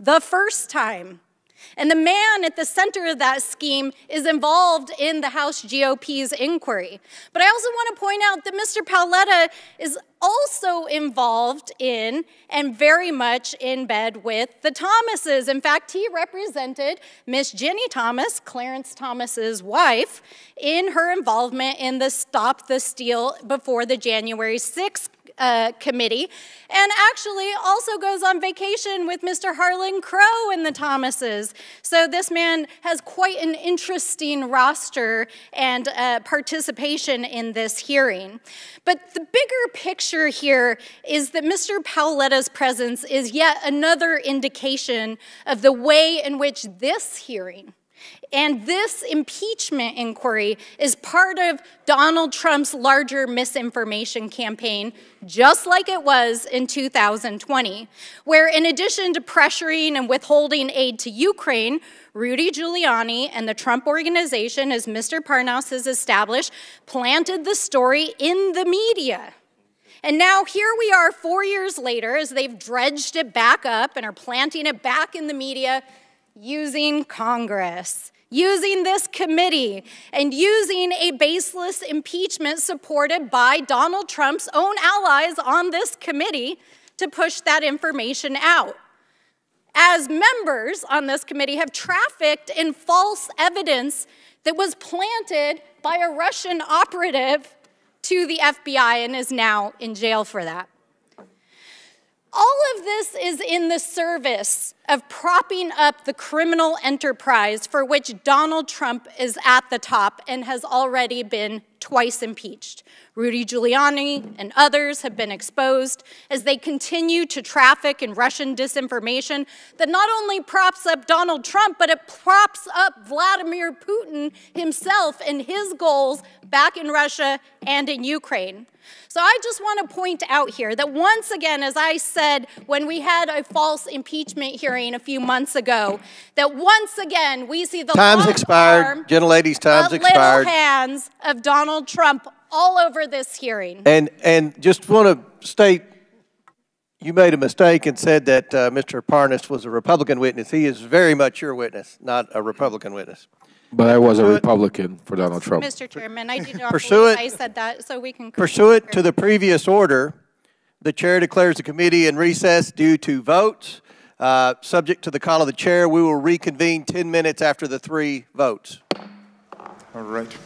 the first time. And the man at the center of that scheme is involved in the House GOP's inquiry. But I also want to point out that Mr. Paoletta is also involved in and very much in bed with the Thomases. In fact, he represented Miss Ginni Thomas, Clarence Thomas's wife, in her involvement in the Stop the Steal before the January 6th uh, committee, and actually also goes on vacation with Mr. Harlan Crow and the Thomases. So this man has quite an interesting roster and uh, participation in this hearing. But the bigger picture here is that Mr. Paoletta's presence is yet another indication of the way in which this hearing and this impeachment inquiry is part of Donald Trump's larger misinformation campaign, just like it was in 2020, where in addition to pressuring and withholding aid to Ukraine, Rudy Giuliani and the Trump organization, as Mr. Parnas has established, planted the story in the media. And now here we are four years later as they've dredged it back up and are planting it back in the media using Congress using this committee and using a baseless impeachment supported by Donald Trump's own allies on this committee to push that information out. As members on this committee have trafficked in false evidence that was planted by a Russian operative to the FBI and is now in jail for that. All of this is in the service of propping up the criminal enterprise for which Donald Trump is at the top and has already been twice impeached. Rudy Giuliani and others have been exposed as they continue to traffic in Russian disinformation that not only props up Donald Trump, but it props up Vladimir Putin himself and his goals back in Russia and in Ukraine. So I just want to point out here that once again, as I said when we had a false impeachment hearing a few months ago, that once again we see the time's expired, arm, gentlelady's time's expired, little hands of Donald Trump all over this hearing. And and just want to state. You made a mistake and said that uh, Mr. Parnas was a Republican witness. He is very much your witness, not a Republican witness. But I was a Republican for Donald Trump. Mr. Chairman, I do not Pursuant, believe I said that, so we can... Pursue it to the previous order, the chair declares the committee in recess due to votes. Uh, subject to the call of the chair, we will reconvene 10 minutes after the three votes. All right.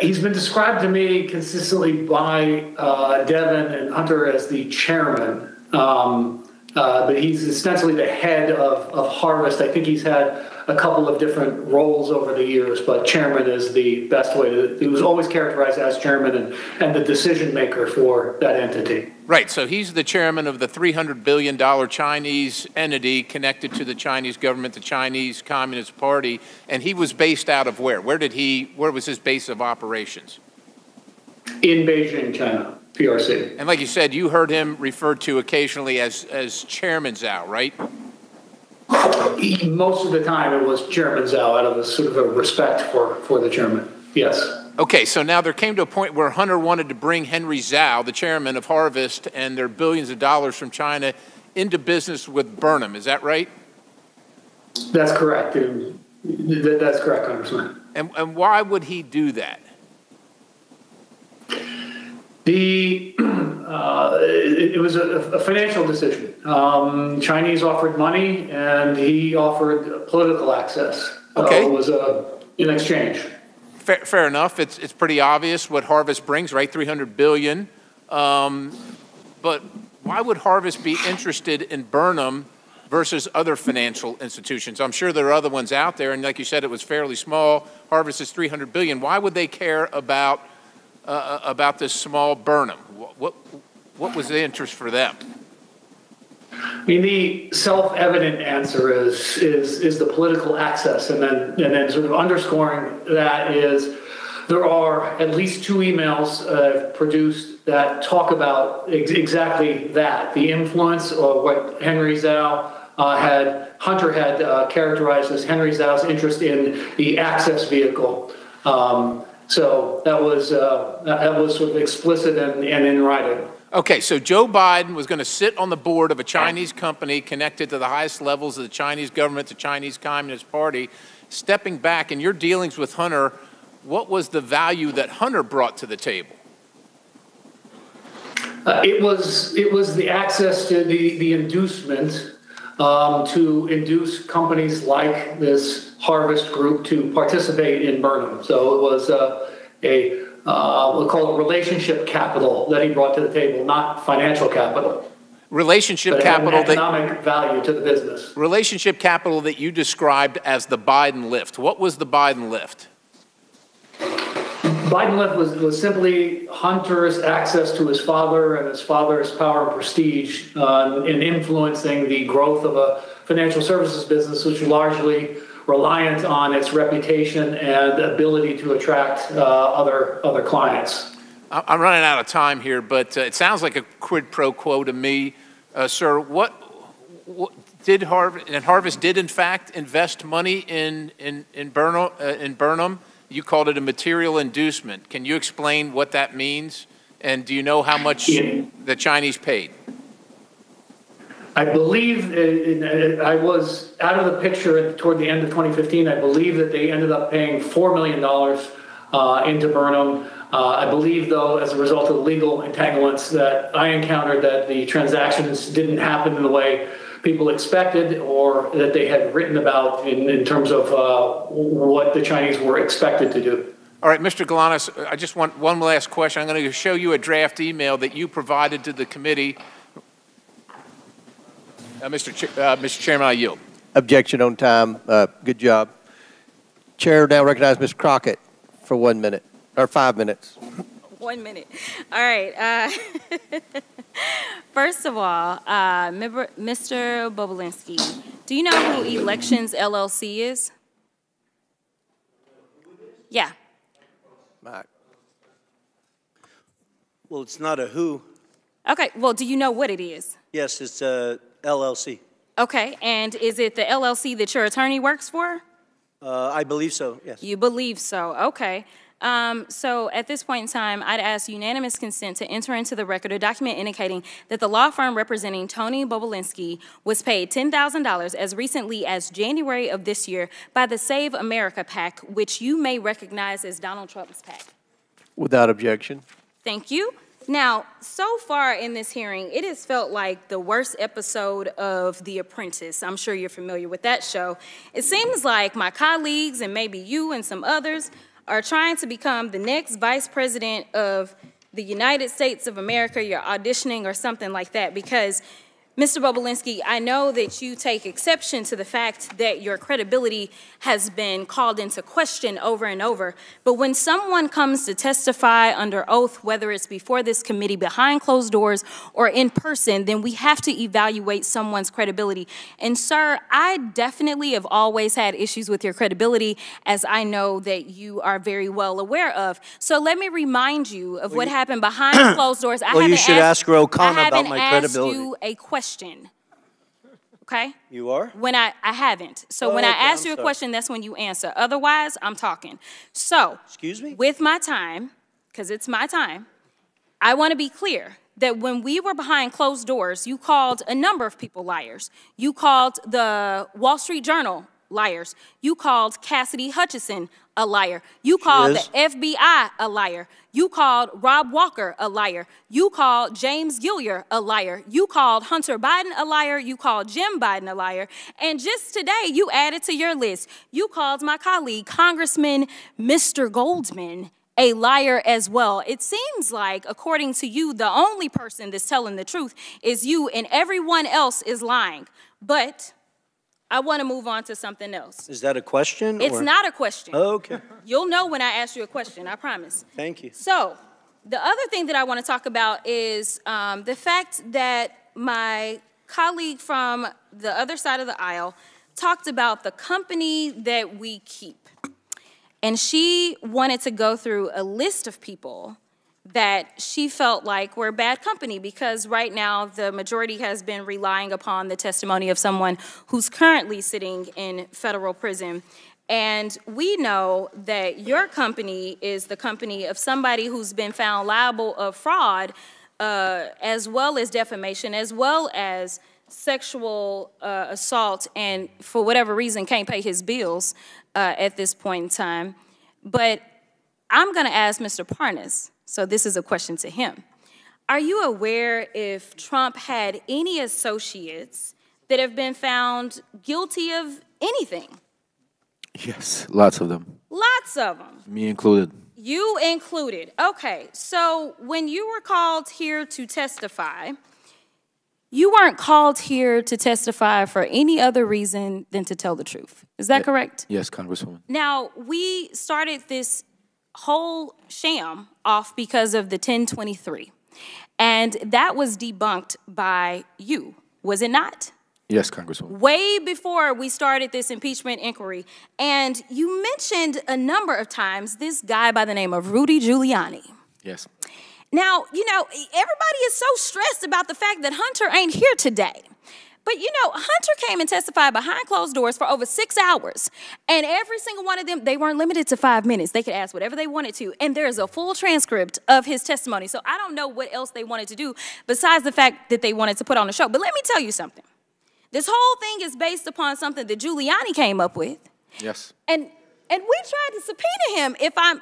He's been described to me consistently by uh, Devon and Hunter as the chairman, um, uh, but he's ostensibly the head of, of Harvest. I think he's had a couple of different roles over the years, but chairman is the best way to. He was always characterized as chairman and, and the decision maker for that entity. Right, so he's the chairman of the $300 billion Chinese entity connected to the Chinese government, the Chinese Communist Party, and he was based out of where? Where did he, where was his base of operations? In Beijing, China, PRC. And like you said, you heard him referred to occasionally as, as Chairman Zhao, right? Most of the time it was Chairman Zhao out of a sort of a respect for, for the chairman, yes. Okay, so now there came to a point where Hunter wanted to bring Henry Zhao, the chairman of Harvest, and their billions of dollars from China into business with Burnham. Is that right? That's correct. That's correct, Congressman. And, and why would he do that? The uh, it, it, was a, a, financial decision. Um, Chinese offered money, and he offered political access. Okay, uh, was a in exchange fair, fair, enough. It's, it's pretty obvious what Harvest brings, right? 300 billion. Um, but why would Harvest be interested in Burnham versus other financial institutions? I'm sure there are other ones out there, and like you said, it was fairly small. Harvest is 300 billion. Why would they care about uh, about this small Burnham? What, what what was the interest for them? I mean, the self-evident answer is is is the political access, and then and then sort of underscoring that is there are at least two emails uh, produced that talk about ex- exactly that the influence of what Henry Zhao uh, had Hunter had uh, characterized as Henry Zhao's interest in the access vehicle. Um, so that was uh, that was sort of explicit and, and in writing. Okay, so Joe Biden was going to sit on the board of a Chinese company connected to the highest levels of the Chinese government, the Chinese Communist Party. Stepping back in your dealings with Hunter, what was the value that Hunter brought to the table? Uh, it was it was the access to the the inducement um, to induce companies like this Harvest Group to participate in Burnham. So it was uh, a uh, we'll call it relationship capital that he brought to the table, not financial capital. Relationship capital economic that, value to the business. Relationship capital that you described as the Biden lift. What was the Biden lift? Biden lift was, was simply Hunter's access to his father and his father's power and prestige uh, in influencing the growth of a financial services business, which largely reliant on its reputation and ability to attract uh, other other clients. I'm running out of time here, but uh, it sounds like a quid pro quo to me, uh, sir. What, what, did Harvest and Harvest did in fact invest money in in in Burnham, uh, in Burnham? You called it a material inducement. Can you explain what that means? And do you know how much yeah. the Chinese paid? I believe uh, I was out of the picture toward the end of 2015. I believe that they ended up paying $4 million uh, into Burnham. Uh, I believe, though, as a result of the legal entanglements that I encountered, that the transactions didn't happen in the way people expected or that they had written about in, in terms of uh, what the Chinese were expected to do. All right, Mr. Galanis, I just want one last question. I'm going to show you a draft email that you provided to the committee uh, Mr. Ch- uh, Mr. Chairman, I yield. Objection on time. Uh, good job. Chair now recognize Ms. Crockett for one minute or five minutes. one minute. All right. Uh, first of all, uh, Mr. Bobulinski, do you know who Elections LLC is? Yeah. Mike. Well, it's not a who. Okay. Well, do you know what it is? Yes, it's a LLC. Okay, and is it the LLC that your attorney works for? Uh, I believe so, yes. You believe so, okay. Um, so at this point in time, I'd ask unanimous consent to enter into the record a document indicating that the law firm representing Tony Bobulinski was paid $10,000 as recently as January of this year by the Save America PAC, which you may recognize as Donald Trump's PAC. Without objection. Thank you. Now, so far in this hearing, it has felt like the worst episode of The Apprentice. I'm sure you're familiar with that show. It seems like my colleagues and maybe you and some others are trying to become the next vice president of the United States of America, you're auditioning or something like that, because Mr. Bobulinski, I know that you take exception to the fact that your credibility has been called into question over and over. But when someone comes to testify under oath, whether it's before this committee, behind closed doors, or in person, then we have to evaluate someone's credibility. And, sir, I definitely have always had issues with your credibility, as I know that you are very well aware of. So let me remind you of what happened behind closed doors. I Well, you should ask Khanna I about haven't my asked credibility. you a question. Okay? You are? When I, I haven't. So when Oh, I okay, ask I'm you a sorry. question, that's when you answer. Otherwise, I'm talking. So, Excuse me? with my time, because it's my time, I want to be clear that when we were behind closed doors, you called a number of people liars. You called the Wall Street Journal liars. You called Cassidy Hutchinson a liar. You called the FBI a liar. You called Rob Walker a liar. You called James Gilliar a liar. You called Hunter Biden a liar. You called Jim Biden a liar. And just today, you added to your list, you called my colleague, Congressman Mr. Goldman, a liar as well. It seems like, according to you, the only person that's telling the truth is you, and everyone else is lying. But I want to move on to something else. Is that a question? It's or- not a question. Okay, You'll know when I ask you a question, I promise. thank you. So, the other thing that I want to talk about is um, the fact that my colleague from the other side of the aisle talked about the company that we keep. And she wanted to go through a list of people that she felt like were bad company because right now the majority has been relying upon the testimony of someone who's currently sitting in federal prison. And we know that your company is the company of somebody who's been found liable of fraud, uh, as well as defamation, as well as sexual uh, assault, and for whatever reason can't pay his bills uh, at this point in time. But I'm going to ask Mr. Parnas, so this is a question to him. Are you aware if Trump had any associates that have been found guilty of anything? Yes, lots of them, Lots of them. me included. You included. Okay, so when you were called here to testify, you weren't called here to testify for any other reason than to tell the truth. Is that correct? Yes, Congresswoman. Now, we started this whole sham off because of the 1023. And that was debunked by you, was it not? Yes, Congresswoman. Way before we started this impeachment inquiry. And you mentioned a number of times this guy by the name of Rudy Giuliani. Yes. Now, you know, everybody is so stressed about the fact that Hunter ain't here today. But you know, Hunter came and testified behind closed doors for over six hours. And every single one of them, they weren't limited to five minutes. They could ask whatever they wanted to. And there's a full transcript of his testimony. So I don't know what else they wanted to do besides the fact that they wanted to put on a show. But let me tell you something. This whole thing is based upon something that Giuliani came up with. Yes. And and we tried to subpoena him if I'm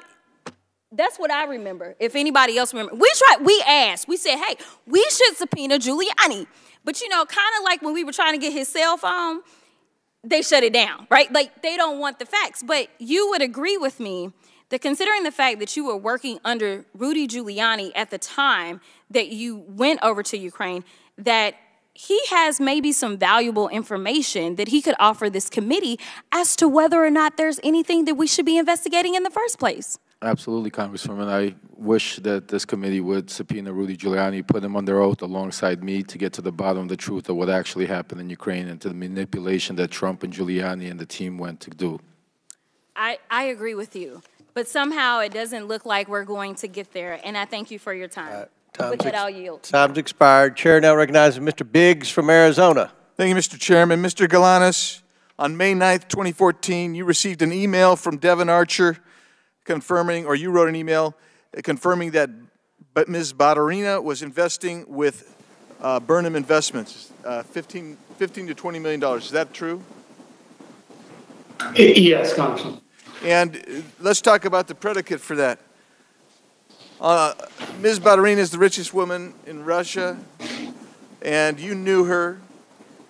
that's what I remember. If anybody else remember, we tried. We asked. We said, "Hey, we should subpoena Giuliani." But you know, kind of like when we were trying to get his cell phone, they shut it down, right? Like they don't want the facts. But you would agree with me that considering the fact that you were working under Rudy Giuliani at the time that you went over to Ukraine, that he has maybe some valuable information that he could offer this committee as to whether or not there's anything that we should be investigating in the first place. Absolutely, Congresswoman. I wish that this committee would subpoena Rudy Giuliani, put him under oath alongside me to get to the bottom of the truth of what actually happened in Ukraine and to the manipulation that Trump and Giuliani and the team went to do. I, I agree with you. But somehow it doesn't look like we're going to get there. And I thank you for your time. time's With that, ex- I'll yield. Time's expired. Chair now recognizes Mr. Biggs from Arizona. Thank you, Mr. Chairman. Mr. Galanis, on May 9th, 2014, you received an email from Devin Archer confirming, or you wrote an email uh, confirming that Ms. Baturina was investing with uh, Burnham Investments, uh, 15, 15 to 20 million dollars. Is that true? Yes, Congressman. And uh, let's talk about the predicate for that. Uh, Ms. Baturina is the richest woman in Russia, and you knew her.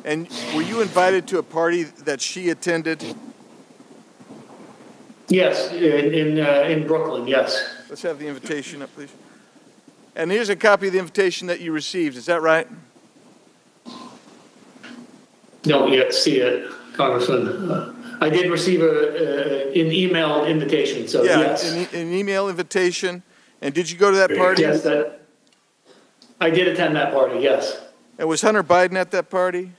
And were you invited to a party that she attended? Yes, in, in, uh, in Brooklyn, yes. Let's have the invitation up, please. And here's a copy of the invitation that you received. Is that right? Don't yet see it, Congressman. Uh, I did receive a, uh, an email invitation, so Yeah, yes. an, an email invitation. And did you go to that party? Yes, that, I did attend that party, yes. And was Hunter Biden at that party?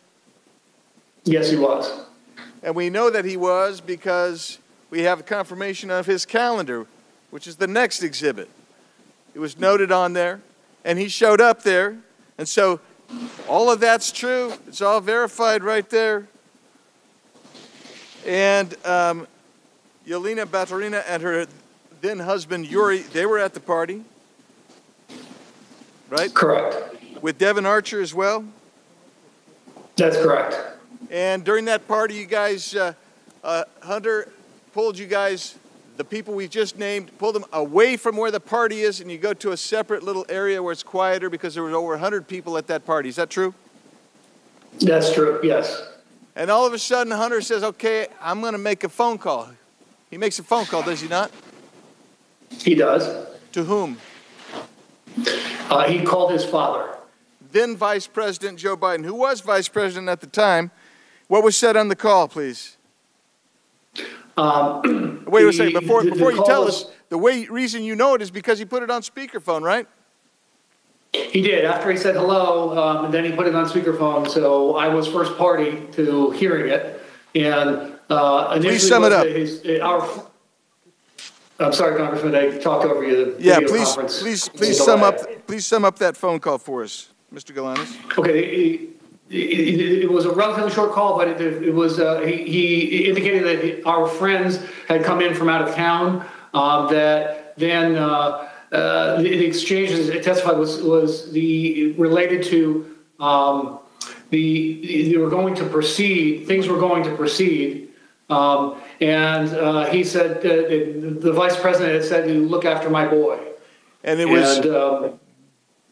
Yes, he was. And we know that he was because we have a confirmation of his calendar, which is the next exhibit. It was noted on there, and he showed up there. And so all of that's true. It's all verified right there. And um, Yelena Baturina and her then husband Yuri, they were at the party, right? Correct. With Devin Archer as well. That's correct. And during that party, you guys, uh, uh, Hunter pulled you guys, the people we just named, pulled them away from where the party is, and you go to a separate little area where it's quieter because there was over 100 people at that party. Is that true? That's true, yes. And all of a sudden, Hunter says, Okay, I'm going to make a phone call. He makes a phone call, does he not? He does. To whom? Uh, he called his father. Then Vice President Joe Biden, who was Vice President at the time. What was said on the call, please? Um, Wait a second. Before, the- the you tell was- us, the way, reason you know it is because he put it on speakerphone, right? He did. After he said hello, um, and then he put it on speakerphone. So I was first party to hearing it. And uh, initially, sum it up. His, our, I'm sorry, Congressman, I talked over you. The Yeah, please, please, please sum up, please sum up that phone call for us, Mr. Galanis. Okay, it, it, it, it was a relatively short call, but it, it was, uh, he, he indicated that he- our friends had come in from out of town, um, that then, uh, uh, the, the exchanges it testified was, was the, related to, um, the, they were going to proceed, things were going to proceed. Um, and, uh, he said, uh, the vice president had said to look after my boy. And it was, And, um,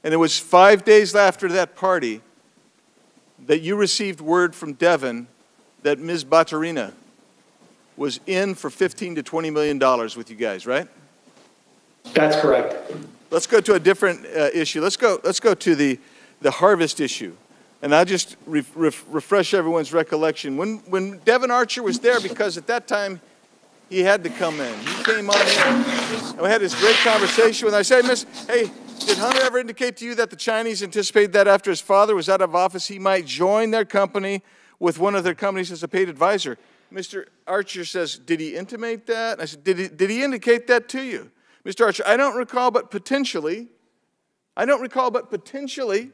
and it was five days after that party that you received word from Devin that Ms. Baturina was in for 15 to 20 million dollars with you guys, right? that's correct. Let's go to a different uh, issue. Let's go, let's go to the, the harvest issue. And I'll just re- ref- refresh everyone's recollection. When, when Devin Archer was there, because at that time he had to come in, he came on in, and we had this great conversation with. I said, Miss, hey, did Hunter ever indicate to you that the Chinese anticipated that after his father was out of office, he might join their company with one of their companies as a paid advisor? Mr. Archer says, did he intimate that? I said, did he, did he indicate that to you? Mr. Archer, I don't recall, but potentially. I don't recall, but potentially.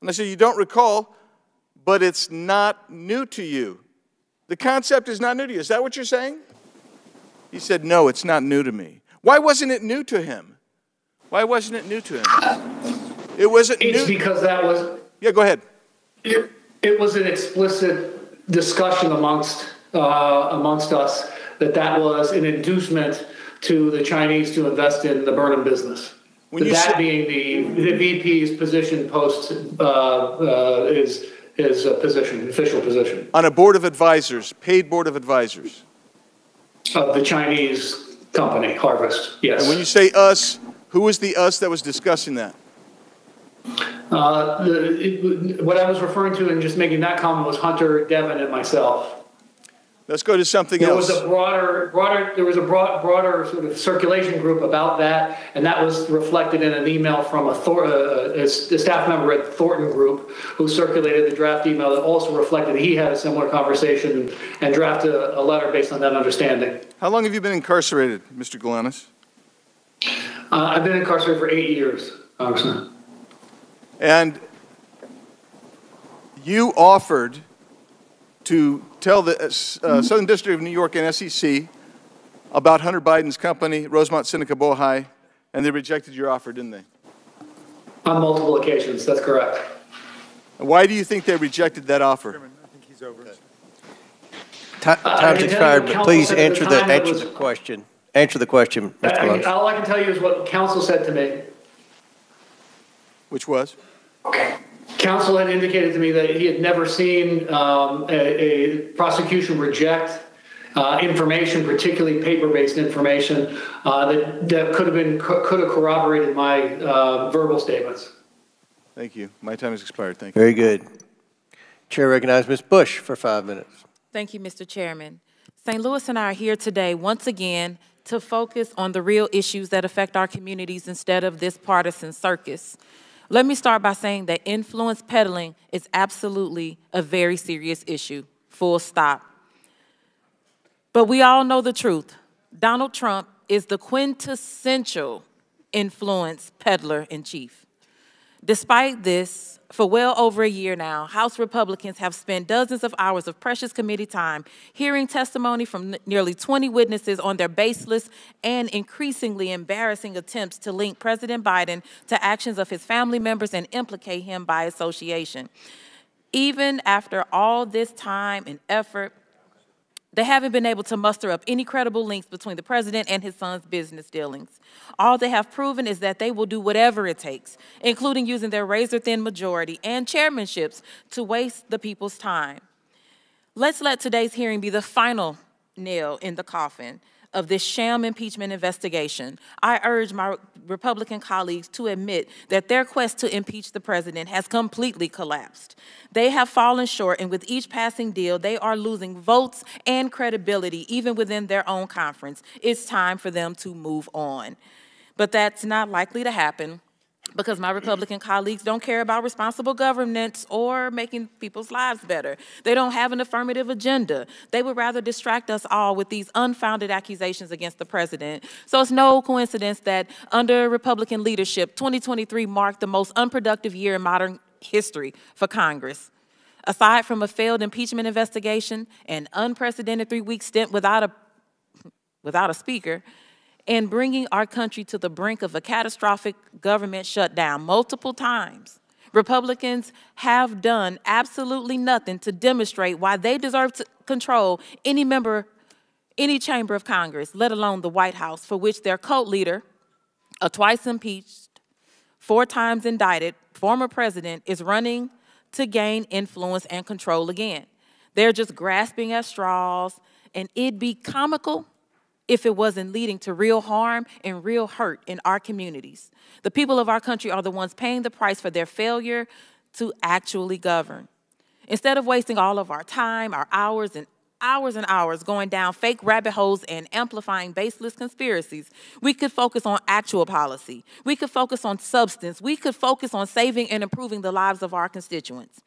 And I said, You don't recall, but it's not new to you. The concept is not new to you. Is that what you're saying? He said, No, it's not new to me. Why wasn't it new to him? Why wasn't it new to him? It wasn't It's new. because that was, Yeah, go ahead. It, it was an explicit discussion amongst uh, amongst us that that was an inducement to the Chinese to invest in the Burnham business. When that being the the VP's position post uh, uh, his his uh, position, official position On a board of advisors, paid board of advisors. of the Chinese company Harvest. Yes. And when you say us, who was the us that was discussing that? uh, the, it, what I was referring to in just making that comment was Hunter, Devin, and myself. Let's go to something There else. was a broader, broader, there was a broad, broader sort of circulation group about that, and that was reflected in an email from a, Thor, uh, a, a staff member at Thornton Group who circulated the draft email that also reflected he had a similar conversation and drafted a, a letter based on that understanding. How long have you been incarcerated, Mr. Galanis? Uh, I've been incarcerated for eight years, Congressman. And you offered to tell the uh, Southern District of New York and SEC about Hunter Biden's company, Rosemont Seneca Bohai, and they rejected your offer, didn't they? On multiple occasions, that's correct. And why do you think they rejected that offer? Ti- I Time's can tell you expired, but please said the answer the, answer was- the question. Answer the question, Mr. I- I- Galanis. all I can tell you is what counsel said to me. Which was? Okay. Counsel had indicated to me that he had never seen um, a, a prosecution reject uh, information, particularly paper-based information, uh, that, that could have been could have corroborated my uh, verbal statements. Thank you. My time has expired. Thank you. Very good. Chair recognizes Ms. Bush for five minutes. Thank you, Mr. Chairman. St. Louis and I are here today once again to focus on the real issues that affect our communities instead of this partisan circus. Let me start by saying that influence peddling is absolutely a very serious issue, full stop. But we all know the truth. Donald Trump is the quintessential influence peddler in chief. Despite this, for well over a year now, House Republicans have spent dozens of hours of precious committee time hearing testimony from nearly 20 witnesses on their baseless and increasingly embarrassing attempts to link President Biden to actions of his family members and implicate him by association. Even after all this time and effort, they haven't been able to muster up any credible links between the president and his son's business dealings. All they have proven is that they will do whatever it takes, including using their razor thin majority and chairmanships to waste the people's time. Let's let today's hearing be the final nail in the coffin of this sham impeachment investigation, I urge my Republican colleagues to admit that their quest to impeach the president has completely collapsed. They have fallen short, and with each passing deal, they are losing votes and credibility, even within their own conference. It's time for them to move on. But that's not likely to happen because my Republican colleagues don't care about responsible governance or making people's lives better. They don't have an affirmative agenda. They would rather distract us all with these unfounded accusations against the president. So it's no coincidence that under Republican leadership, 2023 marked the most unproductive year in modern history for Congress. Aside from a failed impeachment investigation, an unprecedented three-week stint without a, without a speaker, and bringing our country to the brink of a catastrophic government shutdown multiple times. Republicans have done absolutely nothing to demonstrate why they deserve to control any member, any chamber of Congress, let alone the White House, for which their cult leader, a twice impeached, four times indicted former president, is running to gain influence and control again. They're just grasping at straws, and it'd be comical if it wasn't leading to real harm and real hurt in our communities. The people of our country are the ones paying the price for their failure to actually govern. Instead of wasting all of our time, our hours, and hours and hours going down fake rabbit holes and amplifying baseless conspiracies. We could focus on actual policy. We could focus on substance. We could focus on saving and improving the lives of our constituents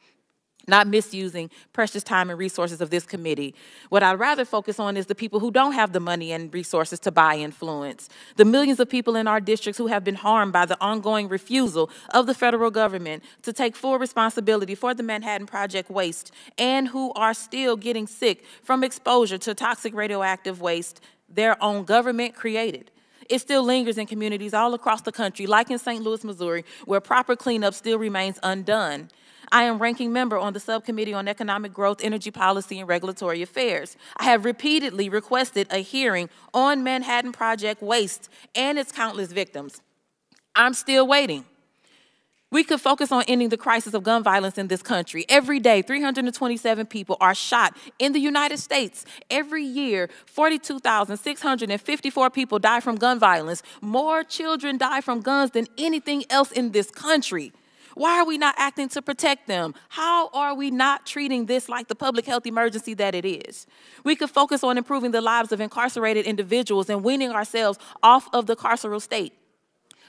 not misusing precious time and resources of this committee. What I'd rather focus on is the people who don't have the money and resources to buy influence, the millions of people in our districts who have been harmed by the ongoing refusal of the federal government to take full responsibility for the Manhattan Project waste and who are still getting sick from exposure to toxic radioactive waste their own government created. It still lingers in communities all across the country, like in St. Louis, Missouri, where proper cleanup still remains undone. I am ranking member on the Subcommittee on Economic Growth, Energy Policy, and Regulatory Affairs. I have repeatedly requested a hearing on Manhattan Project waste and its countless victims. I'm still waiting. We could focus on ending the crisis of gun violence in this country. Every day, 327 people are shot in the United States. Every year, 42,654 people die from gun violence. More children die from guns than anything else in this country. Why are we not acting to protect them? How are we not treating this like the public health emergency that it is? We could focus on improving the lives of incarcerated individuals and weaning ourselves off of the carceral state.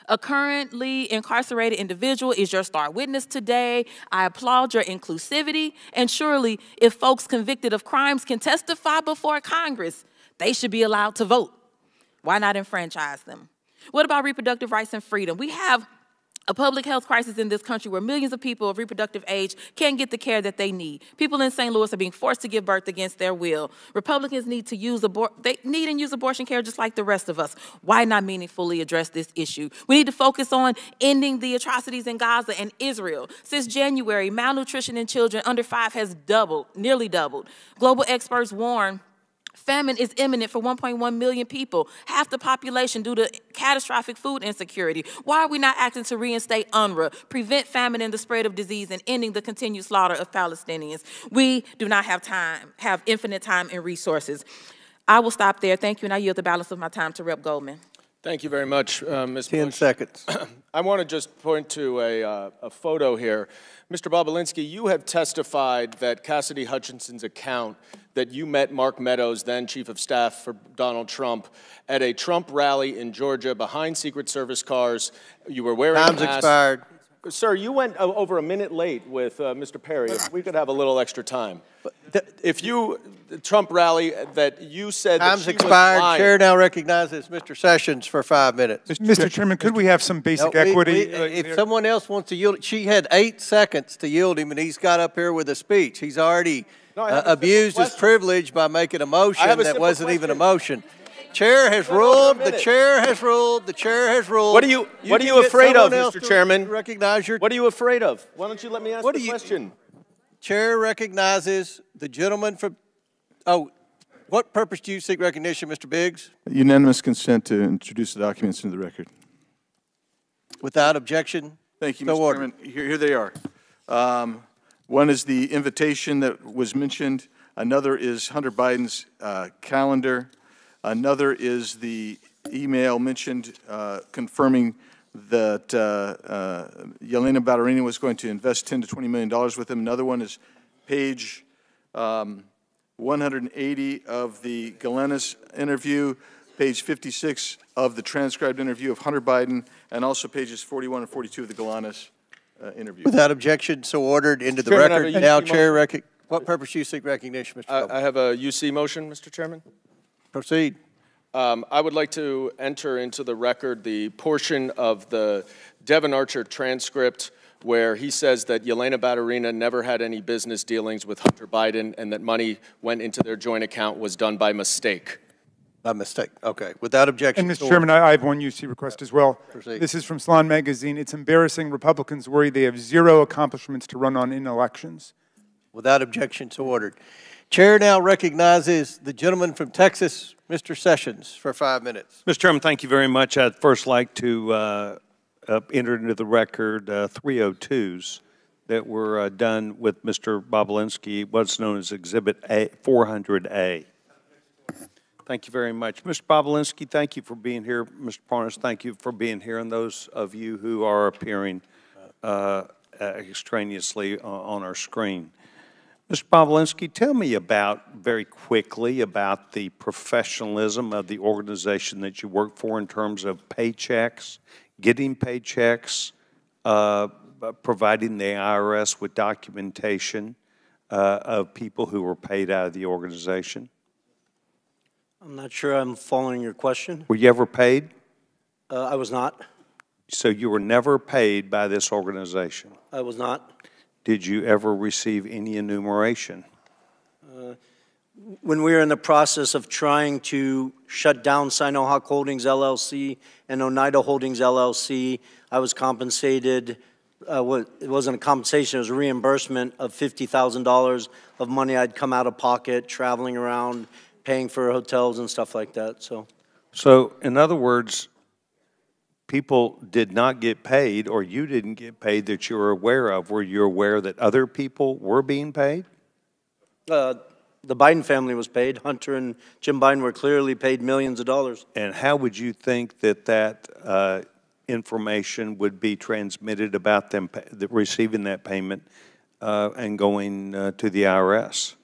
A currently incarcerated individual is your star witness today. I applaud your inclusivity. And surely, if folks convicted of crimes can testify before Congress, they should be allowed to vote. Why not enfranchise them? What about reproductive rights and freedom? We have a public health crisis in this country where millions of people of reproductive age can't get the care that they need. People in St. Louis are being forced to give birth against their will. Republicans need to use abor- they need and use abortion care just like the rest of us. Why not meaningfully address this issue? We need to focus on ending the atrocities in Gaza and Israel. Since January, malnutrition in children under 5 has doubled, nearly doubled. Global experts warn Famine is imminent for 1.1 million people, half the population due to catastrophic food insecurity. Why are we not acting to reinstate UNRWA, prevent famine and the spread of disease, and ending the continued slaughter of Palestinians? We do not have time, have infinite time and resources. I will stop there. Thank you, and I yield the balance of my time to Rep. Goldman. Thank you very much, uh, Ms. 10 Bush. seconds. I want to just point to a, uh, a photo here. Mr. Bobulinski, you have testified that Cassidy Hutchinson's account that you met Mark Meadows, then Chief of Staff for Donald Trump, at a Trump rally in Georgia behind Secret Service cars. You were wearing Time's a mask. expired. Sir, you went uh, over a minute late with uh, Mr. Perry. If we could have a little extra time. If you, the Trump rally that you said that Time's was expired. lying- Chair now recognizes Mr. Sessions for five minutes. Mr. Chairman, could we have some basic No, equity? we- uh, If there? someone else wants to yield, she had eight seconds to yield him, and he's got up here with a speech. He's already No, uh, have a simple abused his privilege by making a motion a that wasn't even a motion. Chair has Well, over a ruled, the chair has ruled, the chair has ruled. What are you- what are you afraid of, Mr. Chairman? Recognize your, What are you afraid of? Why don't you let me ask What the you- question? chair recognizes the gentleman from, oh, what purpose do you seek recognition, Mr. Biggs? Unanimous consent to introduce the documents into the record. Without objection? Thank you, So Mr. ordered. Chairman. Here, here they are. Um, One is the invitation that was mentioned. Another is Hunter Biden's uh, calendar. Another is the email mentioned uh, confirming that uh, uh, Yelena Baturina was going to invest 10 to 20 million dollars with him. Another one is page um, 180 of the Galanis interview, page 56 of the transcribed interview of Hunter Biden, and also pages 41 and 42 of the Galanis uh, interview. Without objection, so ordered into the Chairman, record. Now, UC Chair, rec- what purpose do you seek recognition, Mr. I, I have a UC motion, Mr. Chairman. Proceed. Um, I would like to enter into the record the portion of the Devin Archer transcript where he says that Yelena Baturina never had any business dealings with Hunter Biden and that money went into their joint account was done by mistake. By mistake. Okay. Without objection. And, so Mr. Chairman, I I have one UC request as well. Proceed. This is from Salon Magazine. It's embarrassing. Republicans worry they have zero accomplishments to run on in elections. Without objection, so ordered. Chair now recognizes the gentleman from Texas, Mr. Sessions, for five minutes. Mr. Chairman, thank you very much. I'd first like to uh, uh, enter into the record uh, 302s that were uh, done with Mr. Bobulinski, what's known as Exhibit A, 400A. Thank you very much. Mr. Bobulinski, thank you for being here. Mr. Parnas, thank you for being here, and those of you who are appearing uh, uh, extraneously on on our screen. Mr. Bobulinski, tell me about, very quickly, about the professionalism of the organization that you work for in terms of paychecks, getting paychecks, uh, providing the IRS with documentation uh, of people who were paid out of the organization. I'm not sure I'm following your question. Were you ever paid? Uh, I was not. So you were never paid by this organization. I was not. Did you ever receive any enumeration? When we were in the process of trying to shut down Sinohawk Holdings LLC and Oneida Holdings LLC, I was compensated, uh, what, it wasn't a compensation, it was a reimbursement of $50,000 of money I'd come out of pocket, traveling around, paying for hotels and stuff like that, so. So, in other words, people did not get paid, or you didn't get paid that you were aware of. Were you aware that other people were being paid? Uh, The Biden family was paid. Hunter and Jim Biden were clearly paid millions of dollars. And how would you think that that uh, information would be transmitted about them pa- receiving that payment uh, and going uh, to the IRS?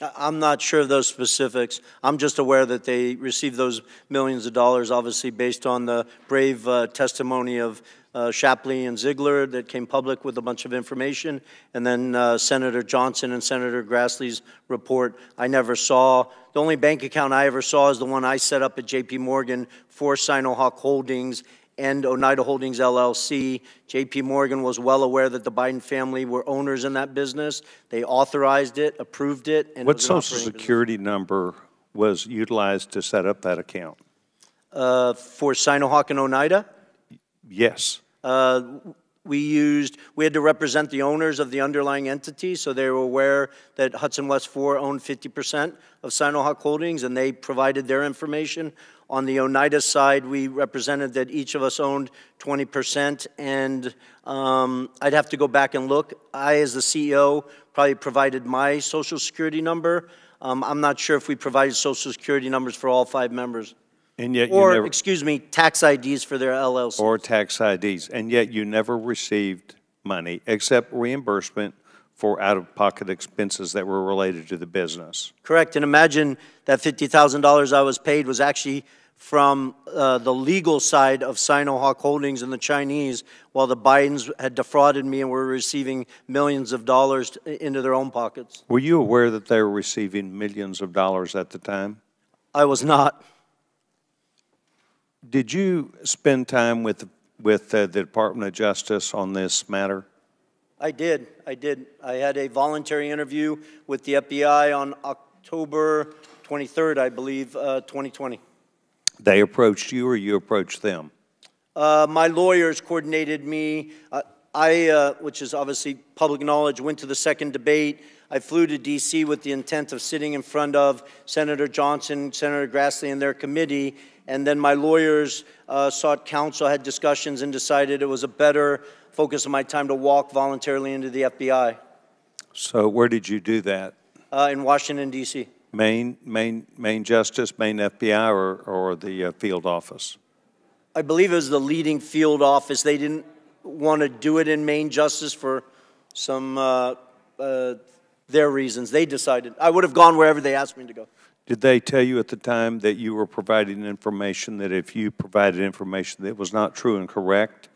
I'm not sure of those specifics. I'm just aware that they received those millions of dollars, obviously based on the brave uh, testimony of uh, Shapley and Ziegler that came public with a bunch of information, and then uh, Senator Johnson and Senator Grassley's report. I never saw, the only bank account I ever saw is the one I set up at JP Morgan for Sinohawk Holdings and Oneida Holdings LLC. JP Morgan was well aware that the Biden family were owners in that business. They authorized it, approved it, and What an social operating business. security number was utilized to set up that account? Uh, for Sinohawk and Oneida, Yes. uh, we used, we had to represent the owners of the underlying entity, so they were aware that Hudson West 4 owned 50% of Sinohawk Holdings, and they provided their information. On the Oneida side, we represented that each of us owned 20%, and um, I'd have to go back and look. I, as the CEO, probably provided my social security number. Um, I'm not sure if we provided social security numbers for all five members. And yet you Or, never, excuse me, tax IDs for their LLC. or tax IDs, and yet you never received money except reimbursement for out-of-pocket expenses that were related to the business. Correct, and imagine that $50,000 I was paid was actually from uh, the legal side of Sinohawk Holdings and the Chinese, while the Bidens had defrauded me and were receiving millions of dollars into their own pockets. Were you aware that they were receiving millions of dollars at the time? I was not. Did you spend time with, with uh, the Department of Justice on this matter? I did, I did. I had a voluntary interview with the FBI on October 23rd, I believe, uh, 2020. They approached you or you approached them? Uh, my lawyers coordinated me. Uh, I, uh, which is obviously public knowledge, went to the second debate. I flew to D.C. with the intent of sitting in front of Senator Johnson, Senator Grassley, and their committee. And then my lawyers uh, sought counsel, had discussions, and decided it was a better focus of my time to walk voluntarily into the FBI So where did you do that? uh, in Washington, D.C. Main, Main, Main Justice, Main FBI, or, or the uh, field office? I believe it was the leading field office. They didn't want to do it in Main Justice for some uh, uh, their reasons. They decided. I would have gone wherever they asked me to go. Did they tell you at the time that you were providing information that if you provided information that was not true and correct,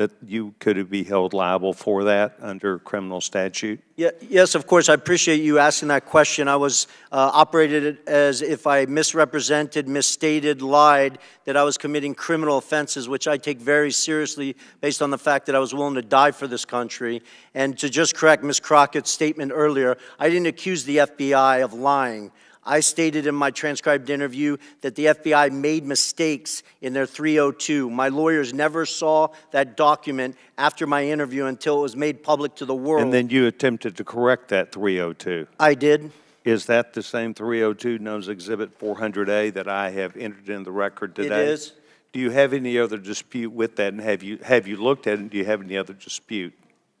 that you could be held liable for that under criminal statute? Yeah, yes, of course. I appreciate you asking that question. I was uh, operated as if I misrepresented, misstated, lied, that I was committing criminal offenses, which I take very seriously based on the fact that I was willing to die for this country. And to just correct Ms. Crockett's statement earlier, I didn't accuse the FBI of lying. I stated in my transcribed interview that the FBI made mistakes in their 302. My lawyers never saw that document after my interview until it was made public to the world. And then you attempted to correct that 302. I did. Is that the same 302 known as Exhibit 400A that I have entered in the record today? is. Do you have any other dispute with that, and have you, have you looked at it, and do you have any other dispute?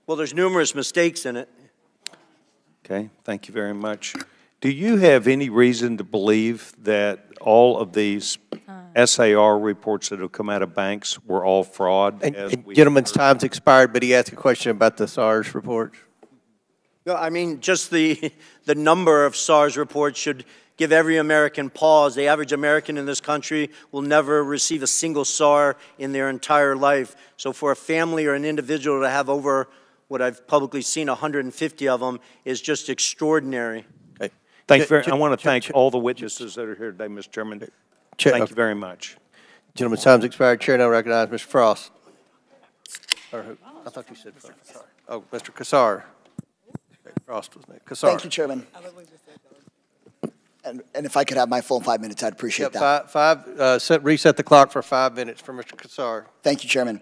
Well, there's numerous mistakes in it. Okay, thank you very much. Do you have any reason to believe that all of these uh. SAR reports that have come out of banks were all fraud? And- as and we- Gentleman's time's expired, but he asked a question about the SARS report. No, I mean, just the, the number of SARS reports should give every American pause. The average American in this country will never receive a single SAR in their entire life. So for a family or an individual to have over what I've publicly seen, 150 of them, is just extraordinary. Okay. Thank you very, ch- I want to thank all the witnesses that are here today, Mr. Chairman. Ch- Thank you very much. Gentleman's time's expired. Chair now recognizes Mr. Frost. Or who? I thought you said Frost. Oh, Mr. Casar. Okay, Frost was next. Casar. Thank you, Chairman. And, and if I could have my full five minutes, I'd appreciate Yep, that. five, five, uh, set, reset the clock for five minutes for Mr. Casar. Thank you, Chairman.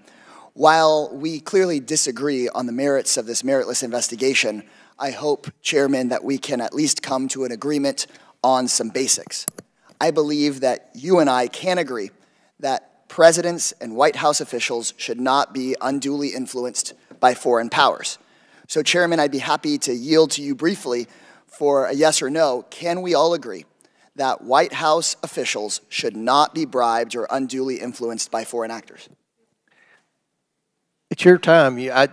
While we clearly disagree on the merits of this meritless investigation, I hope, Chairman, that we can at least come to an agreement on some basics. I believe that you and I can agree that presidents and White House officials should not be unduly influenced by foreign powers. So, Chairman, I'd be happy to yield to you briefly for a yes or no. Can we all agree that White House officials should not be bribed or unduly influenced by foreign actors? It's your time. I,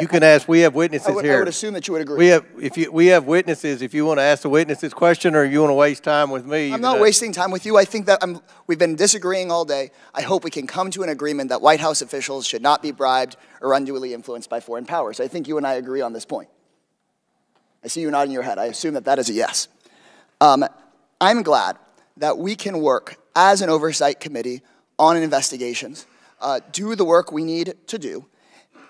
you can ask, we have witnesses I would, I would assume that you would agree. We have, if you, we have witnesses, if you want to ask the witnesses question or you want to waste time with me. I'm not wasting time with you. I think that I'm, we've been disagreeing all day. I hope we can come to an agreement that White House officials should not be bribed or unduly influenced by foreign powers. I think you and I agree on this point. I see you nodding your head. I assume that that is a yes. Um, I'm glad that we can work as an oversight committee on investigations, uh, do the work we need to do,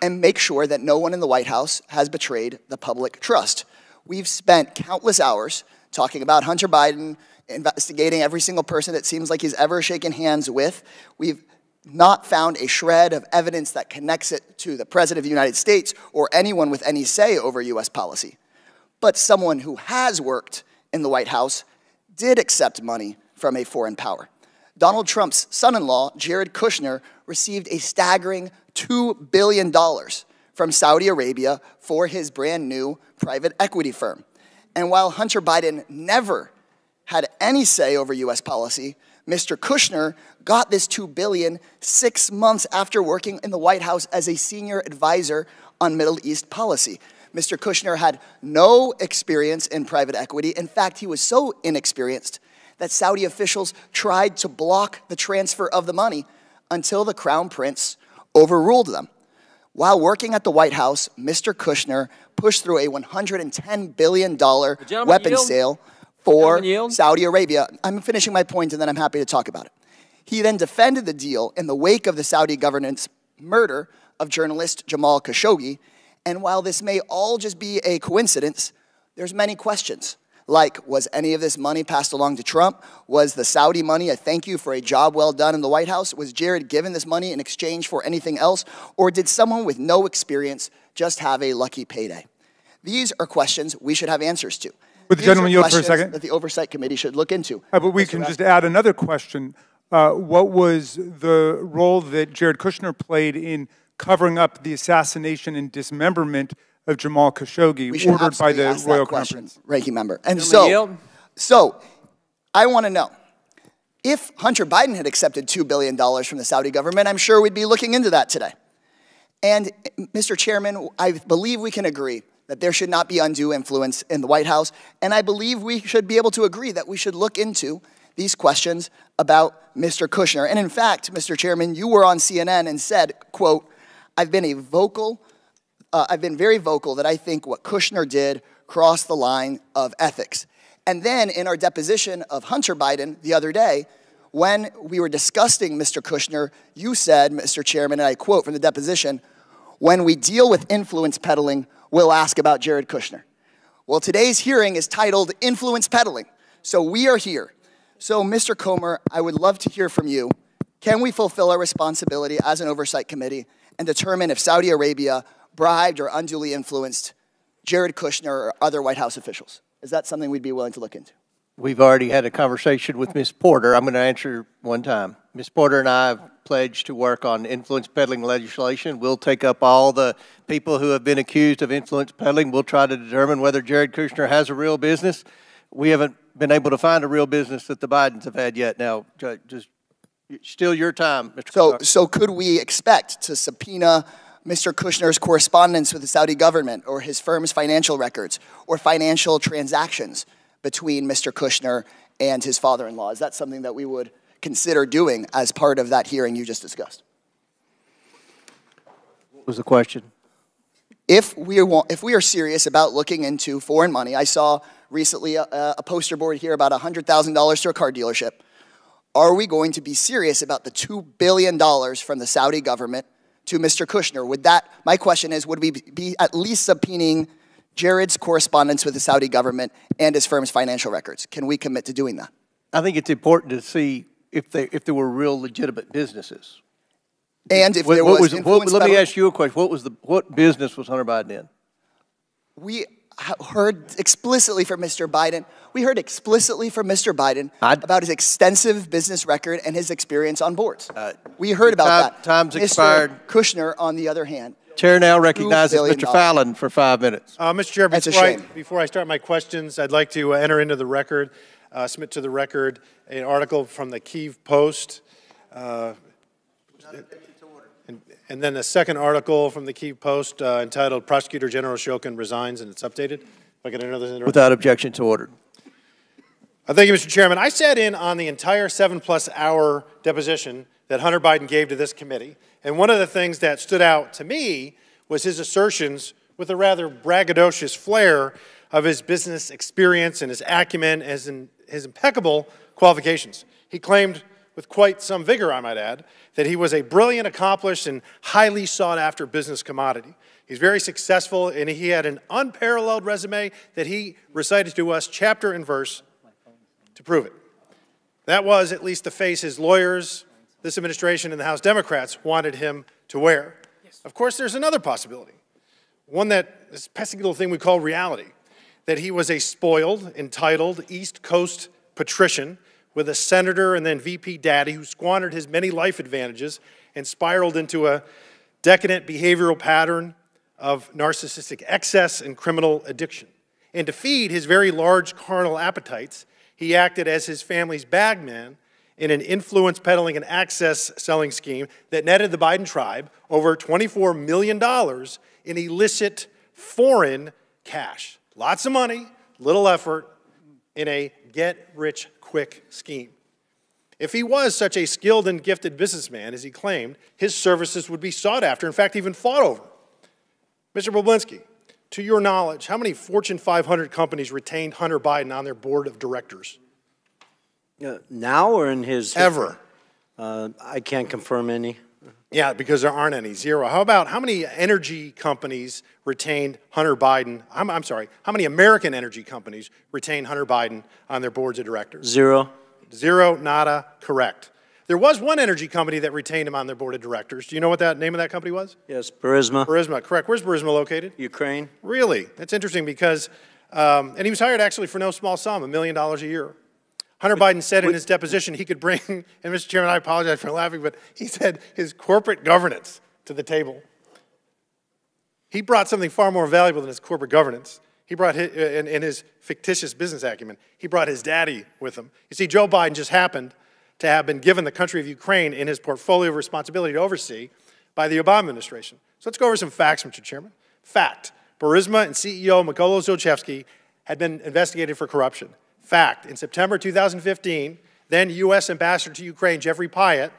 and make sure that no one in the White House has betrayed the public trust. We've spent countless hours talking about Hunter Biden, investigating every single person that seems like he's ever shaken hands with. We've not found a shred of evidence that connects it to the President of the United States or anyone with any say over US policy. But someone who has worked in the White House did accept money from a foreign power. Donald Trump's son in law, Jared Kushner, received a staggering $2 billion from Saudi Arabia for his brand new private equity firm. And while Hunter Biden never had any say over US policy, Mr. Kushner got this 2 billion 6 months after working in the White House as a senior advisor on Middle East policy. Mr. Kushner had no experience in private equity. In fact, he was so inexperienced that Saudi officials tried to block the transfer of the money until the crown prince overruled them. While working at the White House, Mr. Kushner pushed through a $110 billion weapon yield. sale for Saudi Arabia. I'm finishing my point and then I'm happy to talk about it. He then defended the deal in the wake of the Saudi government's murder of journalist Jamal Khashoggi. And while this may all just be a coincidence, there's many questions. Like, was any of this money passed along to Trump? Was the Saudi money a thank you for a job well done in the White House? Was Jared given this money in exchange for anything else? Or did someone with no experience just have a lucky payday? These are questions we should have answers to. Would the These gentleman yield for a second? That the Oversight Committee should look into. Uh, but we can just add another question. Uh, what was the role that Jared Kushner played in covering up the assassination and dismemberment of Jamal Khashoggi, ordered by the ask that Royal question, Conference? Ranking member. And so, yield. so I want to know if Hunter Biden had accepted $2 billion from the Saudi government, I'm sure we'd be looking into that today. And, Mr. Chairman, I believe we can agree that there should not be undue influence in the White House. And I believe we should be able to agree that we should look into these questions about Mr. Kushner. And in fact, Mr. Chairman, you were on CNN and said, quote, I've been a vocal, uh, I've been very vocal that I think what Kushner did crossed the line of ethics. And then in our deposition of Hunter Biden the other day, when we were discussing Mr. Kushner, you said, Mr. Chairman, and I quote from the deposition, when we deal with influence peddling, we'll ask about Jared Kushner. Well, today's hearing is titled Influence Peddling. So we are here. So, Mr. Comer, I would love to hear from you. Can we fulfill our responsibility as an oversight committee and determine if Saudi Arabia bribed or unduly influenced Jared Kushner or other White House officials? Is that something we'd be willing to look into? We've already had a conversation with Ms. Porter. I'm going to answer one time. Ms. Porter and I have pledged to work on influence peddling legislation. We'll take up all the people who have been accused of influence peddling. We'll try to determine whether Jared Kushner has a real business. We haven't been able to find a real business that the Bidens have had yet. Now, just still your time, Mr. So, so could we expect to subpoena Mr. Kushner's correspondence with the Saudi government or his firm's financial records or financial transactions between Mr. Kushner and his father-in-law? Is that something that we would consider doing as part of that hearing you just discussed? What was the question? If we, are, if we are serious about looking into foreign money, I saw recently a, a poster board here about $100,000 to a car dealership. Are we going to be serious about the $2 billion from the Saudi government to Mr. Kushner? Would that, my question is, would we be at least subpoenaing Jared's correspondence with the Saudi government and his firm's financial records? Can we commit to doing that? I think it's important to see if, they, if there were real legitimate businesses. And if What- there what was, what- let me ask you a question. What was the what business was Hunter Biden in? We heard explicitly from Mr. Biden. We heard explicitly from Mr. Biden about his extensive business record and his experience on boards. we heard about time- that. time's Mr. expired. Kushner, on the other hand, Chair now recognizes billion Mr. Fallon for five minutes. Uh, Mr. Chair, That's a before I, shame. before I start my questions, I'd like to uh, enter into the record, uh, submit to the record an article from the Kiev Post, uh, and, then a second article from the Kyiv Post uh, entitled "Prosecutor General Shokin Resigns," and it's updated. If I get another Without objection to order. uh, Thank you, Mr. Chairman. I sat in on the entire seven-plus hour deposition that Hunter Biden gave to this committee, and one of the things that stood out to me was his assertions with a rather braggadocious flair of his business experience and his acumen and his, his impeccable qualifications. He claimed, with quite some vigor, I might add, that he was a brilliant, accomplished, and highly sought-after business commodity. He's very successful, and he had an unparalleled resume that he recited to us chapter and verse to prove it. That was at least the face his lawyers, this administration, and the House Democrats wanted him to wear. Of course, there's another possibility, one that this pesky little thing we call reality, that he was a spoiled, entitled East Coast patrician with a senator and then VP daddy who squandered his many life advantages and spiraled into a decadent behavioral pattern of narcissistic excess and criminal addiction. And to feed his very large carnal appetites, he acted as his family's bagman in an influence peddling and access selling scheme that netted the Biden tribe over $24 million in illicit foreign cash. Lots of money, little effort in a get rich quick scheme. If he was such a skilled and gifted businessman as he claimed, his services would be sought after, in fact, even fought over. Mr. Bobulinski, to your knowledge, how many Fortune 500 companies retained Hunter Biden on their board of directors? Uh, now or in his? Ever. Uh, I can't confirm any. Yeah, because there aren't any. Zero. How about how many energy companies retained Hunter Biden? I'm, I'm sorry, how many American energy companies retained Hunter Biden on their boards of directors? Zero. Zero, nada, correct. There was one energy company that retained him on their board of directors. Do you know what that name of that company was? Yes, Burisma. Burisma, correct. Where's Burisma located? Ukraine. Really? That's interesting because, um, and he was hired actually for no small sum, a million dollars a year. Hunter Biden said in his deposition he could bring, and Mr. Chairman, I apologize for laughing, but he said his corporate governance to the table. He brought something far more valuable than his corporate governance. He brought his, uh, in, in his fictitious business acumen, he brought his daddy with him. You see, Joe Biden just happened to have been given the country of Ukraine in his portfolio of responsibility to oversee by the Obama administration. So let's go over some facts, Mr. Chairman. Fact Burisma and CEO Mykola Zlochevsky had been investigated for corruption. Fact in September 2015, then U.S. Ambassador to Ukraine Jeffrey Pyatt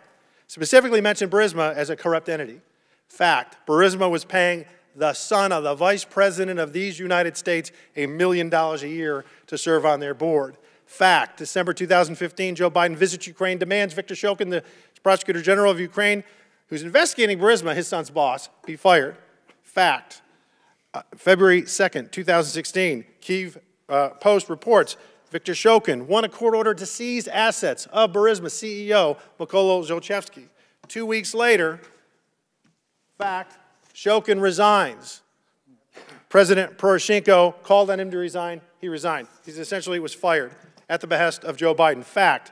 specifically mentioned Burisma as a corrupt entity. Fact Burisma was paying the son of the vice president of these United States a million dollars a year to serve on their board. Fact, December 2015, Joe Biden visits Ukraine, demands Viktor Shokin, the prosecutor general of Ukraine, who's investigating Burisma, his son's boss, be fired. Fact, uh, February 2nd, 2016, Kyiv uh, Post reports Viktor Shokin won a court order to seize assets of Burisma CEO Mykola Zlochevsky. Two weeks later, fact, Shokin resigns. President Poroshenko called on him to resign. He resigned. He essentially was fired at the behest of Joe Biden. Fact,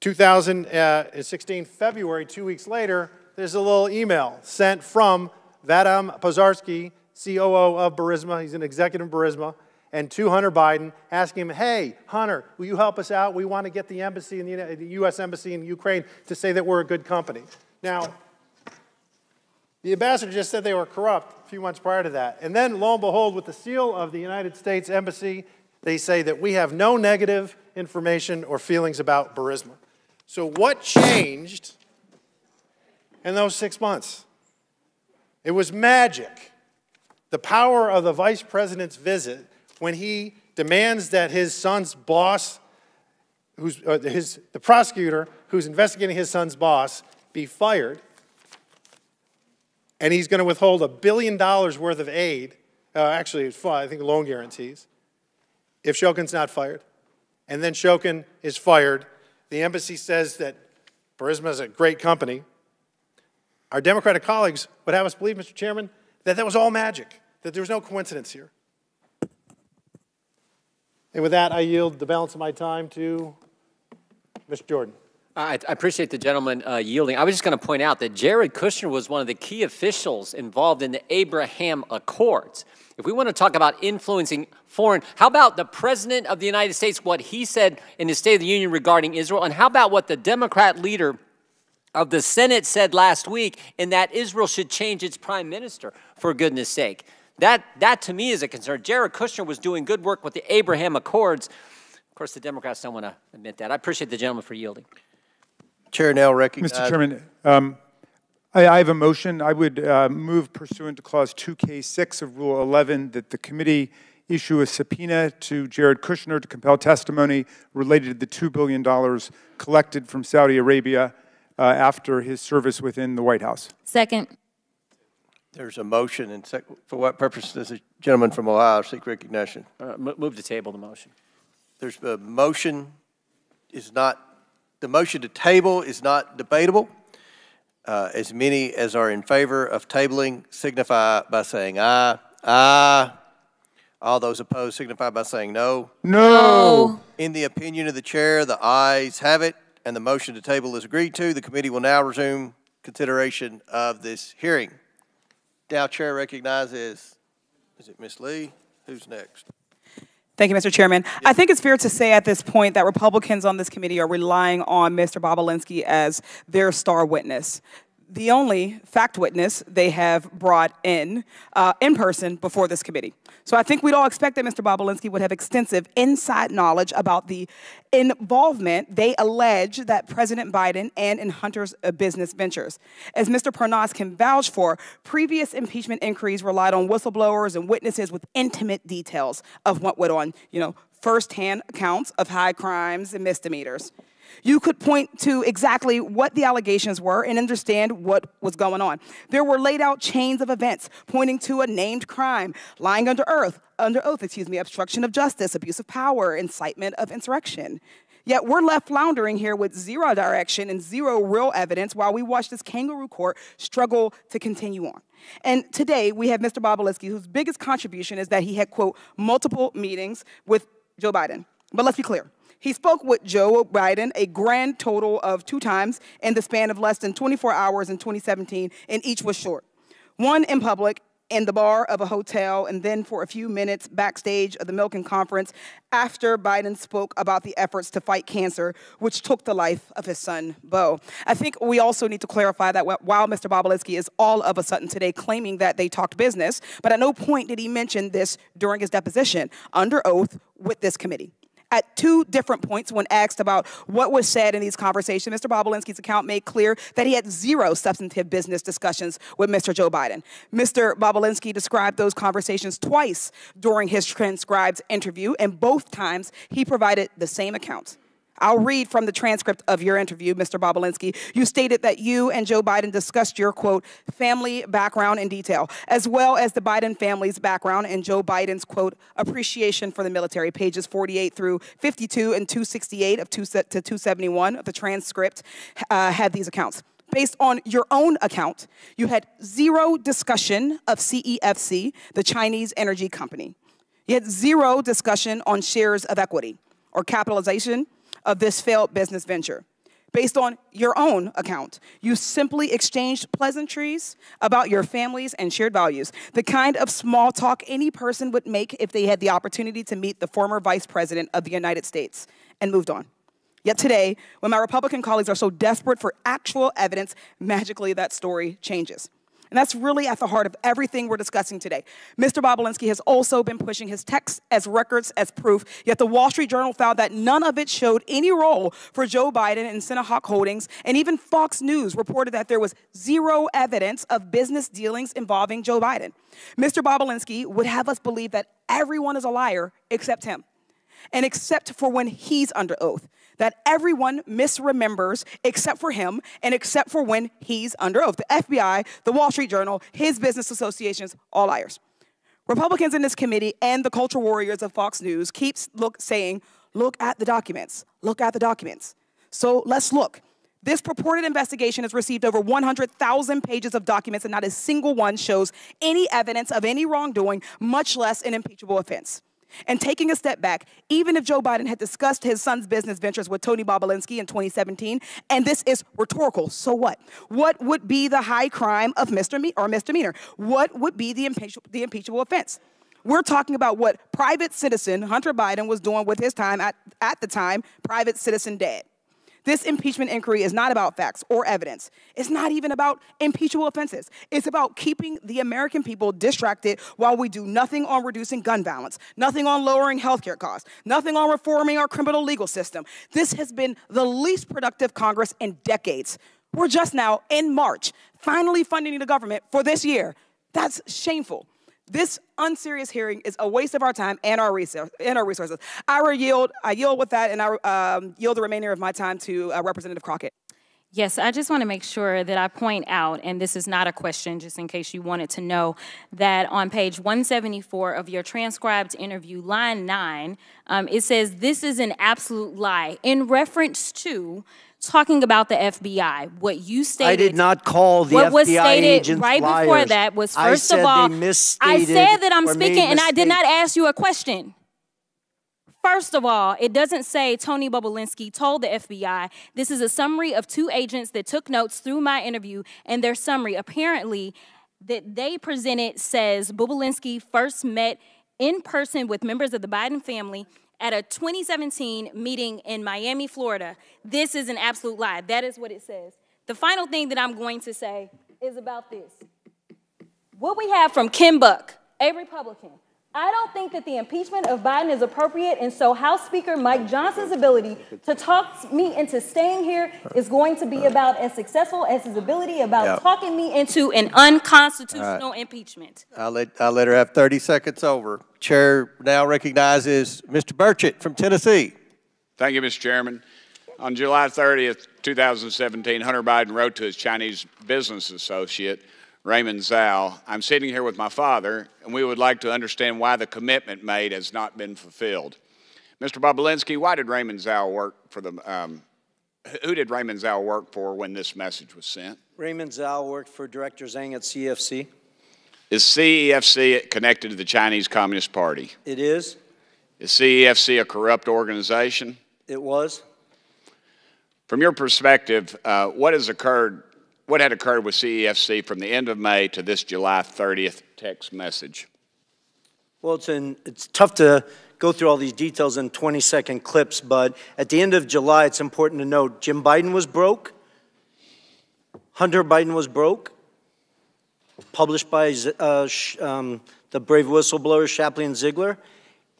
2016, February, two weeks later, there's a little email sent from Vadim Pozharsky, COO of Burisma. He's an executive of Burisma. And to Hunter Biden, asking him, hey, Hunter, will you help us out? We want to get the embassy in the, the U.S. embassy in Ukraine to say that we're a good company. Now, the ambassador just said they were corrupt a few months prior to that. And then, lo and behold, with the seal of the United States Embassy, they say that we have no negative information or feelings about Burisma. So, what changed in those six months? It was magic. The power of the vice president's visit when he demands that his son's boss, who's uh, his, the prosecutor who's investigating his son's boss, be fired. And he's going to withhold a billion dollars worth of aid, uh, actually, I think loan guarantees, if Shokin's not fired. And then Shokin is fired. The embassy says that Burisma is a great company. Our Democratic colleagues would have us believe, Mr. Chairman, that that was all magic, that there was no coincidence here. And with that, I yield the balance of my time to Mr. Jordan. I, appreciate the gentleman uh, yielding. I was just going to point out that Jared Kushner was one of the key officials involved in the Abraham Accords. If we want to talk about influencing foreign, how about the President of the United States, what he said in his State of the Union regarding Israel? And how about what the Democrat leader of the Senate said last week in that Israel should change its prime minister, for goodness sake? That, that to me is a concern. Jared Kushner was doing good work with the Abraham Accords. Of course, the Democrats don't want to admit that. I appreciate the gentleman for yielding. Chair now recognizes. Mr. Chairman, um, I, I, have a motion. I would uh, move pursuant to Clause 2K6 of Rule 11 that the committee issue a subpoena to Jared Kushner to compel testimony related to the $2 billion collected from Saudi Arabia uh, after his service within the White House. Second. There's a motion, and sec- for what purpose does the gentleman from Ohio seek recognition? Uh, move to table the motion. There's a motion is not the motion to table is not debatable. Uh, as many as are in favor of tabling signify by saying aye. Aye. All those opposed signify by saying no. No. In the opinion of the chair, the ayes have it, and the motion to table is agreed to. The committee will now resume consideration of this hearing. Now, chair recognizes, is it Ms. Lee? Who's next? Thank you, Mr. Chairman. I think it's fair to say at this point that Republicans on this committee are relying on Mr. Bobulinski as their star witness the only fact witness they have brought in uh, in person before this committee. So I think we'd all expect that Mr. Bobulinski would have extensive inside knowledge about the involvement they allege that President Biden and in Hunter's uh, business ventures. As Mr. Parnas can vouch for, previous impeachment inquiries relied on whistleblowers and witnesses with intimate details of what went on, you know, firsthand accounts of high crimes and misdemeanors. You could point to exactly what the allegations were and understand what was going on. There were laid out chains of events pointing to a named crime, lying under oath, under oath, excuse me, obstruction of justice, abuse of power, incitement of insurrection. Yet we're left floundering here with zero direction and zero real evidence while we watch this kangaroo court struggle to continue on. And today we have Mr. Bobulinski, whose biggest contribution is that he had, quote, multiple meetings with Joe Biden. But let's be clear. He spoke with Joe Biden a grand total of two times in the span of less than 24 hours in 2017, and each was short. One in public in the bar of a hotel, and then for a few minutes backstage of the Milken conference after Biden spoke about the efforts to fight cancer, which took the life of his son, Bo. I think we also need to clarify that while Mr. Bobulinski is all of a sudden today claiming that they talked business, but at no point did he mention this during his deposition under oath with this committee. At two different points, when asked about what was said in these conversations, Mr. Bobulinski's account made clear that he had zero substantive business discussions with Mr. Joe Biden. Mr. Bobulinski described those conversations twice during his transcribed interview, and both times he provided the same account. I'll read from the transcript of your interview, Mr. Bobulinski. You stated that you and Joe Biden discussed your, quote, family background in detail, as well as the Biden family's background and Joe Biden's, quote, appreciation for the military. Pages 48 through 52 and 268 of two to 271 of the transcript uh, had these accounts. Based on your own account, you had zero discussion of CEFC, the Chinese energy company. You had zero discussion on shares of equity or capitalization of this failed business venture. Based on your own account, you simply exchanged pleasantries about your families and shared values, the kind of small talk any person would make if they had the opportunity to meet the former vice president of the United States, and moved on. Yet today, when my Republican colleagues are so desperate for actual evidence, magically that story changes. And that's really at the heart of everything we're discussing today. Mr. Bobulinski has also been pushing his texts as records as proof, yet the Wall Street Journal found that none of it showed any role for Joe Biden and SinoHawk Holdings, and even Fox News reported that there was zero evidence of business dealings involving Joe Biden. Mr. Bobulinski would have us believe that everyone is a liar except him, and except for when he's under oath that everyone misremembers except for him and except for when he's under oath. The FBI, the Wall Street Journal, his business associations, all liars. Republicans in this committee and the culture warriors of Fox News keeps look saying, look at the documents, look at the documents. So let's look. This purported investigation has received over 100,000 pages of documents, and not a single one shows any evidence of any wrongdoing, much less an impeachable offense. And taking a step back, even if Joe Biden had discussed his son's business ventures with Tony Bobulinski in 2017, and this is rhetorical, so what? What would be the high crime of misdemeanor or misdemeanor? What would be the, impeach- the impeachable offense? We're talking about what private citizen Hunter Biden was doing with his time at, at the time, private citizen dad. This impeachment inquiry is not about facts or evidence. It's not even about impeachable offenses. It's about keeping the American people distracted while we do nothing on reducing gun violence, nothing on lowering healthcare costs, nothing on reforming our criminal legal system. This has been the least productive Congress in decades. We're just now in March, finally funding the government for this year. That's shameful. This unserious hearing is a waste of our time and our, resource, and our resources. I yield, I yield with that, and I um, yield the remainder of my time to uh, Representative Crockett. Yes, I just want to make sure that I point out, and this is not a question, just in case you wanted to know, that on page 174 of your transcribed interview, line 9, um, it says, This is an absolute lie, in reference to talking about the FBI. What you stated. I did not call the what FBI was stated right liars. before that was first of all. I said that I'm speaking, and I did not ask you a question. First of all, it doesn't say Tony Bobulinski told the FBI. This is a summary of two agents that took notes through my interview, and their summary apparently that they presented says Bobulinski first met in person with members of the Biden family at a 2017 meeting in Miami, Florida. This is an absolute lie. That is what it says. The final thing that I'm going to say is about this. What we have from Ken Buck, a Republican, I don't think that the impeachment of Biden is appropriate, and so House Speaker Mike Johnson's ability to talk me into staying here is going to be about as successful as his ability about Yep. talking me into an unconstitutional impeachment. I'll let, I'll let her have 30 seconds over. Chair now recognizes Mr. Burchett from Tennessee. Thank you, Mr. Chairman. On July 30th, 2017, Hunter Biden wrote to his Chinese business associate, Raymond Zhao, I'm sitting here with my father, and we would like to understand why the commitment made has not been fulfilled. Mr. Bobulinski, why did Raymond Zhao work for the, um, who did Raymond Zhao work for when this message was sent? Raymond Zhao worked for Director Zhang at CEFC. Is CEFC connected to the Chinese Communist Party? It is. Is CEFC a corrupt organization? It was. From your perspective, uh, what has occurred? What had occurred with CEFC from the end of May to this July 30th text message? Well, it's, in, it's tough to go through all these details in 20 second clips, but at the end of July, it's important to note Jim Biden was broke, Hunter Biden was broke, published by uh, um, the brave whistleblower Shapley and Ziegler,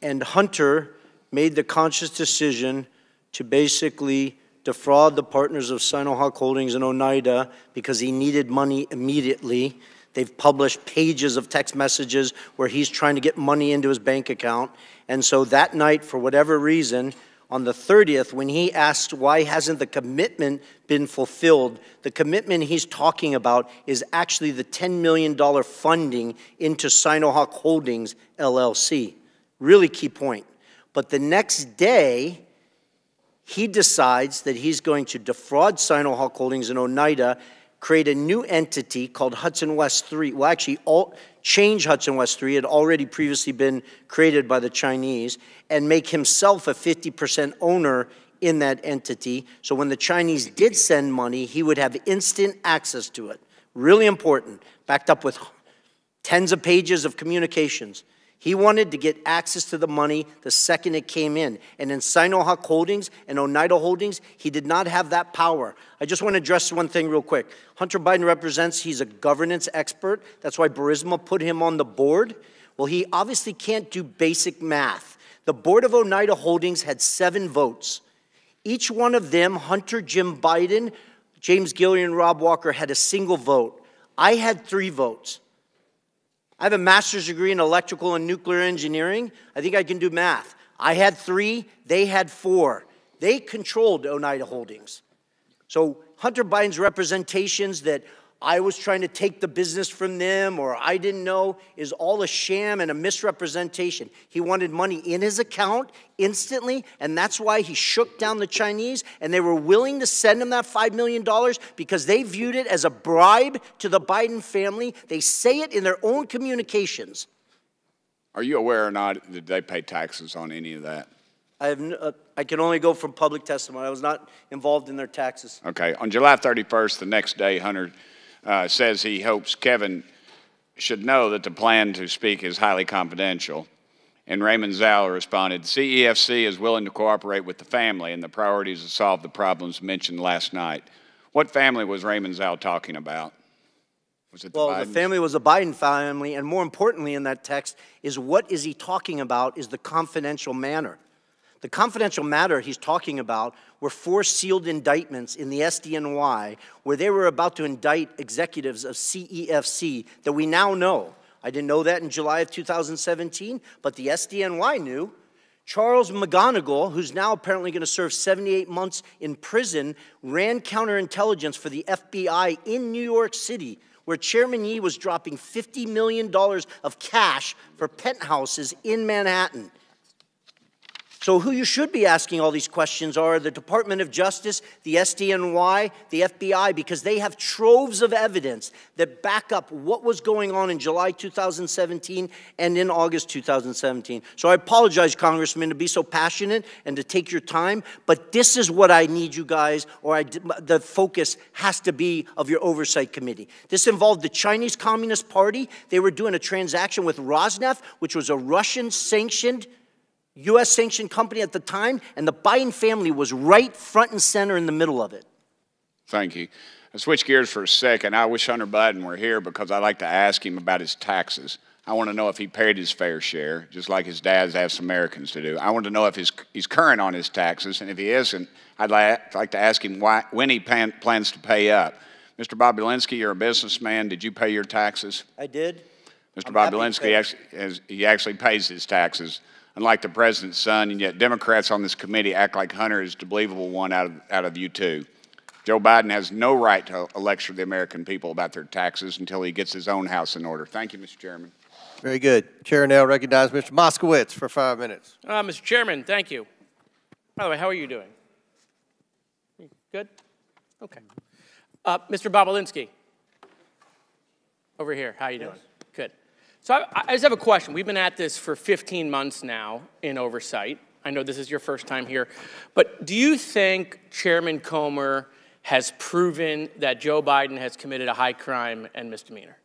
and Hunter made the conscious decision to basically defraud the partners of Sinohawk Holdings and Oneida because he needed money immediately. They've published pages of text messages where he's trying to get money into his bank account. And so that night, for whatever reason, on the 30th, when he asked why hasn't the commitment been fulfilled, the commitment he's talking about is actually the $10 million funding into Sinohawk Holdings LLC. Really key point. But the next day, he decides that he's going to defraud Sinohawk Holdings and Oneida, create a new entity called Hudson West 3. Well, actually, all, change Hudson West 3. It had already previously been created by the Chinese, and make himself a 50% owner in that entity. So when the Chinese did send money, he would have instant access to it. Really important, backed up with tens of pages of communications. He wanted to get access to the money the second it came in. And in Sinohawk Holdings and Oneida Holdings, he did not have that power. I just want to address one thing real quick. Hunter Biden represents, he's a governance expert. That's why Burisma put him on the board. Well, he obviously can't do basic math. The board of Oneida Holdings had seven votes. Each one of them, Hunter, Jim Biden, James Gilliar, Rob Walker, had a single vote. I had three votes. I have a master's degree in electrical and nuclear engineering. I think I can do math. I had three, they had four. They controlled Oneida Holdings. So Hunter Biden's representations that I was trying to take the business from them or I didn't know is all a sham and a misrepresentation. He wanted money in his account instantly, and that's why he shook down the Chinese, and they were willing to send him that $5 million because they viewed it as a bribe to the Biden family. They say it in their own communications. Are you aware or not that they pay taxes on any of that? I, have, uh, I can only go from public testimony. I was not involved in their taxes. Okay. On July 31st, the next day, Hunter uh, says he hopes Kevin should know that the plan to speak is highly confidential. And Raymond Zhao responded, CEFC is willing to cooperate with the family and the priorities to solve the problems mentioned last night. What family was Raymond Zhao talking about? Was it the Well, the family was a Biden family, and more importantly in that text is what is he talking about is the confidential manner. The confidential matter he's talking about were four sealed indictments in the SDNY where they were about to indict executives of CEFC that we now know. I didn't know that in July of 2017, but the SDNY knew. Charles McGonigal, who's now apparently going to serve 78 months in prison, ran counterintelligence for the FBI in New York City, where Chairman Ye was dropping $50 million of cash for penthouses in Manhattan. So who you should be asking all these questions are the Department of Justice, the SDNY, the FBI, because they have troves of evidence that back up what was going on in July 2017 and in August 2017. So I apologize, Congressman, to be so passionate and to take your time, but this is what I need you guys, or I, the focus has to be of your oversight committee. This involved the Chinese Communist Party. They were doing a transaction with Rosneft, which was a Russian sanctioned U.S. sanctioned company at the time, and the Biden family was right front and center in the middle of it. Thank you. I switch gears for a second. I wish Hunter Biden were here because I'd like to ask him about his taxes. I want to know if he paid his fair share, just like his dad's asked Americans to do. I want to know if he's, he's current on his taxes, and if he isn't, I'd like, like to ask him why, when he plan, plans to pay up. Mr. Bobulinski, you're a businessman. Did you pay your taxes? I did. Mr. Bobulinski, actually, he actually pays his taxes unlike the president's son, and yet Democrats on this committee act like Hunter is the believable one out of, out of you two. Joe Biden has no right to lecture the American people about their taxes until he gets his own house in order. Thank you, Mr. Chairman. Very good. Chair now recognizes Mr. Moskowitz for five minutes. Uh, Mr. Chairman, thank you. By the way, how are you doing? Good? Okay. Uh, Mr. Bobulinski, over here, how are you doing? Yes. Good. So I, I just have a question. We've been at this for 15 months now in oversight. I know this is your first time here, but do you think Chairman Comer has proven that Joe Biden has committed a high crime and misdemeanor?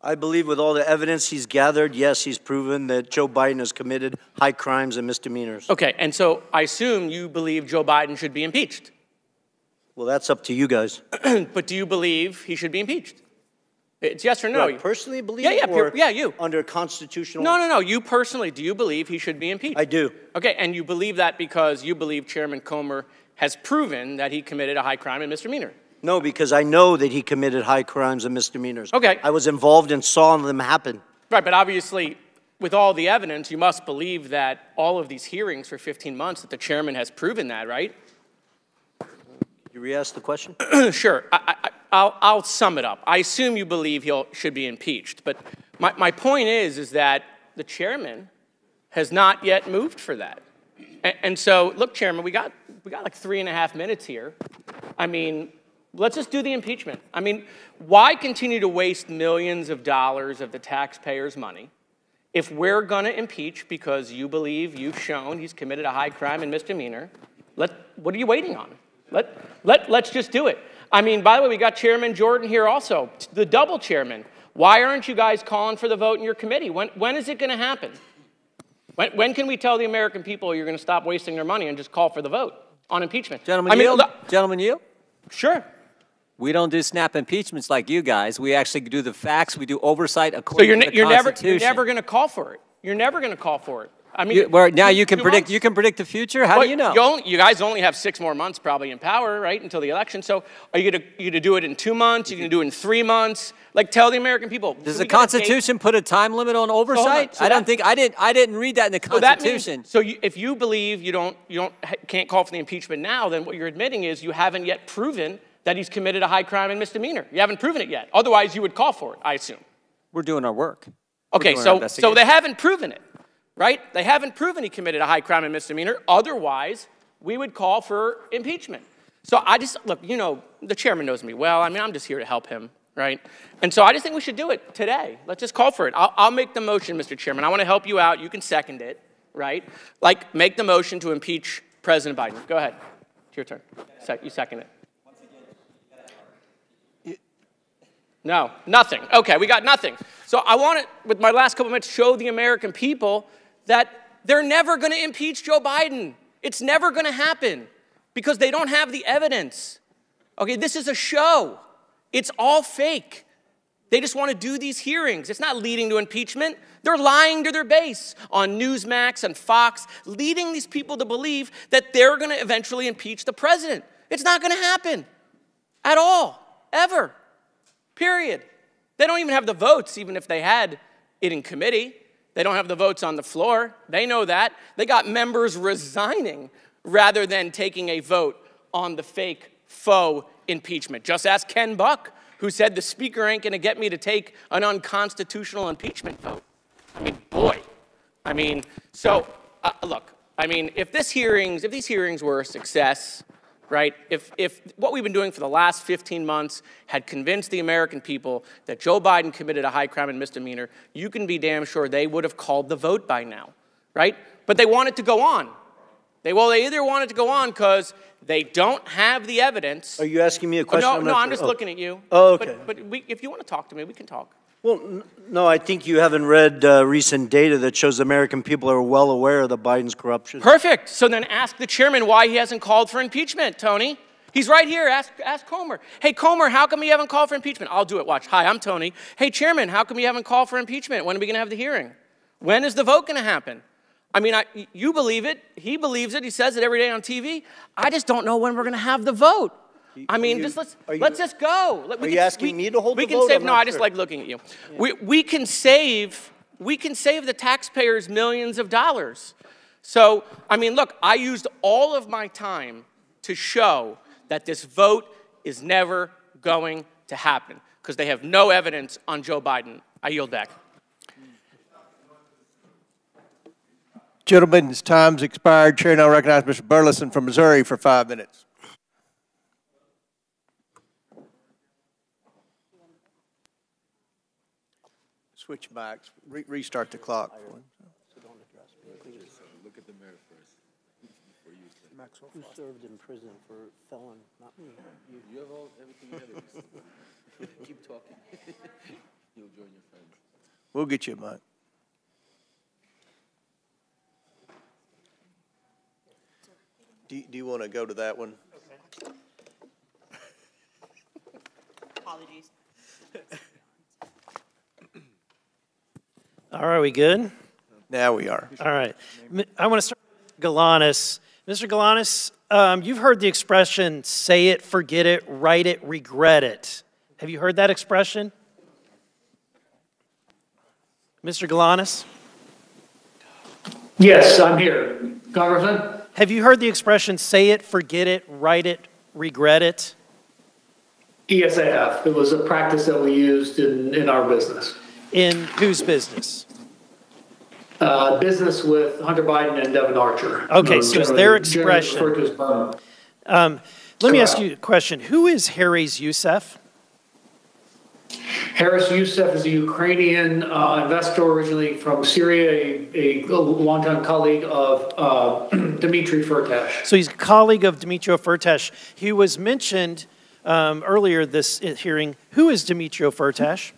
I believe with all the evidence he's gathered, yes, he's proven that Joe Biden has committed high crimes and misdemeanors. Okay, and so I assume you believe Joe Biden should be impeached. Well, that's up to you guys. but do you believe he should be impeached? It's yes or no. Do I personally believe? Yeah, yeah, or yeah. You under constitutional. No, no, no. You personally, do you believe he should be impeached? I do. Okay, and you believe that because you believe Chairman Comer has proven that he committed a high crime and misdemeanor. No, because I know that he committed high crimes and misdemeanors. Okay. I was involved and saw them happen. Right, but obviously, with all the evidence, you must believe that all of these hearings for 15 months that the chairman has proven that, right? You re-ask the question? sure. I, I, I'll, I'll sum it up. I assume you believe he should be impeached, but my, my point is, is that the chairman has not yet moved for that. And, and so, look, Chairman, we got, we got like three and a half minutes here. I mean, let's just do the impeachment. I mean, why continue to waste millions of dollars of the taxpayers' money if we're going to impeach because you believe you've shown he's committed a high crime and misdemeanor? Let, what are you waiting on? Let, let, let's just do it. I mean, by the way, we got Chairman Jordan here also, the double chairman. Why aren't you guys calling for the vote in your committee? When, when is it going to happen? When, when can we tell the American people you're going to stop wasting their money and just call for the vote on impeachment? Gentlemen, I mean, yield? Gentlemen, you? Sure. We don't do snap impeachments like you guys. We actually do the facts. We do oversight according so you're, to the you're Constitution. Never, you're never going to call for it. You're never going to call for it. I mean, you, well, now you can predict. Months? You can predict the future. How well, do you know? You, only, you, guys only have six more months probably in power, right, until the election. So are you going to do it in two months? Are you going to do it in three months? Like, tell the American people. Does the Constitution put a time limit on oversight? So so I don't think I didn't. I didn't read that in the Constitution. So, means, so you, if you believe you don't, you don't can't call for the impeachment now, then what you're admitting is you haven't yet proven that he's committed a high crime and misdemeanor. You haven't proven it yet. Otherwise, you would call for it. I assume. We're doing our work. Okay, so so they haven't proven it right? They haven't proven he committed a high crime and misdemeanor. Otherwise, we would call for impeachment. So I just, look, you know, the chairman knows me well. I mean, I'm just here to help him, right? And so I just think we should do it today. Let's just call for it. I'll, I'll make the motion, Mr. Chairman. I want to help you out. You can second it, right? Like, make the motion to impeach President Biden. Go ahead. It's your turn. Se you second it. No, nothing. Okay, we got nothing. So I want to, with my last couple minutes, show the American people that they're never going to impeach Joe Biden. It's never going to happen because they don't have the evidence. Okay, this is a show. It's all fake. They just want to do these hearings. It's not leading to impeachment. They're lying to their base on Newsmax and Fox, leading these people to believe that they're going to eventually impeach the president. It's not going to happen at all, ever. Period. They don't even have the votes, even if they had it in committee. They don't have the votes on the floor. They know that. They got members resigning rather than taking a vote on the fake faux impeachment. Just ask Ken Buck, who said the speaker ain't going to get me to take an unconstitutional impeachment vote. I mean, boy. I mean, so uh, look, I mean, if this hearings, if these hearings were a success, right? If, if what we've been doing for the last 15 months had convinced the American people that Joe Biden committed a high crime and misdemeanor, you can be damn sure they would have called the vote by now, right? But they want it to go on. They, well, they either want it to go on because they don't have the evidence. Are you asking me a Oh, question? no, I'm no, I'm just Oh. looking at you. Oh, okay. But, but we, if you want to talk to me, we can talk. Well, no, I think you haven't read uh, recent data that shows American people are well aware of the Biden's corruption. Perfect. So then ask the chairman why he hasn't called for impeachment, Tony. He's right here. Ask, ask Comer. Hey, Comer, how come you haven't called for impeachment? I'll do it. Watch. Hi, I'm Tony. Hey, chairman, how come you haven't called for impeachment? When are we going to have the hearing? When is the vote going to happen? I mean, I, you believe it. He believes it. He says it every day on TV. I just don't know when we're going to have the vote. I mean, you- just let's you- let's just go. Let- we are you can- asking we- me to hold We the can vote? save. I'm No, not I just like looking at you. We we can save we can save the taxpayers millions of dollars. So I mean, look, I used all of my time to show that this vote is never going to happen because they have no evidence on Joe Biden. I yield back. Gentlemen's time's expired. Chair now recognizes Mr. Burlison from Missouri for five minutes. Switch mics, Re- restart the clock. So don't address me. Look at the mayor first. Who served in prison for felon, not me? You have all, everything you have. Keep talking. You'll join your friends. We'll get you a mic. Do, do you want to go to that one? Apologies. All right, we good? Now we are. All right. I want to start with Galanis. Mr. Galanis, um, you've heard the expression, say it, forget it, write it, regret it. Have you heard that expression? Mr. Galanis? Yes, I'm here. Congressman? Have you heard the expression, say it, forget it, write it, regret it? Yes, I have. It was a practice that we used in, in our business. In whose business? Uh, business with Hunter Biden and Devon Archer. Okay, Uh, so it's generally- their expression. referred to as Biden. Um, let me ask you a question. Who is Harris Youssef? Harris Youssef is a Ukrainian uh, investor originally from Syria, a, a longtime colleague of uh, Dmitry Firtash. So he's a colleague of Dmitry Firtash. He was mentioned um, earlier this hearing. Who is Dmitry Firtash?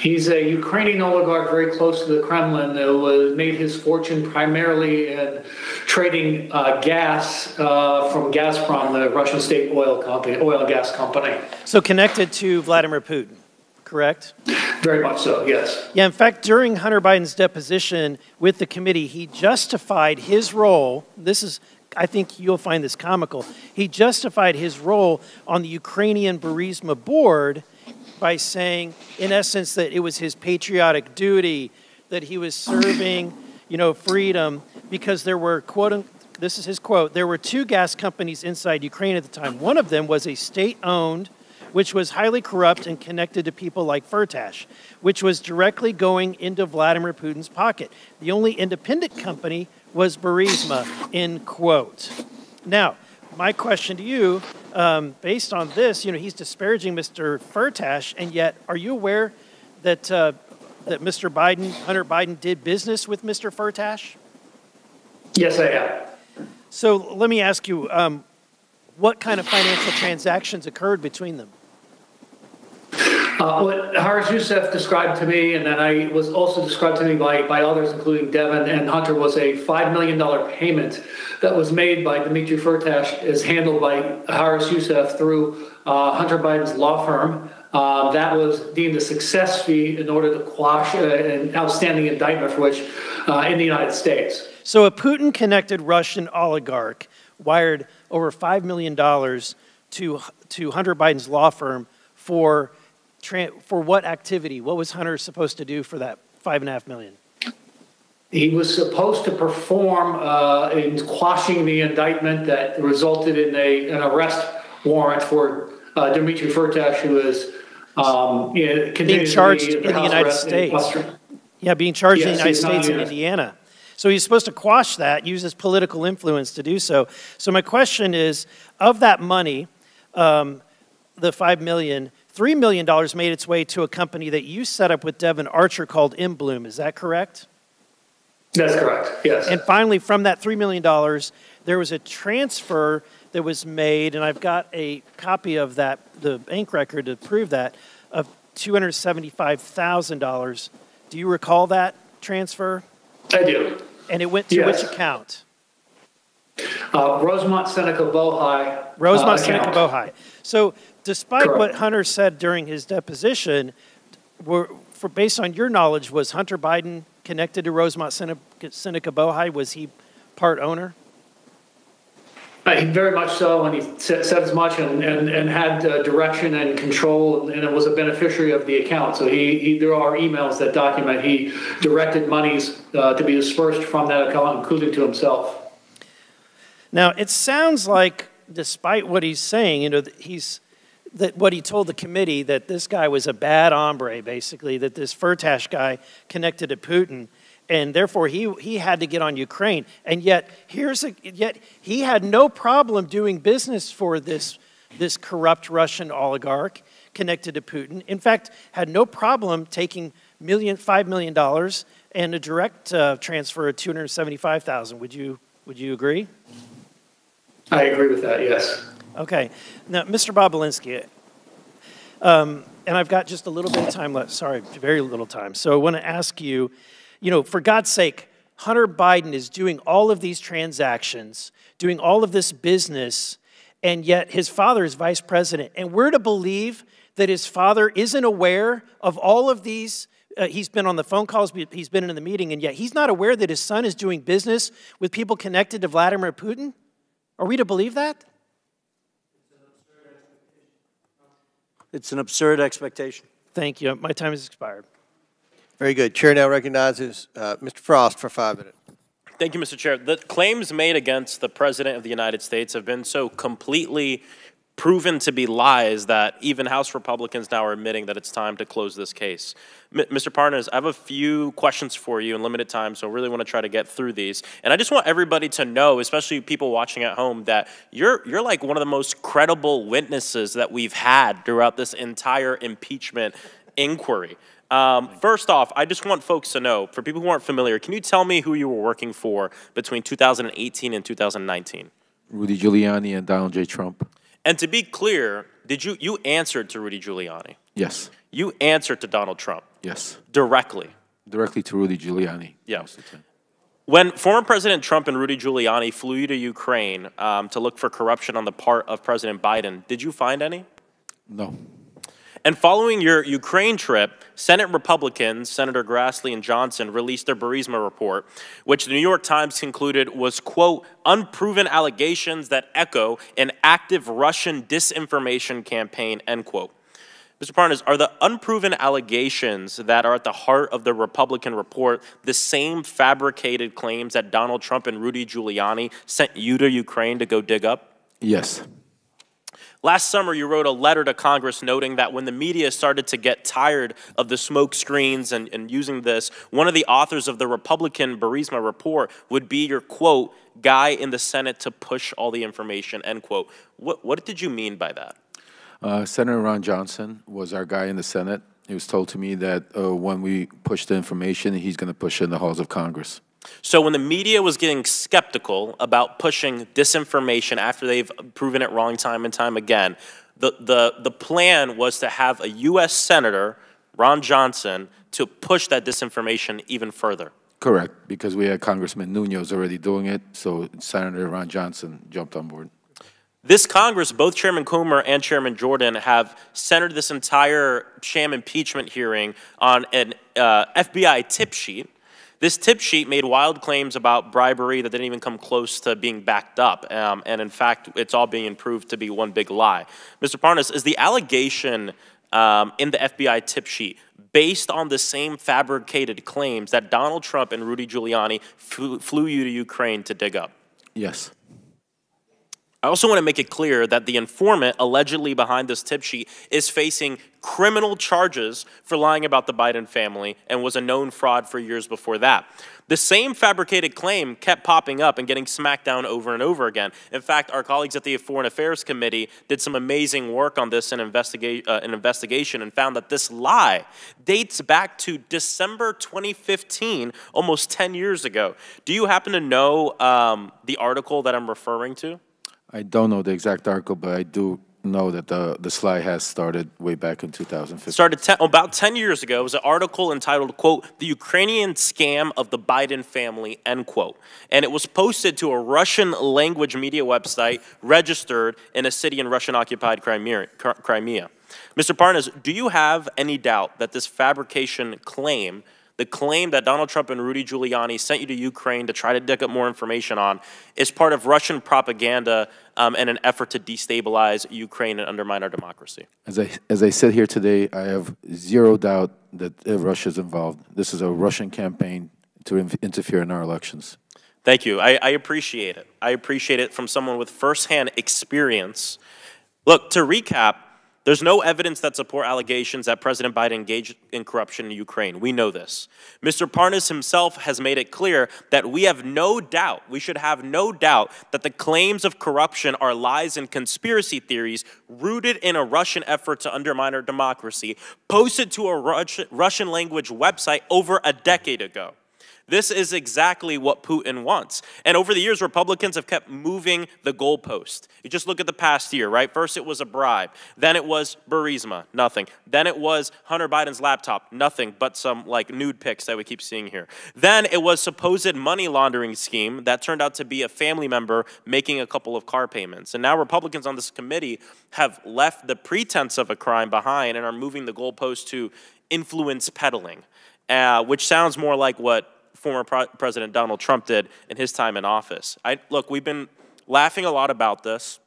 He's a Ukrainian oligarch very close to the Kremlin who was, made his fortune primarily in trading uh, gas uh, from Gazprom, the Russian state oil company, oil and gas company. So connected to Vladimir Putin, correct? Very much so, yes. Yeah, in fact, during Hunter Biden's deposition with the committee, he justified his role. This is, I think you'll find this comical. He justified his role on the Ukrainian Burisma board by saying, in essence, that it was his patriotic duty, that he was serving, you know, freedom, because there were, quote, this is his quote, there were two gas companies inside Ukraine at the time. One of them was a state owned, which was highly corrupt and connected to people like Firtash, which was directly going into Vladimir Putin's pocket. The only independent company was Burisma, end quote. Now, my question to you, um, based on this, you know, he's disparaging Mr. Firtash, and yet, are you aware that uh, that Mr. Biden, Hunter Biden, did business with Mr. Firtash? Yes, I am. So let me ask you, um, what kind of financial transactions occurred between them? Uh, what Harris Youssef described to me, and then I was also described to me by, by others, including Devon and Hunter, was a $5 million payment that was made by Dmitry Firtash, is handled by Harris Youssef through uh, Hunter Biden's law firm. Uh, that was deemed a success fee in order to quash uh, an outstanding indictment for which uh, in the United States. So a Putin connected Russian oligarch wired over $5 million to, to Hunter Biden's law firm for, for what activity? What was Hunter supposed to do for that 5.5 million? He was supposed to perform uh, in quashing the indictment that resulted in a, an arrest warrant for uh, Dmitry Firtash, who is um, Being charged in the United in States. Yeah, being charged in the United States in. Indiana. So he's supposed to quash that, use his political influence to do so. So my question is, of that money, um, the five million, three million dollars made its way to a company that you set up with Devon Archer called Inbloom. Is that correct? That's correct. Yes. And finally, from that three million dollars, there was a transfer that was made, and I've got a copy of that, the bank record to prove that, of two hundred seventy-five thousand dollars. Do you recall that transfer? I do. And it went to Yes. which account? Uh, Rosemont Seneca Bohai. Rosemont uh, Seneca. Bohai. So, despite Correct. what Hunter said during his deposition, were, for based on your knowledge, was Hunter Biden connected to Rosemont Seneca, Seneca Bohai? Was he part owner? Uh, he very much so, and he said, said as much, and, and, and had uh, direction and control, and it was a beneficiary of the account. So he, he there are emails that document he directed monies uh, to be dispersed from that account, including to himself. Now, it sounds like, despite what he's saying, you know, he's that what he told the committee that this guy was a bad hombre, basically, that this Firtash guy connected to Putin, and therefore he he had to get on Ukraine. And yet, here's a yet he had no problem doing business for this this corrupt Russian oligarch connected to Putin. In fact, had no problem taking million five million dollars and a direct uh, transfer of two hundred seventy-five thousand. Would you would you agree? I agree with that. Yes. Okay. Now, Mr. Bobulinski, um, and I've got just a little bit of time left. Sorry, very little time. So I want to ask you, you know, for God's sake, Hunter Biden is doing all of these transactions, doing all of this business, and yet his father is vice president. And we're to believe that his father isn't aware of all of these. Uh, he's been on the phone calls, he's been in the meeting, and yet he's not aware that his son is doing business with people connected to Vladimir Putin? Are we to believe that? It's an absurd expectation. Thank you. My time has expired. Very good. Chair now recognizes uh, Mr. Frost for five minutes. Thank you, Mr. Chair. The claims made against the President of the United States have been so completely proven to be lies that even House Republicans now are admitting that it's time to close this case. M- Mr. Parnas, I have a few questions for you in limited time, so I really want to try to get through these. And I just want everybody to know, especially people watching at home, that you're, you're like one of the most credible witnesses that we've had throughout this entire impeachment inquiry. Um, first off, I just want folks to know, for people who aren't familiar, can you tell me who you were working for between 2018 and 2019? Rudy Giuliani and Donald J. Trump. And to be clear, did you you answered to Rudy Giuliani? Yes. You answered to Donald Trump Yes. directly. Directly to Rudy Giuliani. Yeah. When former President Trump and Rudy Giuliani flew you to Ukraine um, to look for corruption on the part of President Biden, did you find any? No. And following your Ukraine trip, Senate Republicans, Senator Grassley and Johnson, released their Burisma report, which the New York Times concluded was, quote, unproven allegations that echo an active Russian disinformation campaign, end quote. Mr. Parnas, are the unproven allegations that are at the heart of the Republican report the same fabricated claims that Donald Trump and Rudy Giuliani sent you to Ukraine to go dig up? Yes. Last summer, you wrote a letter to Congress noting that when the media started to get tired of the smoke screens and, and using this, one of the authors of the Republican Burisma report would be your quote, guy in the Senate to push all the information, end quote. What, what did you mean by that? Uh, Senator Ron Johnson was our guy in the Senate. It was told to me that uh, when we push the information, he's going to push it in the halls of Congress. So when the media was getting skeptical about pushing disinformation after they've proven it wrong time and time again, the, the, the plan was to have a U.S. Senator, Ron Johnson, to push that disinformation even further. Correct, because we had Congressman Nunes already doing it, so Senator Ron Johnson jumped on board. This Congress, both Chairman Comer and Chairman Jordan, have centered this entire sham impeachment hearing on an uh, FBI tip sheet. This tip sheet made wild claims about bribery that didn't even come close to being backed up. Um, and in fact, it's all being proved to be one big lie. Mr. Parnas, is the allegation um, in the FBI tip sheet based on the same fabricated claims that Donald Trump and Rudy Giuliani flew, flew you to Ukraine to dig up? Yes. I also want to make it clear that the informant allegedly behind this tip sheet is facing criminal charges for lying about the Biden family and was a known fraud for years before that. The same fabricated claim kept popping up and getting smacked down over and over again. In fact, our colleagues at the Foreign Affairs Committee did some amazing work on this in investiga- uh, an investigation and found that this lie dates back to December 2015, almost 10 years ago. Do you happen to know um, the article that I'm referring to? I don't know the exact article, but I do know that the, the slide has started way back in 2015. Started ten, about 10 years ago. It was an article entitled, quote, The Ukrainian Scam of the Biden Family, end quote. And it was posted to a Russian language media website registered in a city in Russian occupied Crimea. Crimea. Mr. Parnas, do you have any doubt that this fabrication claim the claim that Donald Trump and Rudy Giuliani sent you to Ukraine to try to dig up more information on is part of Russian propaganda um, and an effort to destabilize Ukraine and undermine our democracy. As I, as I said here today, I have zero doubt that uh, Russia is involved. This is a Russian campaign to interfere in our elections. Thank you. I, I appreciate it. I appreciate it from someone with firsthand experience. Look, to recap, there's no evidence that support allegations that President Biden engaged in corruption in Ukraine. We know this. Mr. Parnas himself has made it clear that we have no doubt, we should have no doubt, that the claims of corruption are lies and conspiracy theories rooted in a Russian effort to undermine our democracy, posted to a Russian language website over a decade ago. This is exactly what Putin wants. And over the years, Republicans have kept moving the goalpost. You just look at the past year, right? First, it was a bribe. Then it was Burisma, nothing. Then it was Hunter Biden's laptop, nothing but some like nude pics that we keep seeing here. Then it was supposed money laundering scheme that turned out to be a family member making a couple of car payments. And now Republicans on this committee have left the pretense of a crime behind and are moving the goalpost to influence peddling, uh, which sounds more like what former President Donald Trump did in his time in office. I, look, we've been laughing a lot about this,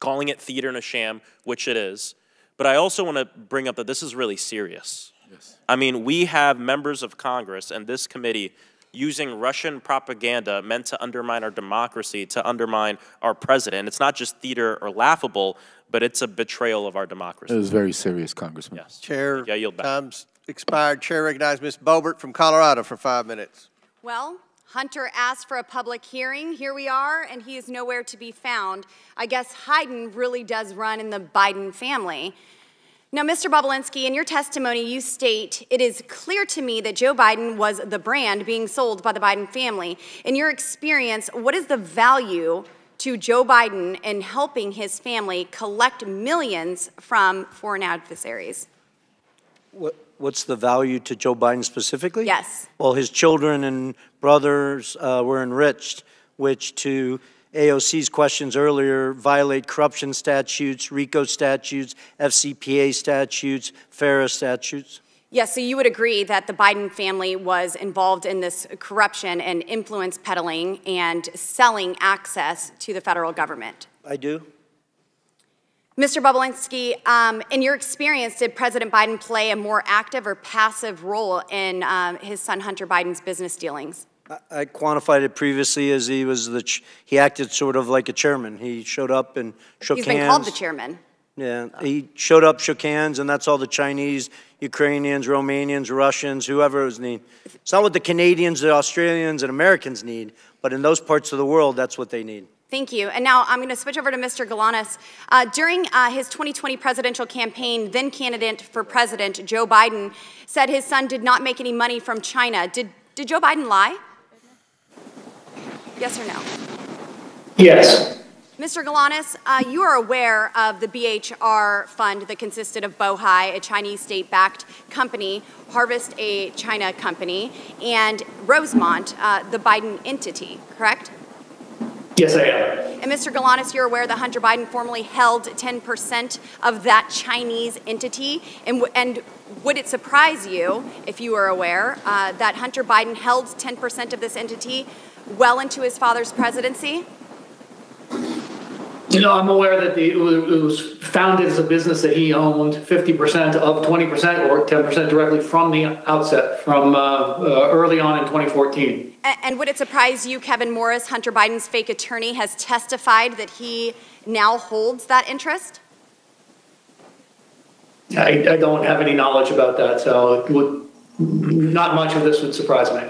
calling it theater and a sham, which it is. But I also want to bring up that this is really serious. Yes. I mean, we have members of Congress and this committee using Russian propaganda meant to undermine our democracy, to undermine our president. It's not just theater or laughable, but it's a betrayal of our democracy. It is very serious, Congressman. Yes. Chair, yeah, yield back. time's expired. Chair recognizes Ms. Boebert from Colorado for five minutes. Well, Hunter asked for a public hearing. Here we are, and he is nowhere to be found. I guess Hayden really does run in the Biden family. Now, Mr. Bobulinski, in your testimony, you state, it is clear to me that Joe Biden was the brand being sold by the Biden family. In your experience, what is the value to Joe Biden in helping his family collect millions from foreign adversaries? What, what's the value to Joe Biden specifically? Yes. Well, his children and brothers uh, were enriched, which to AOC's questions earlier violate corruption statutes, RICO statutes, FCPA statutes, FARA statutes. Yes, so you would agree that the Biden family was involved in this corruption and influence peddling and selling access to the federal government? I do. Mr. Bobulinski, um, in your experience, did President Biden play a more active or passive role in um, his son Hunter Biden's business dealings? I quantified it previously as he was the he acted sort of like a chairman. He showed up and shook He's hands. He's been called the chairman. Yeah, he showed up, shook hands, and that's all the Chinese, Ukrainians, Romanians, Russians, whoever it was need. It's not what the Canadians, the Australians, and Americans need, but in those parts of the world, that's what they need. Thank you. And now I'm going to switch over to Mr. Galanis. Uh, during uh, his 2020 presidential campaign, then candidate for president Joe Biden said his son did not make any money from China. Did, did Joe Biden lie? Yes or no? Yes. Mr. Galanis, uh, you are aware of the BHR fund that consisted of Bohai, a Chinese state backed company, Harvest, a China company, and Rosemont, uh, the Biden entity, correct? Yes, I am. And Mr. Galanis, you're aware that Hunter Biden formally held 10% of that Chinese entity. And, and would it surprise you, if you were aware, uh, that Hunter Biden held 10% of this entity well into his father's presidency? You know, I'm aware that the, it was- founded as a business that he owned 50% of 20% or 10% directly from the outset, from uh, uh, early on in 2014. A- And would it surprise you, Kevin Morris, Hunter Biden's fake attorney, has testified that he now holds that interest? I, I don't have any knowledge about that, so it would, not much of this would surprise me.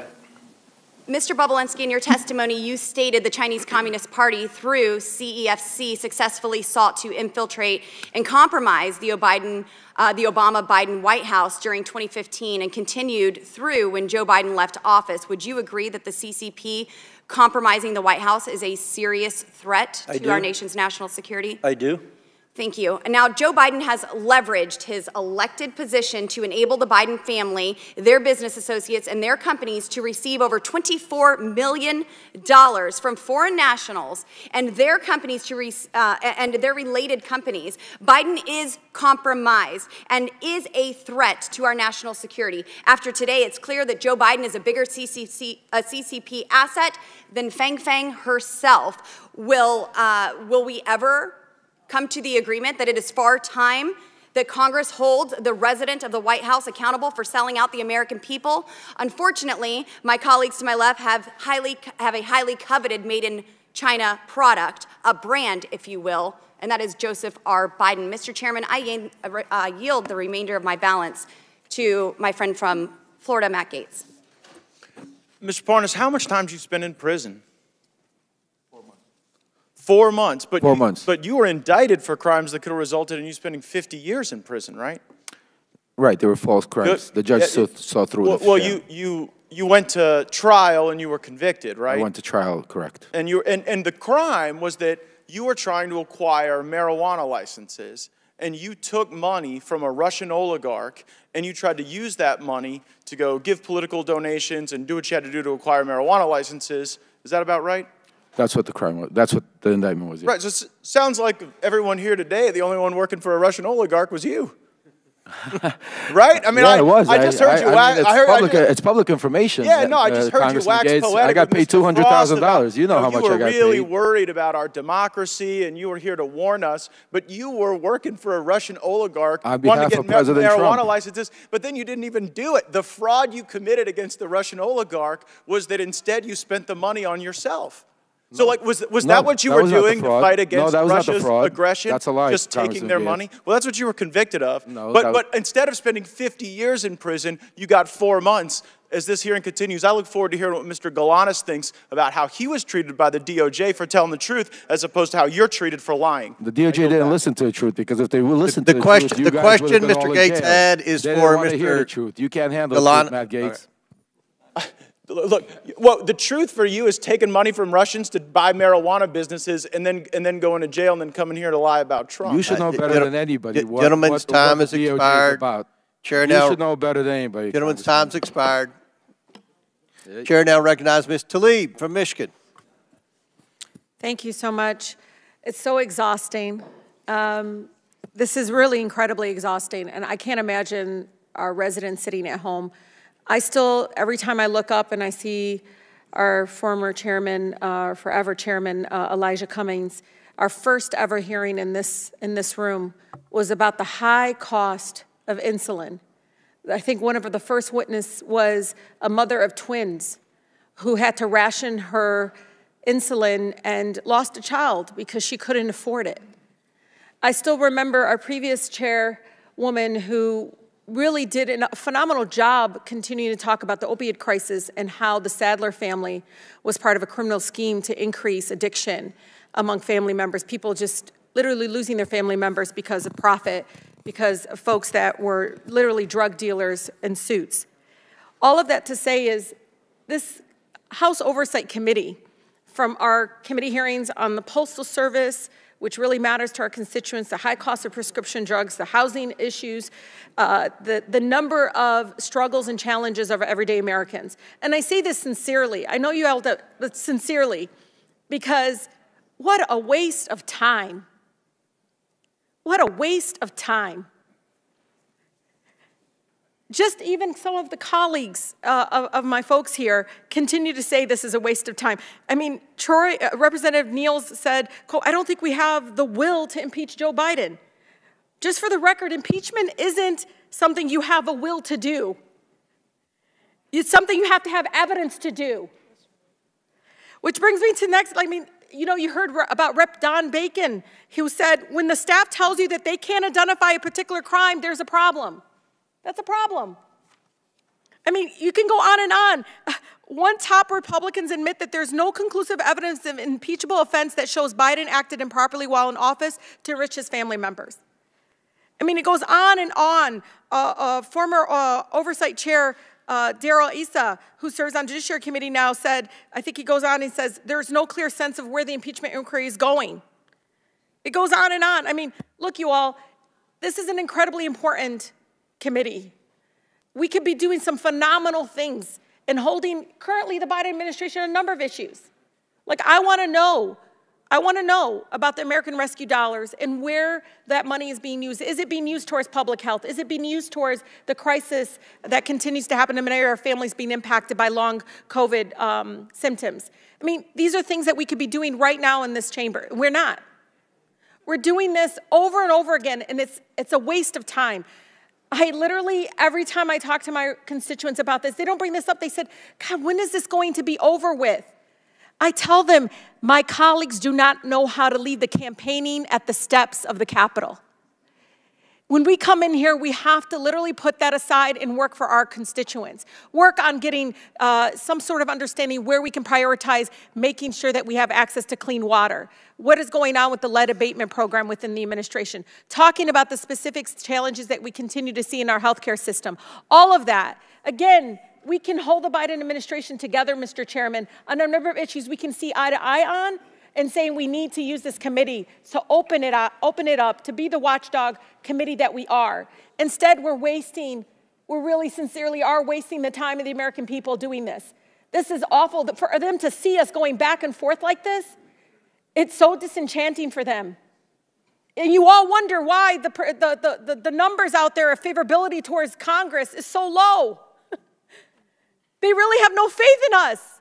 Mr. Bobulinski, in your testimony, you stated the Chinese Communist Party, through CEFC, successfully sought to infiltrate and compromise the, Biden, uh, the Obama-Biden White House during 2015 and continued through when Joe Biden left office. Would you agree that the CCP compromising the White House is a serious threat to our nation's national security? I do. Thank you. And now Joe Biden has leveraged his elected position to enable the Biden family, their business associates, and their companies to receive over $24 million from foreign nationals and their companies to re- uh, and their related companies. Biden is compromised and is a threat to our national security. After today, it's clear that Joe Biden is a bigger CCC, a CCP asset than Fang Fang herself. Will, uh, will we ever come to the agreement that it is far time that Congress holds the resident of the White House accountable for selling out the American people. Unfortunately, my colleagues to my left have, highly, have a highly coveted made in China product, a brand, if you will, and that is Joseph R. Biden. Mr. Chairman, I yield, uh, yield the remainder of my balance to my friend from Florida, Matt Gaetz. Mr. Parnas, how much time did you spend in prison? Four months. But Four you, months. But you were indicted for crimes that could have resulted in you spending 50 years in prison, right? Right, they were false crimes. The judge Yeah, saw, saw through Well, well sham. you, you, you went to trial and you were convicted, right? I went to trial, correct. And, you, and, and the crime was that you were trying to acquire marijuana licenses and you took money from a Russian oligarch and you tried to use that money to go give political donations and do what you had to do to acquire marijuana licenses. Is that about right? That's what the crime was. That's what the indictment was. yeah. Right. So it sounds like everyone here today, the only one working for a Russian oligarch was you. right? I mean, yeah, I, was. I just heard you. I, wa- mean, it's, I heard, I public, just- it's public information. Yeah, that, no, I uh, just heard you wax Gaetz, poetic. I got paid two hundred thousand dollars. You know how much you I were got really paid. worried about our democracy, and you were here to warn us. But you were working for a Russian oligarch, On wanting behalf to get of President marijuana Trump. licenses. But then you didn't even do it. The fraud you committed against the Russian oligarch was that instead you spent the money on yourself. So, like, was was No, that what you that were was not the doing to fraud. fight No, against that was not the Russia's fraud. aggression? That's a lie, Just taking their Gaetz. money. Well, that's what you were convicted of. No, but that- but instead of spending 50 years in prison, you got four months. As this hearing continues, I look forward to hearing what Mr. Galanis thinks about how he was treated by the DOJ for telling the truth, as opposed to how you're treated for lying. The DOJ didn't listen to the truth because if they would listen the to the question- truth, you the guys question would have been Mr. Gaetz had is They didn't for wanna hear Mr. the truth. You can't handle the Galan- truth, Matt Gaetz. Look, well, the truth for you is taking money from Russians to buy marijuana businesses and then and then going to jail and then coming here to lie about Trump. You should know better than anybody. what- Gentlemen's what- time what has the DOJ is expired. About. Chair you should know better than anybody. Gentlemen's time's expired. Chair now recognizes Ms. Tlaib from Michigan. Thank you so much. It's so exhausting. Um, this is really incredibly exhausting, and I can't imagine our residents sitting at home. I still, every time I look up and I see our former chairman, uh, forever chairman, uh, Elijah Cummings, our first ever hearing in this, in this room was about the high cost of insulin. I think one of the first witness was a mother of twins who had to ration her insulin and lost a child because she couldn't afford it. I still remember our previous chairwoman who really did a phenomenal job continuing to talk about the opiate crisis and how the Sackler family was part of a criminal scheme to increase addiction among family members, people just literally losing their family members because of profit, because of folks that were literally drug dealers in suits. All of that to say is this House Oversight Committee, from our committee hearings on the Postal Service, which really matters to our constituents, the high cost of prescription drugs, the housing issues, uh, the, the number of struggles and challenges of everyday Americans. And I say this sincerely. I know you all do, but sincerely, because what a waste of time. What a waste of time. Just even some of the colleagues uh, of, of, my folks here continue to say this is a waste of time. I mean, Troy, uh, Representative Nehls said, I don't think we have the will to impeach Joe Biden. Just for the record, impeachment isn't something you have a will to do. It's something you have to have evidence to do. Which brings me to next, I mean, you know, you heard about Rep. Don Bacon, who said, when the staff tells you that they can't identify a particular crime, there's a problem. That's a problem. I mean, you can go on and on. One top Republicans admit that there's no conclusive evidence of impeachable offense that shows Biden acted improperly while in office to enrich his family members. I mean, it goes on and on. Uh, uh, former uh, oversight chair uh, Darrell Issa, who serves on Judiciary Committee now, said, I think he goes on and says, there's no clear sense of where the impeachment inquiry is going. It goes on and on. I mean, look, you all, this is an incredibly important committee. We could be doing some phenomenal things and holding currently the Biden administration a number of issues. Like, I want to know. I want to know about the American Rescue dollars and where that money is being used. Is it being used towards public health? Is it being used towards the crisis that continues to happen in many of our families being impacted by long COVID um, symptoms? I mean, these are things that we could be doing right now in this chamber. We're not. We're doing this over and over again, and it's, it's a waste of time. I literally, every time I talk to my constituents about this, they don't bring this up. They said, God, when is this going to be over with? I tell them, my colleagues do not know how to lead the campaigning at the steps of the Capitol. When we come in here, we have to literally put that aside and work for our constituents. Work on getting uh, some sort of understanding where we can prioritize making sure that we have access to clean water. What is going on with the lead abatement program within the administration? Talking about the specific challenges that we continue to see in our healthcare system. All of that. Again, we can hold the Biden administration together, Mr. Chairman, on a number of issues we can see eye to eye on and saying we need to use this committee to open it up, open it up, to be the watchdog committee that we are. Instead, we're wasting, we really sincerely are wasting the time of the American people doing this. This is awful. For them to see us going back and forth like this, it's so disenchanting for them. And you all wonder why the, the, the, the numbers out there of favorability towards Congress is so low. they really have no faith in us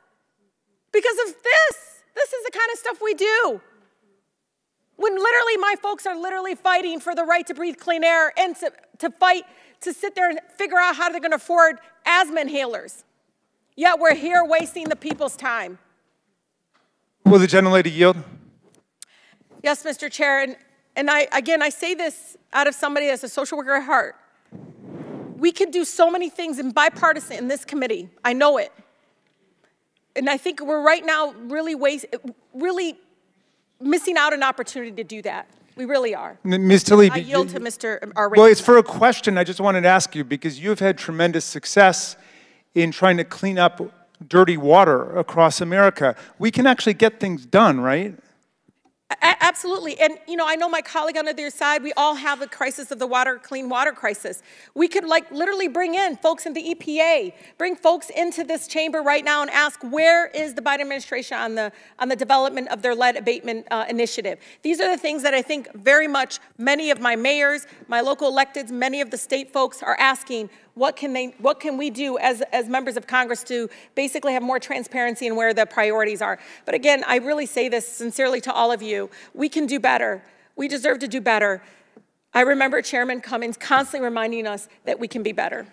because of this. This is the kind of stuff we do. When literally my folks are literally fighting for the right to breathe clean air and to, to fight to sit there and figure out how they're going to afford asthma inhalers. Yet we're here wasting the people's time. Will the gentlelady yield? Yes, Mr. Chair. And, and I, again, I say this out of somebody that's a social worker at heart. We could do so many things in bipartisan in this committee. I know it. And I think we're right now really waste, really missing out an opportunity to do that. We really are. Ms. Tlaib. I yield to Mr. Um, R. Well, it's for a question I just wanted to ask you because you've had tremendous success in trying to clean up dirty water across America. We can actually get things done, right? Absolutely. And, you know, I know my colleague on the other side, we all have a crisis of the water, clean water crisis. We could, like, literally bring in folks in the EPA, bring folks into this chamber right now and ask where is the Biden administration on the, on the development of their lead abatement uh, initiative. These are the things that I think very much many of my mayors, my local electeds, many of the state folks are asking what can, they, what can we do as, as members of Congress to basically have more transparency in where the priorities are? But again, I really say this sincerely to all of you. We can do better. We deserve to do better. I remember Chairman Cummings constantly reminding us that we can be better.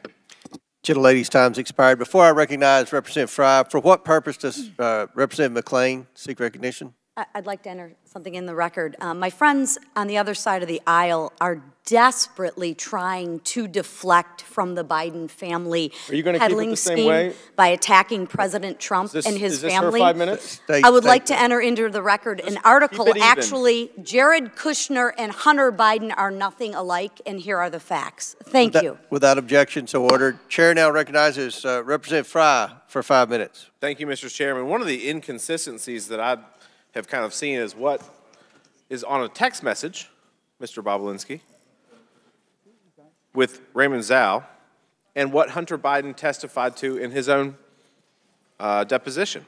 Gentlelady's time's expired. Before I recognize Representative Fry, for what purpose does uh, Representative McClain seek recognition? I'd like to enter something in the record. Um, my friends on the other side of the aisle are desperately trying to deflect from the Biden family are you going to keep it the same way? by attacking President Trump this, and his is this family. five minutes? I would like to enter into the record an article. Actually, Jared Kushner and Hunter Biden are nothing alike, and here are the facts. Thank without, you. Without objection, so ordered. Chair now recognizes uh, Representative Fry for five minutes. Thank you, Mr. Chairman. One of the inconsistencies that I have kind of seen is what is on a text message, Mr. Bobulinski, with Raymond Zhao, and what Hunter Biden testified to in his own uh, deposition.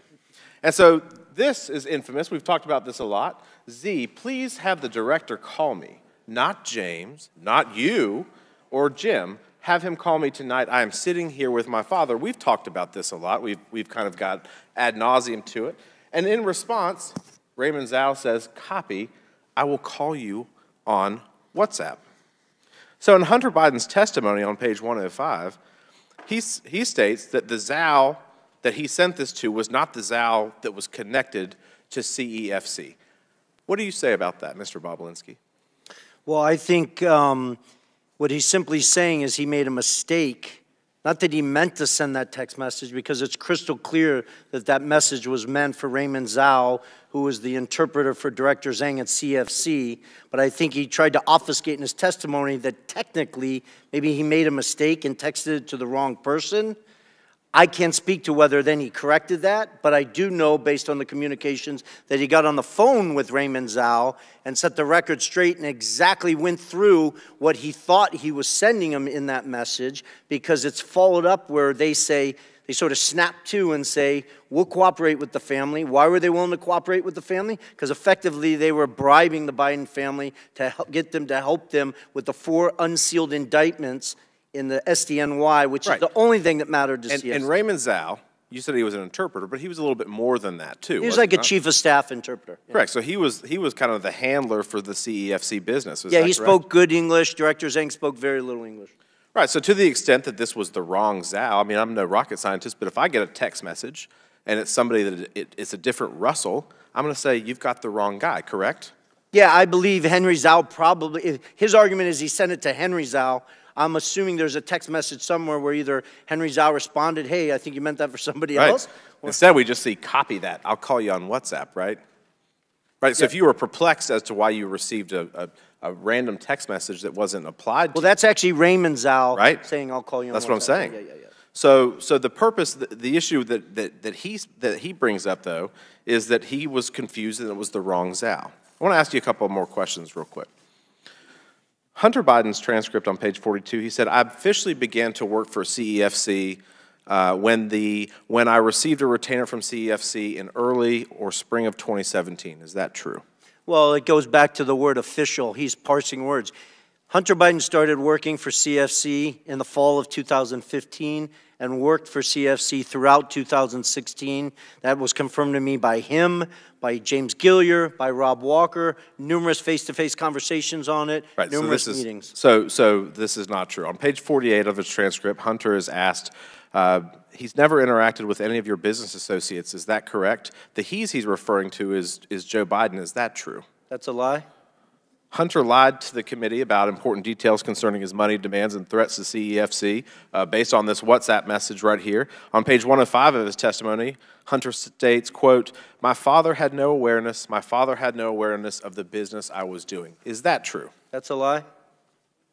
And so this is infamous. We've talked about this a lot. Z, please have the director call me, not James, not you, or Jim. have him call me tonight. I am sitting here with my father. We've talked about this a lot. We've, we've kind of got ad nauseum to it. And in response, Raymond Zhao says, Copy, I will call you on WhatsApp. So in Hunter Biden's testimony on page 105, he, he states that the Zhao that he sent this to was not the Zhao that was connected to CEFC. What do you say about that, Mr. Bobulinski? Well, I think um, what he's simply saying is he made a mistake. Not that he meant to send that text message, because it's crystal clear that that message was meant for Raymond Zhao, who was the interpreter for Director Zhang at CEFC. But I think he tried to obfuscate in his testimony that technically maybe he made a mistake and texted it to the wrong person. I can't speak to whether then he corrected that, but I do know based on the communications that he got on the phone with Raymond Zhao and set the record straight and exactly went through what he thought he was sending him in that message because it's followed up where they say, they sort of snap to and say, we'll cooperate with the family. Why were they willing to cooperate with the family? Because effectively they were bribing the Biden family to help, get them to help them with the four unsealed indictments in the SDNY, which Right. is the only thing that mattered to And, CEFC. and Raymond Zhao, you said he was an interpreter, but he was a little bit more than that too. he was like a not? chief of staff interpreter. Correct. So he was he was kind of the handler for the CEFC business. yeah, he correct? spoke good English. Director Zhang spoke very little English. Right. So to the extent that this was the wrong Zhao, I mean, I'm no rocket scientist, but if I get a text message and it's somebody that it, it's a different Russell, I'm going to say you've got the wrong guy. Correct. Yeah, I believe Henry Zhao probably, his argument is he sent it to Henry Zhao. I'm assuming there's a text message somewhere where either Henry Zhao responded, hey, I think you meant that for somebody Right. else. Instead, we just see copy that. I'll call you on WhatsApp. Right. Right. So if you were perplexed as to why you received a, a, a random text message that wasn't applied, Well, that's actually Raymond Zhao Right. saying, I'll call you on That's what I'm saying. Yeah, yeah, yeah. So, so the purpose, the, the issue that, that, that, he, that he brings up, though, is that he was confused and it was the wrong Zhao. I want to ask you a couple more questions real quick. Hunter Biden's transcript on page 42, he said, I officially began to work for CEFC uh, when, the, when I received a retainer from CEFC in early or spring of 2017. Is that true? Well, it goes back to the word official. He's parsing words. Hunter Biden started working for CEFC in the fall of 2015 and worked for CEFC throughout 2016. That was confirmed to me by him, by James Gilliar, by Rob Walker, numerous face-to-face conversations on it, Right, so numerous is, meetings. So, so this is not true. On page 48 of his transcript, Hunter is asked, uh, he's never interacted with any of your business associates. Is that correct? The he's he's referring to is, is Joe Biden. Is that true? That's a lie? Hunter lied to the committee about important details concerning his money demands and threats to CEFC uh, based on this WhatsApp message right here. On page 105 of his testimony, Hunter states, quote, my father had no awareness, my father had no awareness of the business I was doing. Is that true? That's a lie?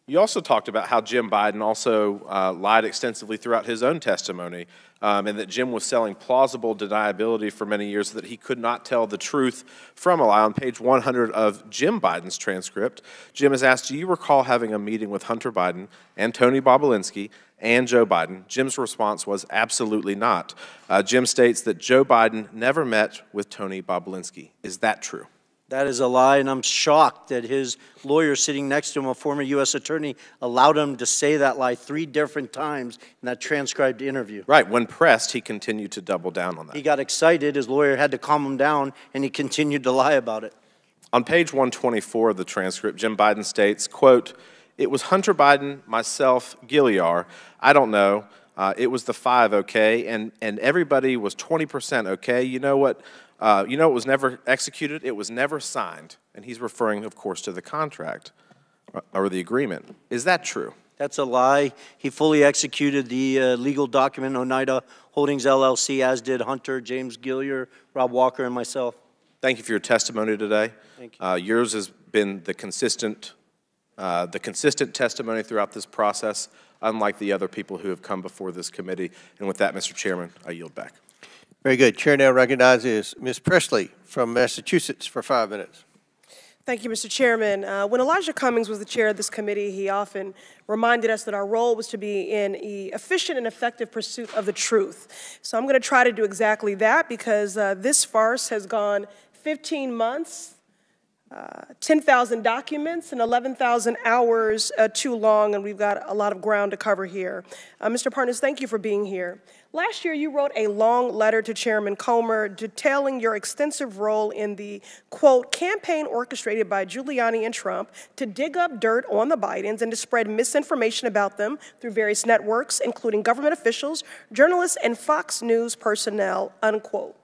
You also talked about how Jim Biden also uh, lied extensively throughout his own testimony, um, and that Jim was selling plausible deniability for many years that he could not tell the truth from a lie. On page 100 of Jim Biden's transcript, Jim is asked, Do you recall having a meeting with Hunter Biden and Tony Bobulinski and Joe Biden? Jim's response was absolutely not. Uh, Jim states that Joe Biden never met with Tony Bobulinski. Is that true? That is a lie, and I'm shocked that his lawyer sitting next to him, a former U.S. attorney, allowed him to say that lie three different times in that transcribed interview. Right. When pressed, he continued to double down on that. He got excited, his lawyer had to calm him down, and he continued to lie about it. On page 124 of the transcript, Jim Biden states, quote, it was Hunter Biden, myself, Gilliar, I don't know, uh, it was the five, okay, and, and everybody was 20% okay. You know what, uh, you know it was never executed? It was never signed. And he's referring, of course, to the contract or, or the agreement. Is that true? That's a lie. He fully executed the uh, legal document, Oneida Holdings LLC, as did Hunter, James Gilliar, Rob Walker, and myself. Thank you for your testimony today. Thank you. Uh, yours has been the consistent, uh, the consistent testimony throughout this process, unlike the other people who have come before this committee. And with that, Mr. Chairman, I yield back. Very good. Chair now recognizes Ms. Presley from Massachusetts for five minutes. Thank you, Mr. Chairman. Uh, when Elijah Cummings was the chair of this committee, he often reminded us that our role was to be in the efficient and effective pursuit of the truth. So I'm going to try to do exactly that because uh, this farce has gone 15 months uh, 10,000 documents and 11,000 hours uh, too long, and we've got a lot of ground to cover here. Uh, Mr. Parnas, thank you for being here. Last year, you wrote a long letter to Chairman Comer detailing your extensive role in the, quote, campaign orchestrated by Giuliani and Trump to dig up dirt on the Bidens and to spread misinformation about them through various networks, including government officials, journalists, and Fox News personnel, unquote.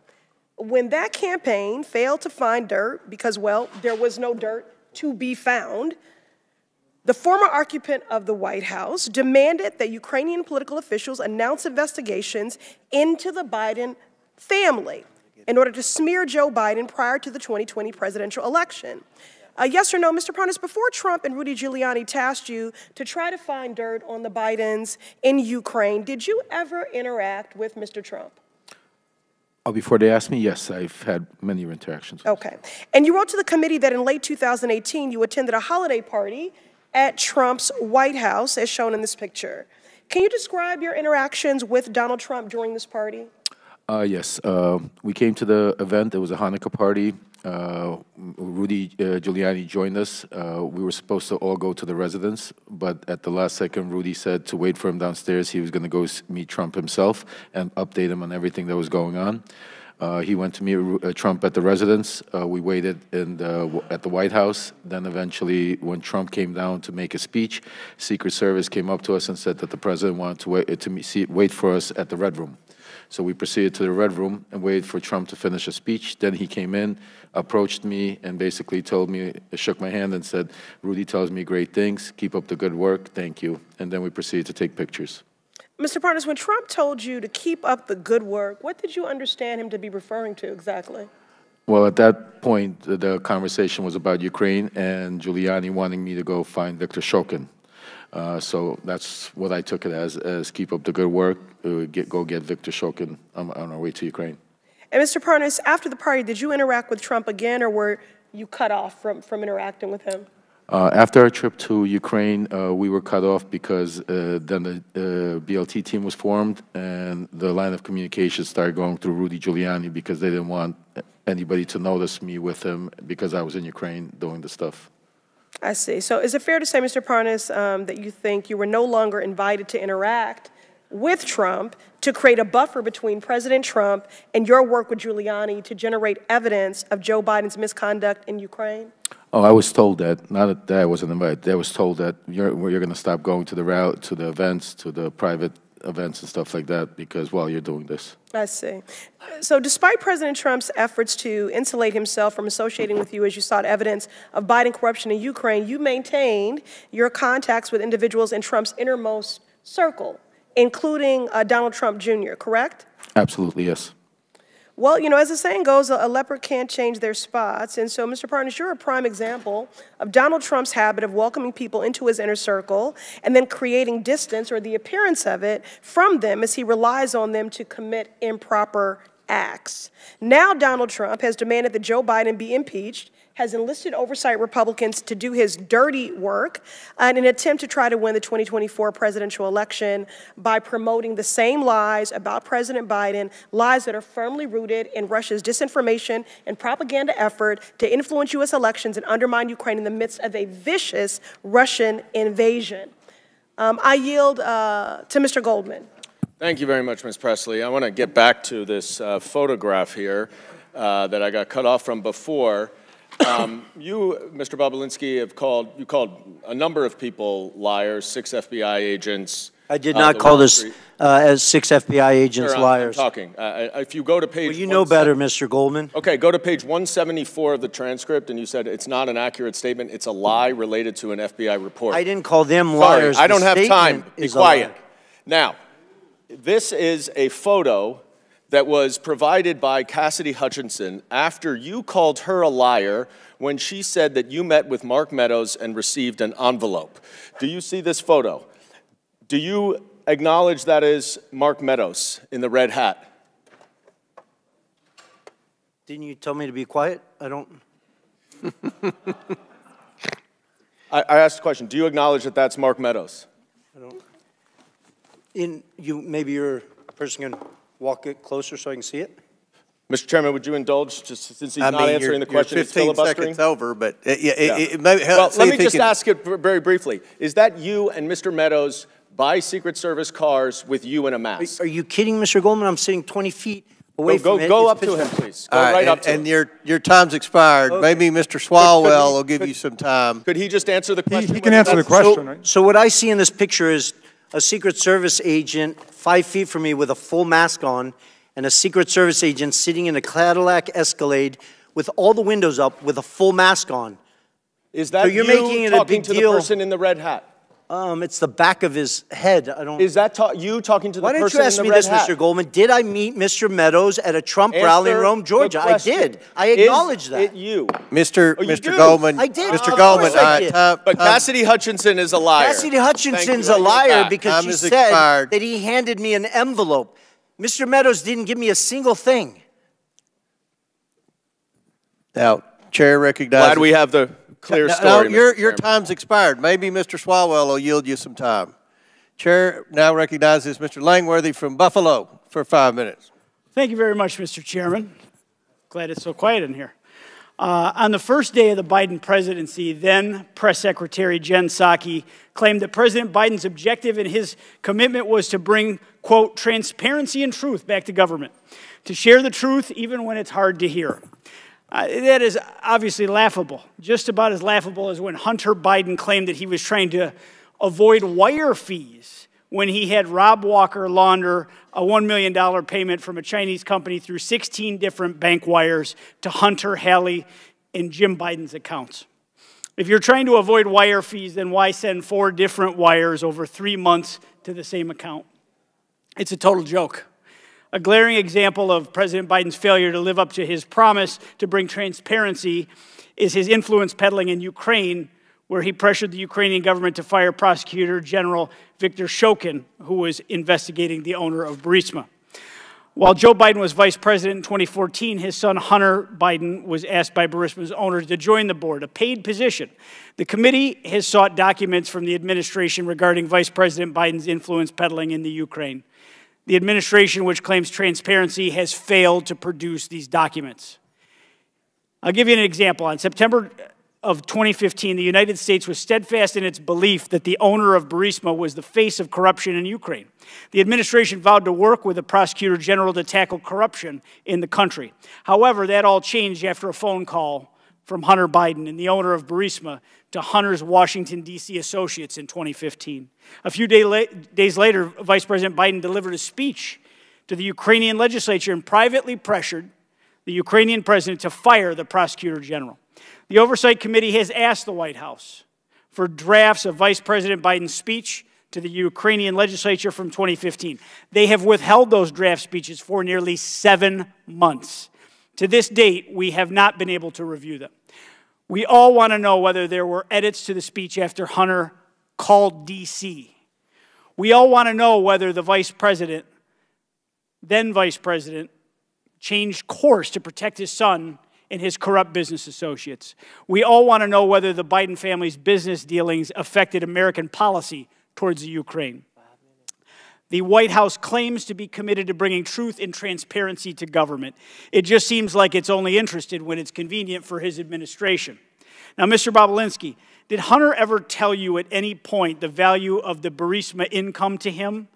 When that campaign failed to find dirt because, well, there was no dirt to be found, the former occupant of the White House demanded that Ukrainian political officials announce investigations into the Biden family in order to smear Joe Biden prior to the 2020 presidential election. Uh, yes or no, Mr. Parnas, before Trump and Rudy Giuliani tasked you to try to find dirt on the Bidens in Ukraine, did you ever interact with Mr. Trump? Oh, before they asked me, yes, I've had many interactions. Okay. And you wrote to the committee that in late 2018 you attended a holiday party at Trump's White House, as shown in this picture. Can you describe your interactions with Donald Trump during this party? Uh, yes, uh, we came to the event. It was a Hanukkah party. Uh, Rudy uh, Giuliani joined us. Uh, we were supposed to all go to the residence, but at the last second, Rudy said to wait for him downstairs. He was going to go meet Trump himself and update him on everything that was going on. Uh, he went to meet uh, Trump at the residence. Uh, we waited the, at the White House. Then eventually, when Trump came down to make a speech, Secret Service came up to us and said that the president wanted to wait, to meet, see, wait for us at the Red Room. So we proceeded to the Red Room and waited for Trump to finish a speech. Then he came in, approached me, and basically told me, shook my hand and said, Rudy tells me great things. Keep up the good work. Thank you. And then we proceeded to take pictures. Mr. Parnas, when Trump told you to keep up the good work, what did you understand him to be referring to exactly? Well, at that point, the conversation was about Ukraine and Giuliani wanting me to go find Viktor Shokin. Uh, so that's what I took it as, as keep up the good work, uh, get, go get Viktor Shokin on, on our way to Ukraine. And Mr. Parnas, after the party, did you interact with Trump again, or were you cut off from, from interacting with him? Uh, after our trip to Ukraine, uh, we were cut off because uh, then the BLT team was formed and the line of communication started going through Rudy Giuliani because they didn't want anybody to notice me with him because I was in Ukraine doing the stuff. I see. So is it fair to say, Mr. Parnas, um, that you think you were no longer invited to interact with Trump to create a buffer between President Trump and your work with Giuliani to generate evidence of Joe Biden's misconduct in Ukraine? Oh, I was told that. Not that I wasn't invited. I was told that you're, you're going to stop going to the route, to the events, to the private events and stuff like that because while you're doing this. I see. So, despite President Trump's efforts to insulate himself from associating with you as you sought evidence of Biden corruption in Ukraine, you maintained your contacts with individuals in Trump's innermost circle, including uh, Donald Trump Jr., correct? Absolutely, yes. Well, you know, as the saying goes, a leopard can't change their spots. And so, Mr. Parnas, you're a prime example of Donald Trump's habit of welcoming people into his inner circle and then creating distance or the appearance of it from them as he relies on them to commit improper acts. Now, Donald Trump has demanded that Joe Biden be impeached has enlisted oversight Republicans to do his dirty work in an attempt to try to win the 2024 presidential election by promoting the same lies about President Biden, lies that are firmly rooted in Russia's disinformation and propaganda effort to influence U.S. elections and undermine Ukraine in the midst of a vicious Russian invasion. Um, I yield uh, to Mr. Goldman. Thank you very much, Ms. Presley. I want to get back to this uh, photograph here uh, that I got cut off from before. Um, you, Mr. Bobulinski, have called, you called a number of people liars, six FBI agents. I did uh, not uh, call this uh, as six FBI agents sure, liars. I'm talking. Uh, if you go to page... Well, you know better, Mr. Goldman. Okay, go to page 174 of the transcript, and you said it's not an accurate statement. It's a lie related to an FBI report. I didn't call them liars. Sorry. I don't the have time. Be quiet. Now, this is a photo that was provided by Cassidy Hutchinson after you called her a liar when she said that you met with Mark Meadows and received an envelope. Do you see this photo? Do you acknowledge that is Mark Meadows in the red hat? Didn't you tell me to be quiet? I don't. I, I asked a question. Do you acknowledge that that's Mark Meadows? I don't. In you, maybe your person can walk it closer so I can see it. Mr. Chairman, would you indulge, just since he's I not mean, answering you're- the question, you're he's 15 filibustering? seconds over, but uh, yeah, Yeah. it, it, maybe, Well, let me just can- ask it very briefly. Is that you and Mr. Meadows buy Secret Service cars with you in a mask? Are you kidding, Mr. Goldman? I'm sitting 20 feet away Go- from it. go It's up to him, please. Go All right, right and, up to and your your time's expired. Maybe Mr. Swalwell will give you some time. Could he just answer the question? he can answer the question, right? So what I see in this picture is a Secret Service agent five feet from me with a full mask on, and a Secret Service agent sitting in a Cadillac Escalade with all the windows up with a full mask on. Is that so you're you making it a talking big to deal? the person in the red hat? Um, it's the back of his head. I don't. Is that ta- you talking to the Why don't person you ask me this, hat? Mr. Goldman? Did I meet Mr. Meadows at a Trump rally in Rome, Georgia? I did. I Is acknowledge that. it you? Mr. Oh, you Mr. do? Goldman. I did. Mr. Of Goldman. I uh, did. time- But Cassidy Hutchinson is a liar. Cassidy Hutchinson's Thank a you. I get liar that. because Time she said expired. that he handed me an envelope. Mr. Meadows didn't give me a single thing. Now, Chair recognizes. Glad we have the clear No, story. No, your, your time's expired. Maybe Mr. Swalwell will yield you some time. Chair now recognizes Mr. Langworthy from Buffalo for five minutes. Thank you very much, Mr. Chairman. Glad it's so quiet in here. Uh, on the first day of the Biden presidency, then Press Secretary Jen Psaki claimed that President Biden's objective and his commitment was to bring, quote, transparency and truth back to government, to share the truth even when it's hard to hear. Uh, that is obviously laughable, just about as laughable as when Hunter Biden claimed that he was trying to avoid wire fees when he had Rob Walker launder a $1 million payment from a Chinese company through 16 different bank wires to Hunter, Hallie, and Jim Biden's accounts. If you're trying to avoid wire fees, then why send four different wires over three months to the same account? It's a total joke. A glaring example of President Biden's failure to live up to his promise to bring transparency is his influence peddling in Ukraine, where he pressured the Ukrainian government to fire Prosecutor General Viktor Shokin, who was investigating the owner of Burisma. While Joe Biden was vice president in 2014, his son Hunter Biden was asked by Burisma's owners to join the board, a paid position. The committee has sought documents from the administration regarding Vice President Biden's influence peddling in the Ukraine. The administration, which claims transparency, has failed to produce these documents. I'll give you an example. On September of 2015, the United States was steadfast in its belief that the owner of Burisma was the face of corruption in Ukraine. The administration vowed to work with the prosecutor general to tackle corruption in the country. However, that all changed after a phone call from Hunter Biden and the owner of Burisma to Hunter's Washington, D.C. associates in 2015. A few day la days later, Vice President Biden delivered a speech to the Ukrainian legislature and privately pressured the Ukrainian president to fire the prosecutor general. The Oversight Committee has asked the White House for drafts of Vice President Biden's speech to the Ukrainian legislature from 2015. They have withheld those draft speeches for nearly seven months. To this date, we have not been able to review them. We all want to know whether there were edits to the speech after Hunter called D.C. We all want to know whether the vice president, then vice president, changed course to protect his son and his corrupt business associates. We all want to know whether the Biden family's business dealings affected American policy towards the Ukraine. The White House claims to be committed to bringing truth and transparency to government. It just seems like it's only interested when it's convenient for his administration. Now, Mr. Bobulinski, did Hunter ever tell you at any point the value of the Burisma income to him?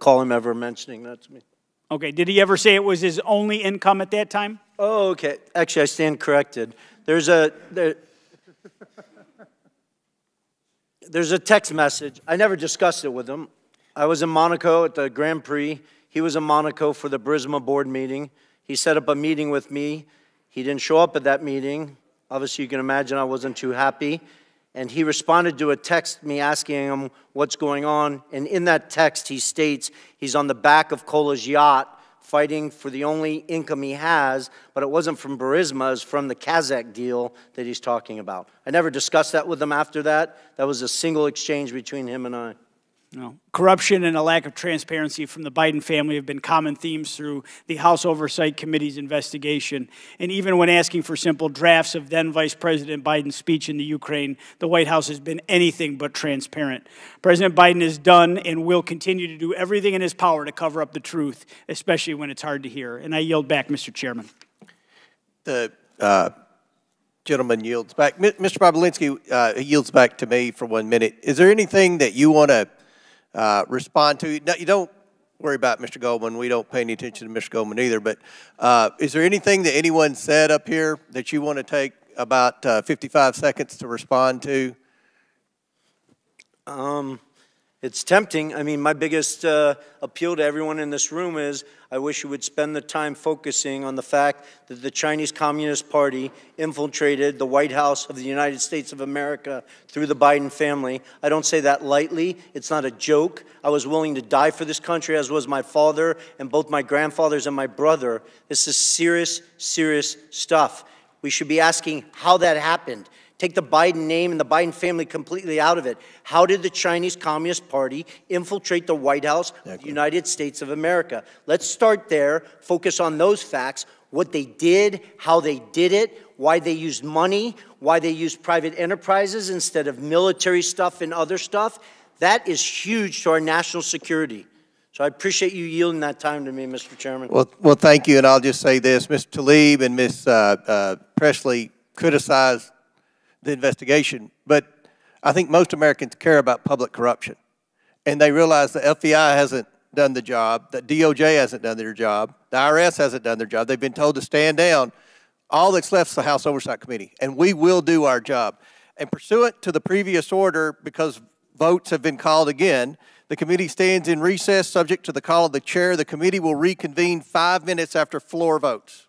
Call him ever mentioning that to me. Okay, did he ever say it was his only income at that time? Oh, okay. Actually, I stand corrected. There's a there, there's a text message. I never discussed it with him. I was in Monaco at the Grand Prix. He was in Monaco for the Burisma board meeting. He set up a meeting with me. He didn't show up at that meeting. Obviously, you can imagine I wasn't too happy. And he responded to a text me asking him what's going on. And in that text, he states he's on the back of Kola's yacht fighting for the only income he has, but it wasn't from Burisma, it's from the Kazakh deal that he's talking about. I never discussed that with him after that. That was a single exchange between him and I. No. Corruption and a lack of transparency from the Biden family have been common themes through the House Oversight Committee's investigation. And even when asking for simple drafts of then Vice President Biden's speech in the Ukraine, the White House has been anything but transparent. President Biden has done and will continue to do everything in his power to cover up the truth, especially when it's hard to hear. And I yield back, Mr. Chairman. The uh, gentleman yields back. Mr. Bobulinski uh, yields back to me for one minute. Is there anything that you want to uh, respond to? No, you don't worry about Mr. Goldman. We don't pay any attention to Mr. Goldman either. But uh, is there anything that anyone said up here that you want to take about uh, 55 seconds to respond to? Um, it's tempting. I mean, my biggest uh, appeal to everyone in this room is I wish you would spend the time focusing on the fact that the Chinese Communist Party infiltrated the White House of the United States of America through the Biden family. I don't say that lightly. It's not a joke. I was willing to die for this country, as was my father and both my grandfathers and my brother. This is serious, serious stuff. We should be asking how that happened. Take the Biden name and the Biden family completely out of it. How did the Chinese Communist Party infiltrate the White House of the United States of America? Let's start there, focus on those facts, what they did, how they did it, why they used money, why they used private enterprises instead of military stuff and other stuff. That is huge to our national security. So I appreciate you yielding that time to me, Mr. Chairman. Well, well, thank you, and I'll just say this: Mr. Tlaib and Ms. Uh, uh, Presley criticized the investigation, but I think most Americans care about public corruption, and they realize the FBI hasn't done the job, that DOJ hasn't done their job, the IRS hasn't done their job. They've been told to stand down. All that's left is the House Oversight Committee, and we will do our job. And pursuant to the previous order, because votes have been called again, the committee stands in recess subject to the call of the chair. The committee will reconvene five minutes after floor votes.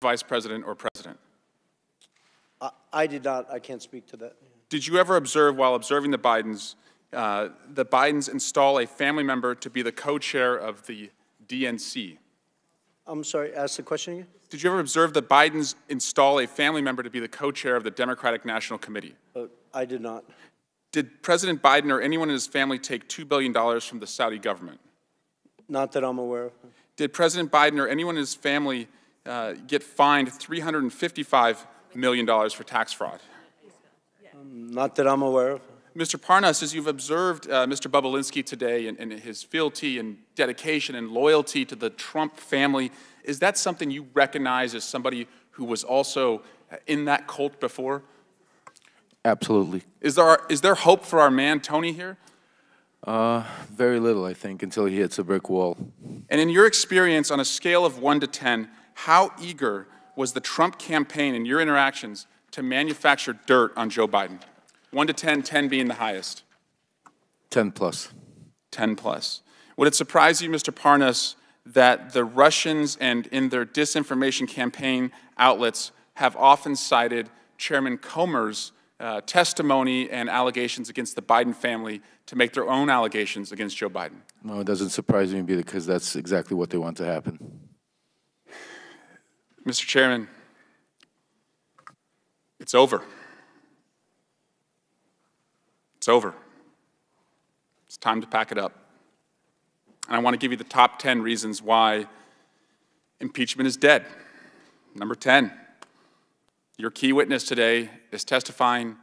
Vice president, or president? I, I did not, I can't speak to that. Did you ever observe, while observing the Bidens, uh, the Bidens install a family member to be the co-chair of the DNC? I'm sorry, ask the question again? Did you ever observe the Bidens install a family member to be the co-chair of the Democratic National Committee? Uh, I did not. Did President Biden or anyone in his family take $2 billion from the Saudi government? Not that I'm aware of. Did President Biden or anyone in his family uh, get fined $355 million for tax fraud? Um, not that I'm aware of. Mr. Parnas, as you've observed uh, Mr. Bobulinski today and, and, his fealty and dedication and loyalty to the Trump family, is that something you recognize as somebody who was also in that cult before? Absolutely. Is there, is there hope for our man Tony here? Uh, very little, I think, until he hits a brick wall. And in your experience, on a scale of 1 to 10, how eager was the Trump campaign in your interactions to manufacture dirt on Joe Biden? 1 to 10, 10 being the highest. 10 plus. 10 plus. Would it surprise you, Mr. Parnas, that the Russians and in their disinformation campaign outlets have often cited Chairman Comer's uh, testimony and allegations against the Biden family to make their own allegations against Joe Biden? No, it doesn't surprise me because that's exactly what they want to happen. Mr. Chairman, it's over. It's over. It's time to pack it up. And I want to give you the top 10 reasons why impeachment is dead. Number 10, your key witness today is testifying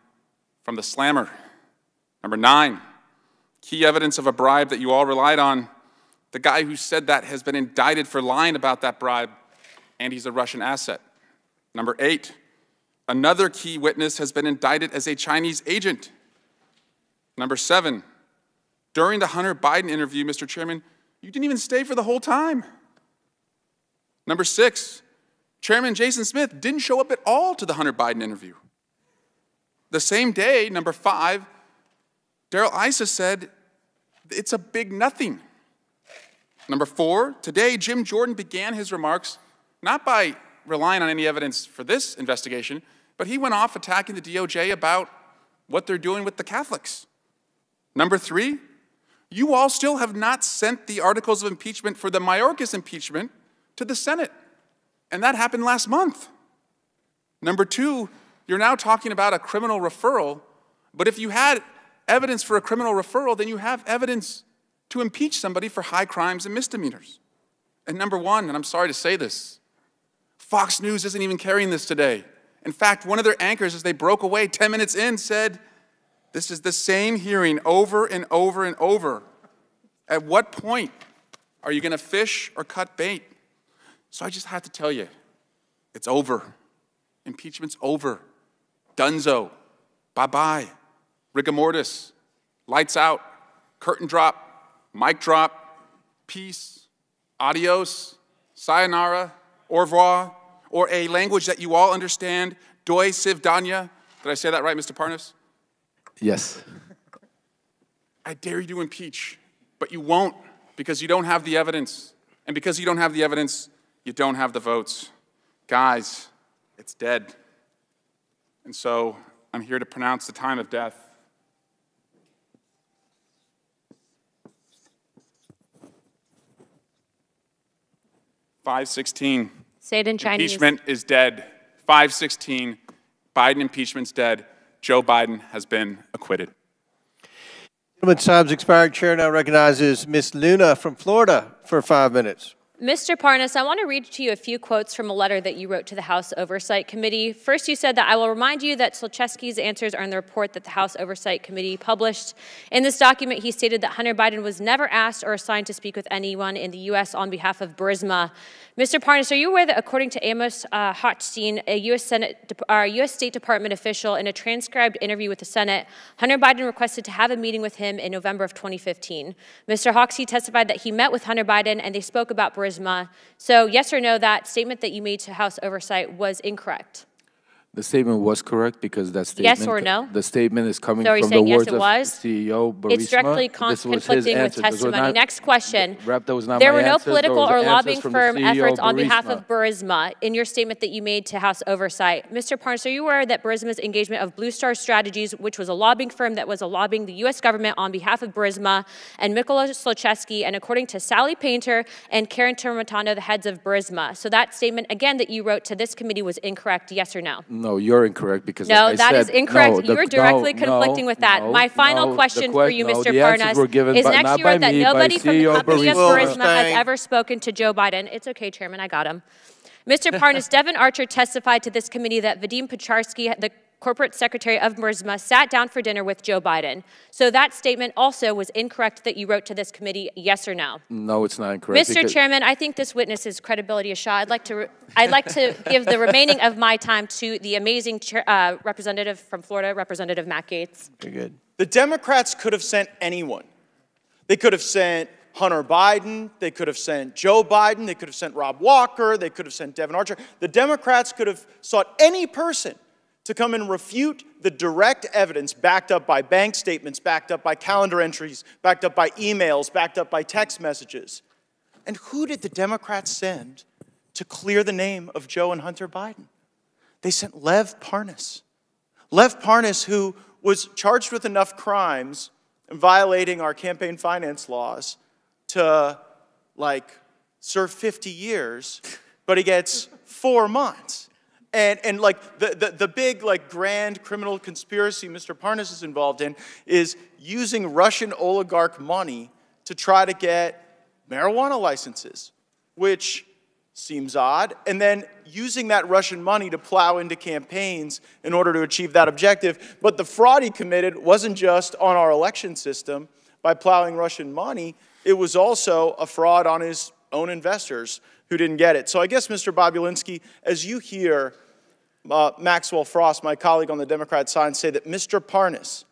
from the slammer. Number nine, key evidence of a bribe that you all relied on. The guy who said that has been indicted for lying about that bribe, and he's a Russian asset. Number eight, another key witness has been indicted as a Chinese agent. Number seven, during the Hunter Biden interview, Mr. Chairman, you didn't even stay for the whole time. Number six, Chairman Jason Smith didn't show up at all to the Hunter Biden interview. The same day, number five, Darrell Issa said, it's a big nothing. Number four, today Jim Jordan began his remarks not by relying on any evidence for this investigation, but he went off attacking the DOJ about what they're doing with the Catholics. Number three, you all still have not sent the articles of impeachment for the Mayorkas impeachment to the Senate. And that happened last month. Number two, you're now talking about a criminal referral, but if you had evidence for a criminal referral, then you have evidence to impeach somebody for high crimes and misdemeanors. And number one, and I'm sorry to say this, Fox News isn't even carrying this today. In fact, one of their anchors, as they broke away 10 minutes in, said, this is the same hearing over and over and over. At what point are you going to fish or cut bait? So I just have to tell you, it's over. Impeachment's over. Dunzo. Bye bye. Rigor mortis. Lights out. Curtain drop. Mic drop. Peace. Adios. Sayonara. Au revoir. Or a language that you all understand. Doi sivdanya. Did I say that right, Mr. Parnas? Yes. I dare you to impeach, but you won't because you don't have the evidence. And because you don't have the evidence, you don't have the votes. Guys, it's dead. And so I'm here to pronounce the time of death. Five sixteen. Say it in Chinese. Impeachment is dead. Five sixteen. Biden impeachment's dead. Joe Biden has been acquitted. Gentleman's time's expired. Chair now recognizes Ms. Luna from Florida for five minutes. Mr. Parnas, I want to read to you a few quotes from a letter that you wrote to the House Oversight Committee. First, you said that I will remind you that Zlochevsky's answers are in the report that the House Oversight Committee published. In this document, he stated that Hunter Biden was never asked or assigned to speak with anyone in the U.S. on behalf of Burisma. Mr. Parnas, are you aware that according to Amos uh, Hochstein, a U.S. Senate, uh, U.S. State Department official, in a transcribed interview with the Senate, Hunter Biden requested to have a meeting with him in November of 2015. Mr. Hochstein testified that he met with Hunter Biden and they spoke about Burisma. So, yes or no, that statement that you made to House Oversight was incorrect? The statement was correct because that statement. Yes or no? The statement is coming So from the yes, words it of was? CEO Burisma. It's directly con- This conflicting with answer. Those were testimony. not- Next question. Rep, that was not There were no answers. political or lobbying answers from the firm efforts on behalf of Burisma in your statement that you made to House Oversight. Mr. Parnas, are you aware that Burisma's engagement of Blue Star Strategies, which was a lobbying firm that was a lobbying the U.S. government on behalf of Burisma, and Mykola Zlochevsky, and according to Sally Painter and Karen Tramontano, the heads of Burisma. So that statement, again, that you wrote to this committee was incorrect, yes or no? No, you're incorrect because No, I that is said- incorrect. no, You the- were directly no, conflicting no, with that. no, My final no, the question que- for you, Mr. the Parnas, given is by- next not you by wrote that me, nobody from the CEO company of. Burisma has ever spoken to Joe Biden. It's okay, Chairman, I got him. Mr. Parnas, Devon Archer testified to this committee that Vadym Pozharskyi, the corporate secretary of Burisma, sat down for dinner with Joe Biden. So that statement also was incorrect that you wrote to this committee, yes or no? No, it's not incorrect. Mr. Chairman, I think this witness's credibility is shot. I'd like to, re- I'd like to give the remaining of my time to the amazing chair, uh, representative from Florida, Representative Matt Gaetz. Very good. The Democrats could have sent anyone. They could have sent Hunter Biden. They could have sent Joe Biden. They could have sent Rob Walker. They could have sent Devon Archer. The Democrats could have sought any person to come and refute the direct evidence backed up by bank statements, backed up by calendar entries, backed up by emails, backed up by text messages. And who did the Democrats send to clear the name of Joe and Hunter Biden? They sent Lev Parnas. Lev Parnas, who was charged with enough crimes and violating our campaign finance laws to like serve 50 years, but he gets four months. And, and like the, the, the big like grand criminal conspiracy Mr. Parnas is involved in is using Russian oligarch money to try to get marijuana licenses, which seems odd, and then using that Russian money to plow into campaigns in order to achieve that objective. But the fraud he committed wasn't just on our election system by plowing Russian money, it was also a fraud on his own investors who didn't get it. So I guess, Mr. Bobulinski, as you hear uh, Maxwell Frost, my colleague on the Democrat side, say that Mr. Parnas,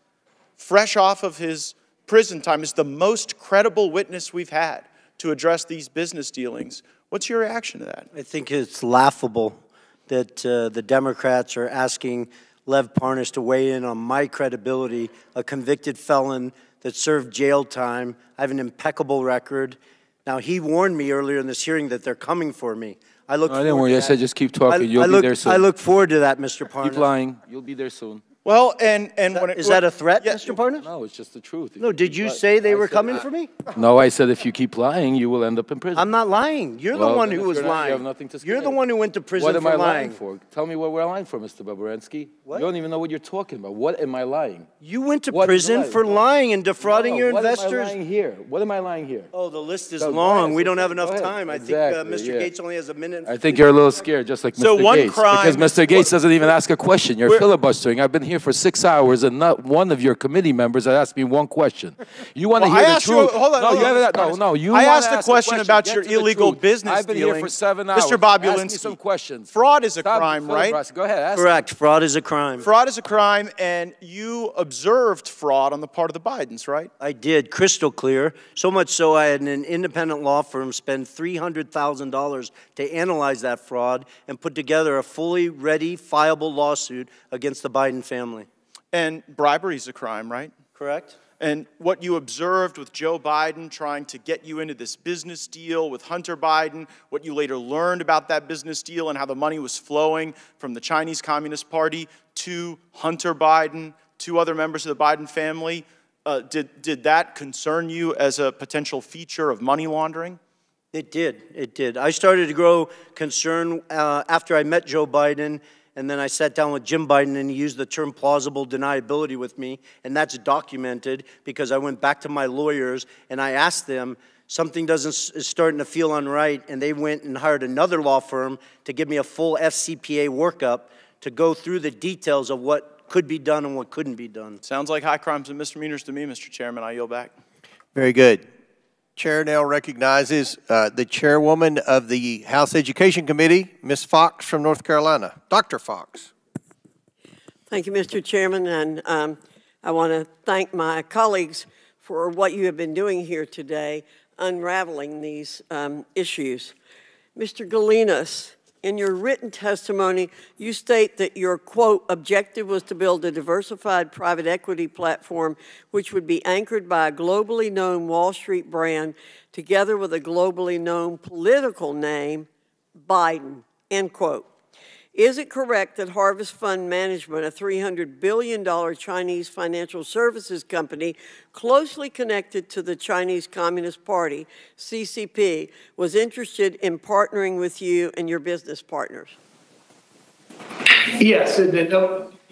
fresh off of his prison time, is the most credible witness we've had to address these business dealings. What's your reaction to that? I think it's laughable that uh, the Democrats are asking Lev Parnas to weigh in on my credibility, a convicted felon that served jail time. I have an impeccable record. Now, he warned me earlier in this hearing that they're coming for me. I look No, I didn't forward warn to you. I said just keep talking. I, You'll I be look, there soon. I look forward to that, Mr. Parnas. Keep lying. You'll be there soon. Well, and, and when it, Is that a threat, Mr. Parnas? No, it's just the truth. No, did you say they were coming for me? No, I said if you keep lying, you will end up in prison. I'm not lying. You're the Well, one then who if was you're not, lying. You have nothing to You're the scare. one who went to prison What am for I lying. lying for? Tell me what we're lying for, Mr. Babransky. What? You don't even know what you're talking about. What am I lying? You went to What is prison lying? for lying and defrauding No, your what investors. Am I lying here? What am I lying here? Oh, the list is Go- go long. ahead, we don't have ahead. enough Go ahead. time. I think uh, Exactly, Mr. yeah. Gaetz only has a minute. I think you're a little scared, just like So Mr. one Gaetz. crime because is- Mr. Gaetz doesn't even ask a question. You're We're- filibustering. I've been here for six hours, and not one of your committee members has asked me one question. You want to Well, I hear the asked you- truth? hold on, no, hold you on, haven't- no, no. You I wanna asked a ask question about your illegal truth. business I've been here for seven hours. Mr. Ask me Bobulinski. some questions. Fraud is a Stop crime, right? filibustering. Go ahead. Ask Correct. Fraud is a crime. Fraud is a crime, and you observed fraud on the part of the Bidens, right? I did, crystal clear. So much so, I had an independent law firm spend $300,000 to analyze that fraud and put together a fully ready, fileable lawsuit against the Biden family. And bribery is a crime, right? Correct. And what you observed with Joe Biden trying to get you into this business deal with Hunter Biden, what you later learned about that business deal and how the money was flowing from the Chinese Communist Party to Hunter Biden, to other members of the Biden family, uh, did, did that concern you as a potential feature of money laundering? It did. It did. I started to grow concern uh, after I met Joe Biden, and then I sat down with Jim Biden, and he used the term plausible deniability with me, and that's documented because I went back to my lawyers and I asked them something doesn't is starting to feel unright, and they went and hired another law firm to give me a full FCPA workup to go through the details of what could be done and what couldn't be done. Sounds like high crimes and misdemeanors to me, Mr. Chairman. I yield back. Very good. Chair now recognizes uh, the chairwoman of the House Education Committee, Ms. Fox from North Carolina. Dr. Fox. Thank you, Mr. Chairman, and um, I want to thank my colleagues for what you have been doing here today, unraveling these um, issues. Mr. Galanis, In your written testimony, you state that your, quote, objective was to build a diversified private equity platform which would be anchored by a globally known Wall Street brand together with a globally known political name, Biden, end quote. Is it correct that Harvest Fund Management, a $300 billion Chinese financial services company closely connected to the Chinese Communist Party, CCP, was interested in partnering with you and your business partners? Yes,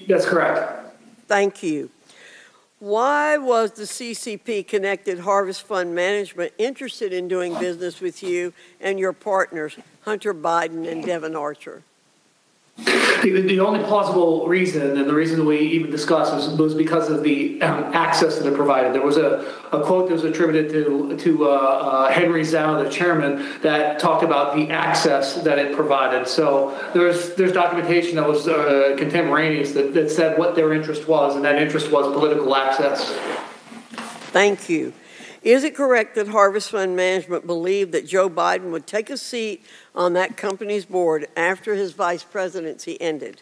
that's correct. Thank you. Why was the CCP connected Harvest Fund Management interested in doing business with you and your partners, Hunter Biden and Devon Archer? The, the, only plausible reason, and the reason we even discussed, was, was because of the um, access that it provided. There was a, a quote that was attributed to, to uh, uh, Henry Zhao, the chairman, that talked about the access that it provided. So there's, there's documentation that was uh, contemporaneous that, that said what their interest was, and that interest was political access. Thank you. Is it correct that Harvest Fund Management believed that Joe Biden would take a seat on that company's board after his vice presidency ended?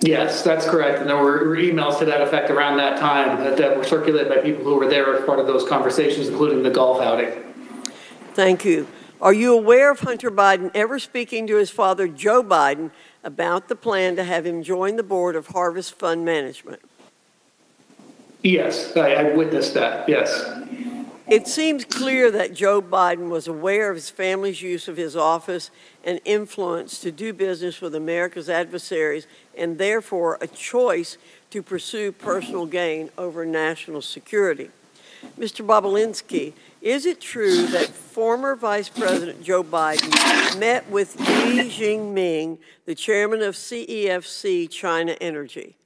Yes, that's correct. And there were emails to that effect around that time that, that were circulated by people who were there as part of those conversations, including the golf outing. Thank you. Are you aware of Hunter Biden ever speaking to his father, Joe Biden, about the plan to have him join the board of Harvest Fund Management? Yes, I, I witnessed that, yes. It seems clear that Joe Biden was aware of his family's use of his office and influence to do business with America's adversaries and therefore a choice to pursue personal gain over national security. Mr. Bobulinski, is it true that former Vice President Joe Biden met with Li Jinping, the chairman of CEFC China Energy?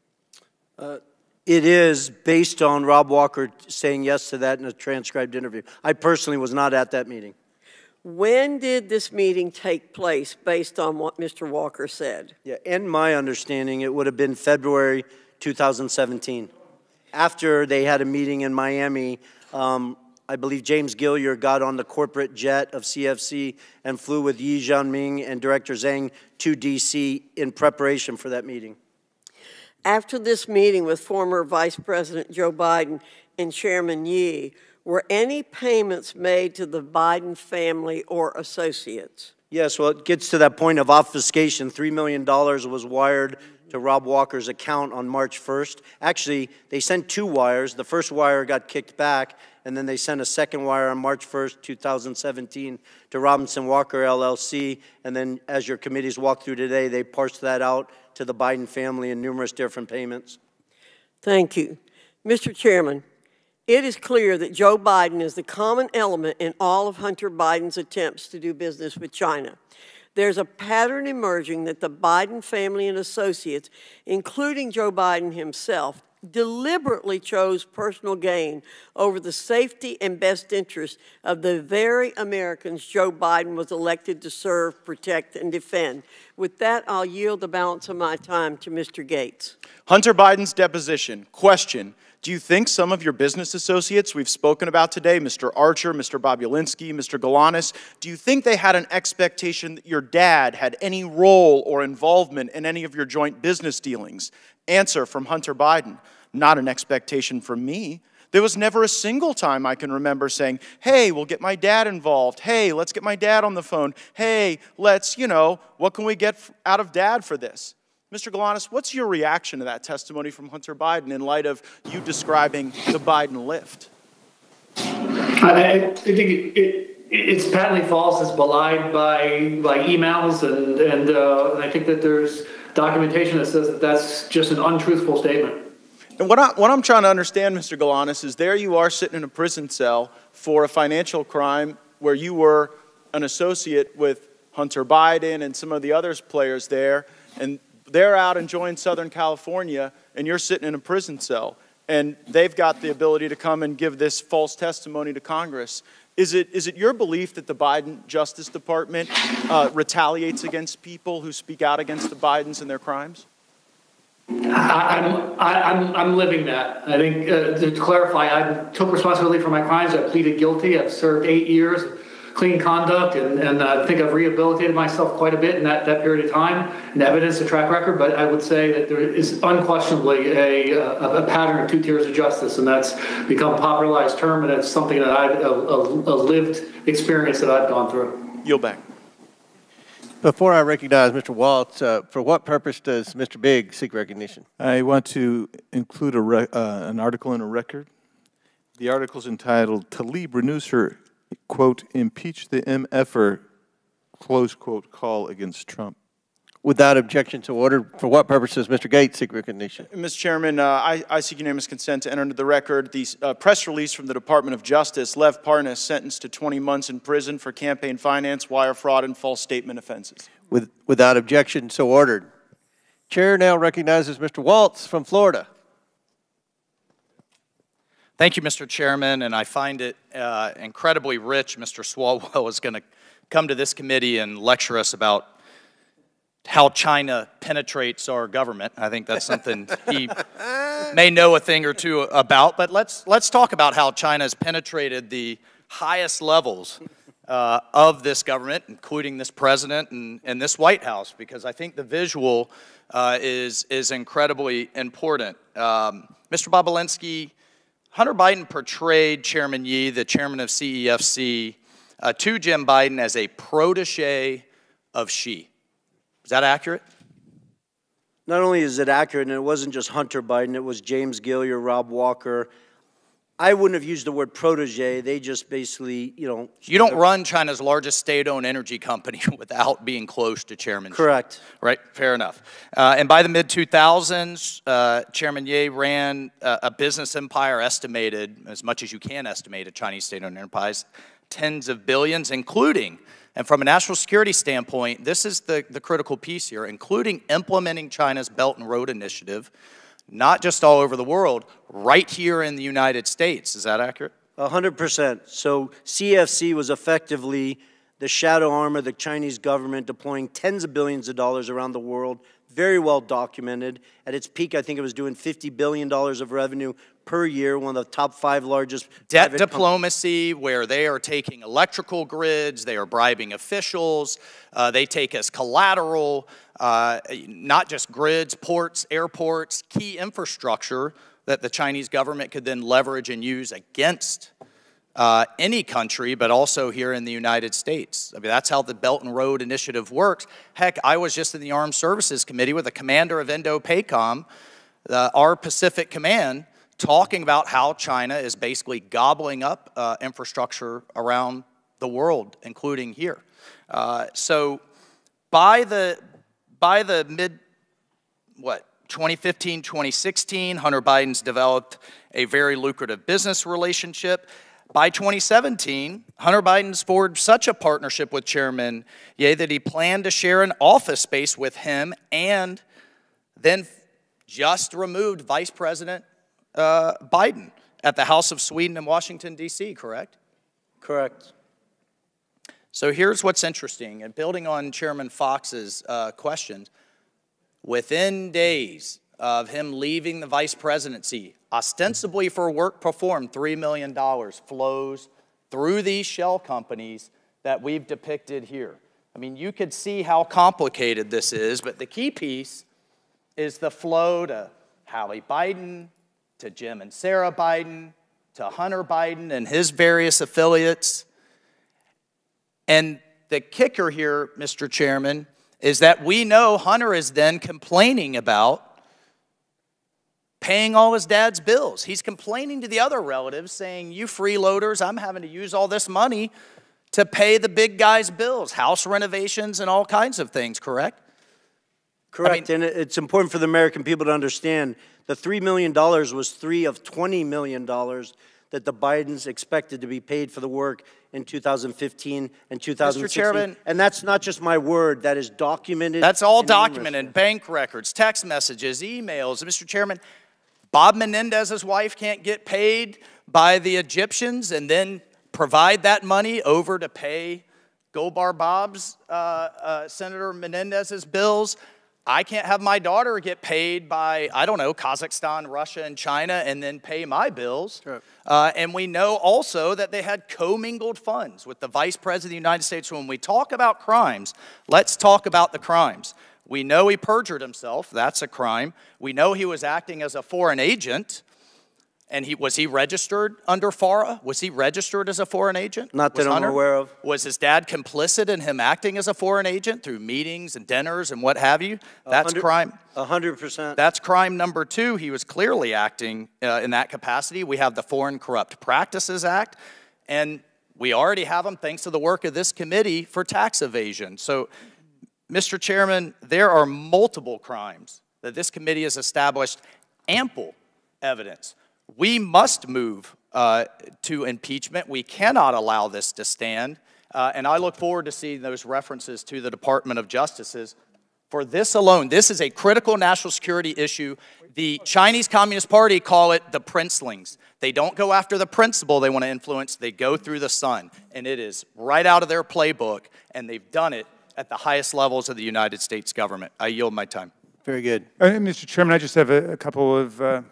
Uh, it is based on Rob Walker saying yes to that in a transcribed interview. I personally was not at that meeting. When did this meeting take place based on what Mr. Walker said? Yeah, in my understanding, it would have been February 2017. After they had a meeting in Miami, um, I believe James Gilliar got on the corporate jet of CEFC and flew with Yi Jianming and Director Zhang to DC in preparation for that meeting. After this meeting with former Vice President Joe Biden and Chairman Yi, were any payments made to the Biden family or associates? Yes, well, it gets to that point of obfuscation. $3 million was wired to Rob Walker's account on March 1st. Actually, they sent two wires. The first wire got kicked back, and then they sent a second wire on March 1st, 2017 to Robinson Walker LLC. And then, as your committees walked through today, they parsed that out to the Biden family in numerous different payments. Thank you. Mr. Chairman, it is clear that Joe Biden is the common element in all of Hunter Biden's attempts to do business with China. There's a pattern emerging that the Biden family and associates, including Joe Biden himself, deliberately chose personal gain over the safety and best interest of the very Americans Joe Biden was elected to serve, protect, and defend. With that, I'll yield the balance of my time to Mr. Gaetz. Hunter Biden's deposition. Question. Do you think some of your business associates we've spoken about today, Mr. Archer, Mr. Bobulinski, Mr. Galanis, do you think they had an expectation that your dad had any role or involvement in any of your joint business dealings? Answer from Hunter Biden not an expectation from me. There was never a single time I can remember saying, hey, we'll get my dad involved. Hey, let's get my dad on the phone. Hey, let's, you know, what can we get out of dad for this? Mr. Galanis, what's your reaction to that testimony from Hunter Biden in light of you describing the Biden lift? I, I think it, it, it's patently false. It's belied by, by emails, and, and uh, I think that there's documentation that says that that's just an untruthful statement. And what, I, what I'm trying to understand, Mr. Galanis, is there you are sitting in a prison cell for a financial crime where you were an associate with Hunter Biden and some of the other players there, and they're out enjoying Southern California, and you're sitting in a prison cell, and they've got the ability to come and give this false testimony to Congress. Is it, is it your belief that the Biden Justice Department uh, retaliates against people who speak out against the Bidens and their crimes? I, am I'm, I'm living that. I think uh, to clarify, I took responsibility for my crimes. I pleaded guilty. I've served eight years, of clean conduct, and, and I think I've rehabilitated myself quite a bit in that, that period of time, and evidence, a track record, but I would say that there is unquestionably a, a, a pattern of two tiers of justice, and that's become a popularized term, and it's something that I've, a, a, a lived experience that I've gone through. Yield back. Before I recognize Mr. Waltz, uh, for what purpose does Mr. Biggs seek recognition? I want to include uh, an article in a record. The article is entitled Tlaib renews her quote impeach the MFer close quote call against Trump." Without objection to order, for what purposes, Mr. Gaetz seek recognition? Mr. Chairman, uh, I, I seek unanimous consent to enter into the record the uh, press release from the Department of Justice, Lev Parnas sentenced to 20 months in prison for campaign finance, wire fraud, and false statement offenses. With, without objection, so ordered. Chair now recognizes Mr. Waltz from Florida. Thank you, Mr. Chairman, and I find it uh, incredibly rich. Mr. Swalwell is going to come to this committee and lecture us about how China penetrates our government. I think that's something he may know a thing or two about. But let's let's talk about how China has penetrated the highest levels uh, of this government, including this president and, and this White House, because I think the visual uh, is is incredibly important. Um, Mr. Bobulinski, Hunter Biden portrayed Chairman Yi, the chairman of CEFC, uh, to Jim Biden as a protege of Xi. Is that accurate? Not only is it accurate, and it wasn't just Hunter Biden, it was James Gilliar, Rob Walker. I wouldn't have used the word protege. They just basically, you know. You don't run China's largest state owned energy company without being close to Chairman Correct. Xi. Right, fair enough. Uh, and by the mid 2000s, uh, Chairman Ye ran a, a business empire estimated, as much as you can estimate a Chinese state owned enterprise, tens of billions, including and from a national security standpoint, this is the, the critical piece here, including implementing China's Belt and Road Initiative, not just all over the world, right here in the United States. Is that accurate? 100%. So CEFC was effectively the shadow arm of the Chinese government deploying tens of billions of dollars around the world, very well documented. At its peak, I think it was doing $50 billion of revenue per year, one of the top five largest. Debt diplomacy, where they are taking electrical grids, they are bribing officials, uh, they take as collateral uh, not just grids, ports, airports, key infrastructure that the Chinese government could then leverage and use against uh, any country, but also here in the United States. I mean, that's how the Belt and Road Initiative works. Heck, I was just in the Armed Services Committee with the commander of Indo-PACOM, our Pacific Command, talking about how China is basically gobbling up uh, infrastructure around the world, including here. Uh, so by the, by the mid, what, 2015, 2016, Hunter Biden's developed a very lucrative business relationship. By 2017, Hunter Biden's forged such a partnership with Chairman Ye that he planned to share an office space with him and then just removed Vice President uh, Biden at the House of Sweden in Washington, D.C., correct? Correct. So here's what's interesting, and building on Chairman Fox's uh, questions, within days of him leaving the vice presidency, ostensibly for work performed, $3 million flows through these shell companies that we've depicted here. I mean, you could see how complicated this is, but the key piece is the flow to Hallie Biden, to Jim and Sarah Biden, to Hunter Biden and his various affiliates. And the kicker here, Mr. Chairman, is that we know Hunter is then complaining about paying all his dad's bills. He's complaining to the other relatives, saying, You freeloaders, I'm having to use all this money to pay the big guy's bills, house renovations, and all kinds of things, correct? Correct. I mean, and it's important for the American people to understand the $3 million was three of $20 million that the Bidens expected to be paid for the work in 2015 and 2016. Mr. Chairman, and that's not just my word, that is documented. That's all documented bank records, text messages, emails. Mr. Chairman, Bob Menendez's wife can't get paid by the Egyptians and then provide that money over to pay Goldbar Bob's, uh, uh, Senator Menendez's bills. I can't have my daughter get paid by, I don't know, Kazakhstan, Russia, and China and then pay my bills. Uh, and we know also that they had commingled funds with the Vice President of the United States. When we talk about crimes, let's talk about the crimes. We know he perjured himself, that's a crime. We know he was acting as a foreign agent. And he was he registered under FARA? Was he registered as a foreign agent? Not that Was I'm Hunter? aware of. Was his dad complicit in him acting as a foreign agent through meetings and dinners and what have you? That's hundred- crime. A hundred percent. That's crime number two. He was clearly acting uh, in that capacity. We have the Foreign Corrupt Practices Act, and we already have them thanks to the work of this committee for tax evasion. So, Mr. Chairman, there are multiple crimes that this committee has established ample evidence. We must move uh, to impeachment. We cannot allow this to stand. Uh, and I look forward to seeing those references to the Department of Justice's for this alone, this is a critical national security issue. The Chinese Communist Party call it the princelings. They don't go after the principle they want to influence, they go through the sun. And it is right out of their playbook, and they've done it at the highest levels of the United States government. I yield my time. Very good. Uh, Mr. Chairman, I just have a, a couple of uh,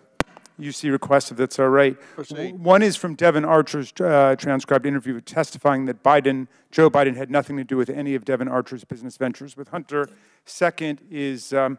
UC requests, if that's all right. Proceed. One is from Devon Archer's uh, transcribed interview testifying that Biden, Joe Biden, had nothing to do with any of Devon Archer's business ventures with Hunter. Second is um,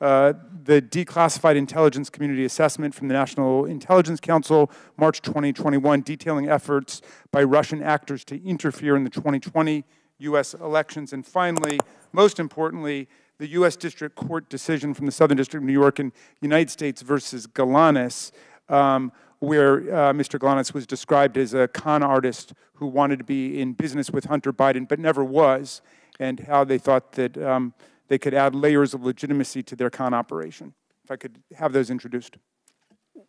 uh, the declassified intelligence community assessment from the National Intelligence Council, March 2021, detailing efforts by Russian actors to interfere in the 2020 U.S. elections. And finally, most importantly, the U.S. District Court decision from the Southern District of New York in United States versus Galanis, um, where uh, Mr. Galanis was described as a con artist who wanted to be in business with Hunter Biden but never was, and how they thought that um, they could add layers of legitimacy to their con operation. If I could have those introduced.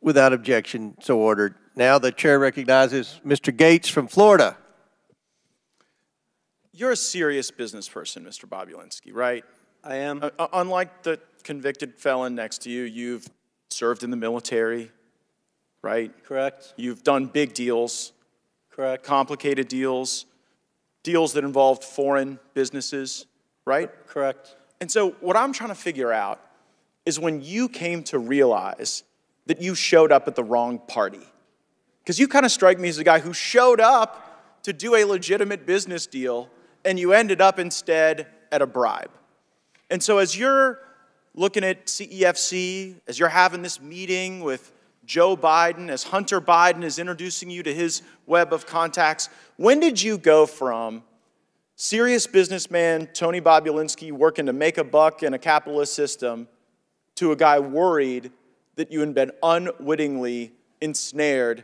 Without objection, so ordered. Now the chair recognizes Mr. Gaetz from Florida. You're a serious business person, Mr. Bobulinski, right? I am. Uh, uh, unlike the convicted felon next to you, you've served in the military, right? Correct. You've done big deals, Correct. complicated deals, deals that involved foreign businesses, right? Correct. And so, what I'm trying to figure out is when you came to realize that you showed up at the wrong party. Because you kind of strike me as a guy who showed up to do a legitimate business deal, and you ended up instead at a bribe. And so, as you're looking at CEFC, as you're having this meeting with Joe Biden, as Hunter Biden is introducing you to his web of contacts, when did you go from serious businessman Tony Bobulinski working to make a buck in a capitalist system to a guy worried that you had been unwittingly ensnared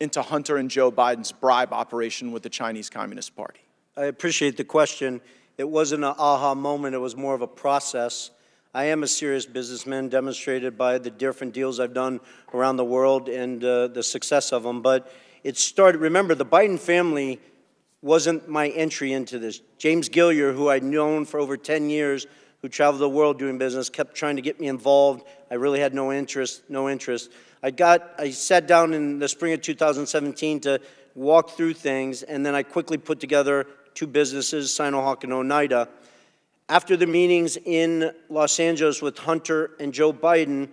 into Hunter and Joe Biden's bribe operation with the Chinese Communist Party? I appreciate the question. It wasn't an aha moment, it was more of a process. I am a serious businessman, demonstrated by the different deals I've done around the world and uh, the success of them. But it started, remember, the Biden family wasn't my entry into this. James Gilliar, who I'd known for over 10 years, who traveled the world doing business, kept trying to get me involved. I really had no interest, no interest. I got, I sat down in the spring of 2017 to walk through things, and then I quickly put together two businesses, Sinohawk and Oneida. After the meetings in Los Angeles with Hunter and Joe Biden,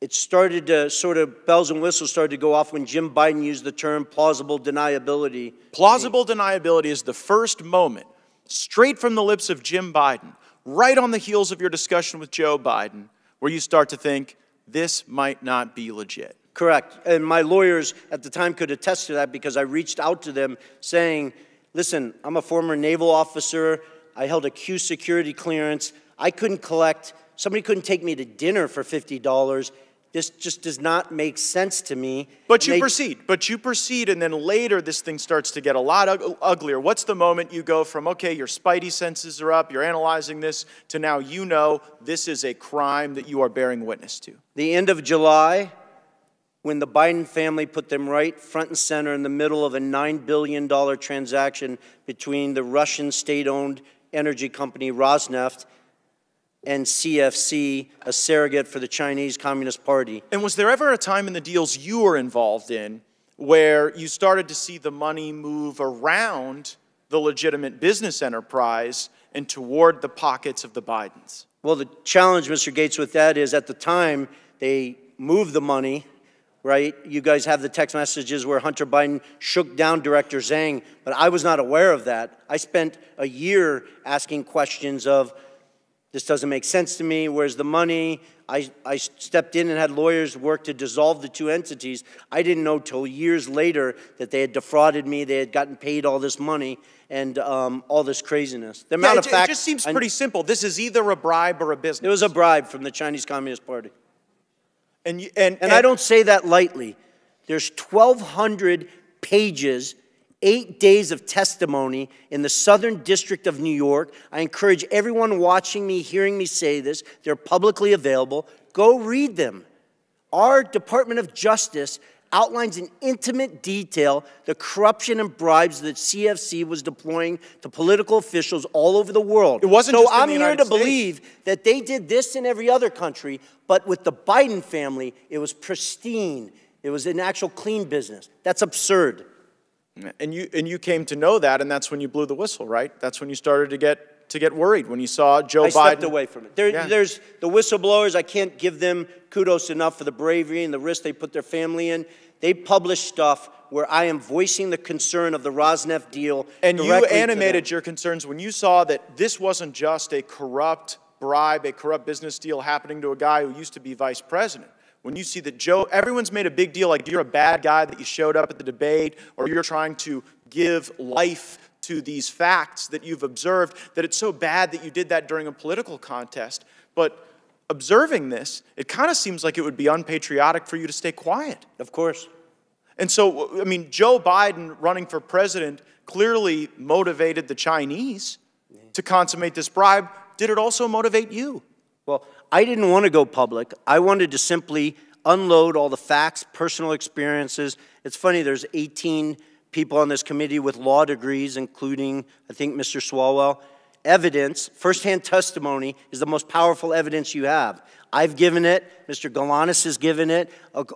it started to sort of bells and whistles started to go off when Jim Biden used the term plausible deniability. Plausible deniability is the first moment, straight from the lips of Jim Biden, right on the heels of your discussion with Joe Biden, where you start to think this might not be legit. Correct. And my lawyers at the time could attest to that because I reached out to them saying, listen, I'm a former naval officer. I held a Q security clearance. I couldn't collect, somebody couldn't take me to dinner for $50. This just does not make sense to me. But And you they- proceed, but you proceed, and then later this thing starts to get a lot ug- uglier. What's the moment you go from, okay, your spidey senses are up, you're analyzing this, to now you know this is a crime that you are bearing witness to? The end of July, when the Biden family put them right front and center in the middle of a $9 billion transaction between the Russian state owned energy company Rosneft and CEFC, a surrogate for the Chinese Communist Party. And was there ever a time in the deals you were involved in where you started to see the money move around the legitimate business enterprise and toward the pockets of the Bidens. Well, the challenge, Mr. Gaetz, with that is at the time they moved the money, right? You guys have the text messages where Hunter Biden shook down Director Zhang, but I was not aware of that. I spent a year asking questions of, this doesn't make sense to me, where's the money? I, I stepped in and had lawyers work to dissolve the two entities. I didn't know till years later that they had defrauded me, they had gotten paid all this money, and um, all this craziness. The amount yeah, of it, facts. it just seems pretty simple. This is either a bribe or a business. It was a bribe from the Chinese Communist Party. And, you, and, and, and I don't say that lightly. There's 1,200 pages, eight days of testimony in the Southern District of New York. I encourage everyone watching me, hearing me say this, they're publicly available. Go read them. Our Department of Justice outlines in intimate detail the corruption and bribes that CEFC was deploying to political officials all over the world. It wasn't so I'm here to believe that they did this in every other country, but with the Biden family, it was pristine. It was an actual clean business. That's absurd. And you and you came to know that, and that's when you blew the whistle, right? That's when you started to get to get worried when you saw Joe I Biden. stepped away from it. There, Yeah. There's the whistleblowers. I can't give them kudos enough for the bravery and the risk they put their family in. They publish stuff where I am voicing the concern of the Rosneft deal. And you animated your concerns when you saw that this wasn't just a corrupt bribe, a corrupt business deal happening to a guy who used to be vice president. When you see that Joe, everyone's made a big deal like you're a bad guy that you showed up at the debate or you're trying to give life to these facts that you've observed, that it's so bad that you did that during a political contest. But observing this, it kind of seems like it would be unpatriotic for you to stay quiet. Of course. And so, I mean, Joe Biden running for president clearly motivated the Chinese to consummate this bribe. Did it also motivate you? Well, I didn't want to go public. I wanted to simply unload all the facts, personal experiences. It's funny, there's 18 people on this committee with law degrees, including, I think, Mr. Swalwell. Evidence, firsthand testimony, is the most powerful evidence you have. I've given it, Mr. Galanis has given it,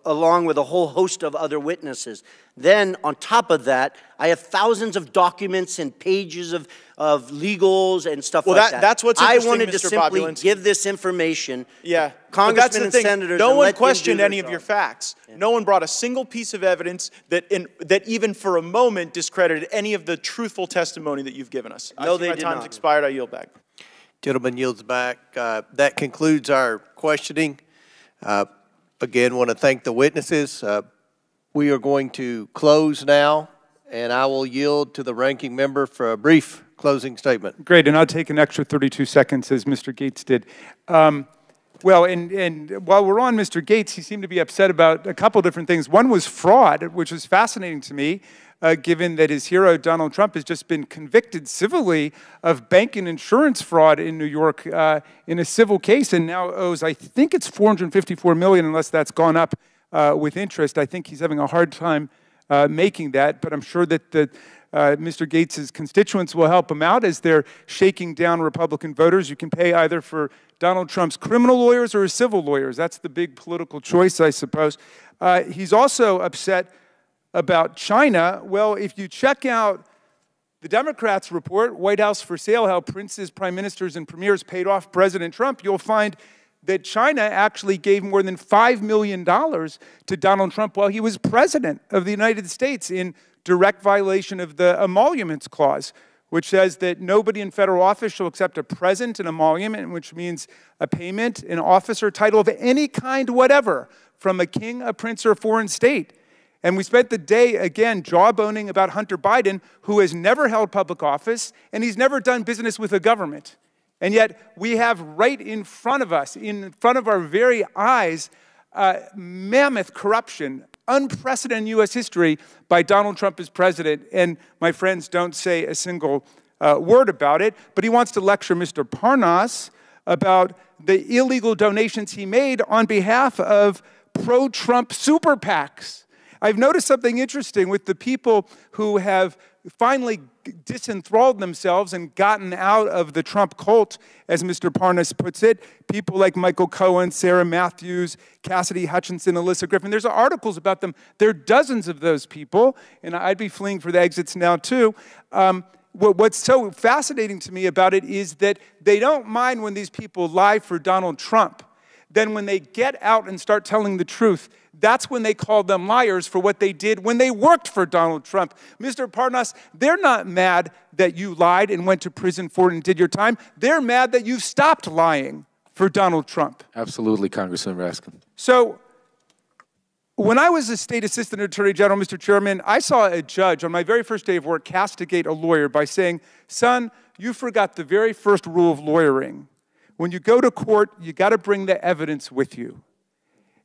along with a whole host of other witnesses. Then, on top of that, I have thousands of documents and pages of, of legals and stuff Well, like that- that. that's what's I wanted to Mr. simply Bobulinski. give this information. Yeah. Congressmen and thing. senators. No one questioned any of your facts. No one brought a single piece of evidence that, in, that even for a moment discredited any of the truthful testimony that you've given us. I No, see they my did time's not. expired. I yield back. Gentleman yields back. Uh, That concludes our questioning. Uh, Again, want to thank the witnesses. Uh, We are going to close now, and I will yield to the ranking member for a brief closing statement. Great, and I'll take an extra 32 seconds, as Mr. Gaetz did. Um, well, and, and while we're on Mr. Gaetz, he seemed to be upset about a couple different things. One was fraud, which was fascinating to me, uh, given that his hero, Donald Trump, has just been convicted civilly of bank and insurance fraud in New York uh, in a civil case and now owes, I think it's 454 million, unless that's gone up uh, with interest. I think he's having a hard time uh, making that, but I'm sure that the, uh, Mr. Gaetz' constituents will help him out as they're shaking down Republican voters. You can pay either for Donald Trump's criminal lawyers or his civil lawyers. That's the big political choice, I suppose. Uh, he's also upset about China. Well, if you check out the Democrats' report, White House for Sale, how princes, prime ministers, and premiers paid off President Trump, you'll find that China actually gave more than $5 million to Donald Trump while he was president of the United States in direct violation of the emoluments clause, which says that nobody in federal office shall accept a present, an emolument, which means a payment, an office, or title of any kind whatever from a king, a prince, or a foreign state. And we spent the day, again, jawboning about Hunter Biden, who has never held public office and he's never done business with the government. And yet, we have right in front of us, in front of our very eyes, uh, mammoth corruption, unprecedented in U.S. history by Donald Trump as president. And my friends don't say a single uh, word about it, but he wants to lecture Mr. Parnas about the illegal donations he made on behalf of pro Trump super PACs. I've noticed something interesting with the people who have finally disenthralled themselves and gotten out of the Trump cult, as Mr. Parnas puts it. People like Michael Cohen, Sarah Matthews, Cassidy Hutchinson, Alyssa Griffin. There's articles about them. There are dozens of those people, and I'd be fleeing for the exits now too. Um, what's so fascinating to me about it is that they don't mind when these people lie for Donald Trump. Then, when they get out and start telling the truth, that's when they called them liars for what they did when they worked for Donald Trump. Mr. Parnas, they're not mad that you lied and went to prison for it and did your time. They're mad that you stopped lying for Donald Trump. Absolutely, Congressman Raskin. So, when I was a state assistant attorney general, Mr. Chairman, I saw a judge on my very first day of work castigate a lawyer by saying, Son, you forgot the very first rule of lawyering. When you go to court, you got to bring the evidence with you.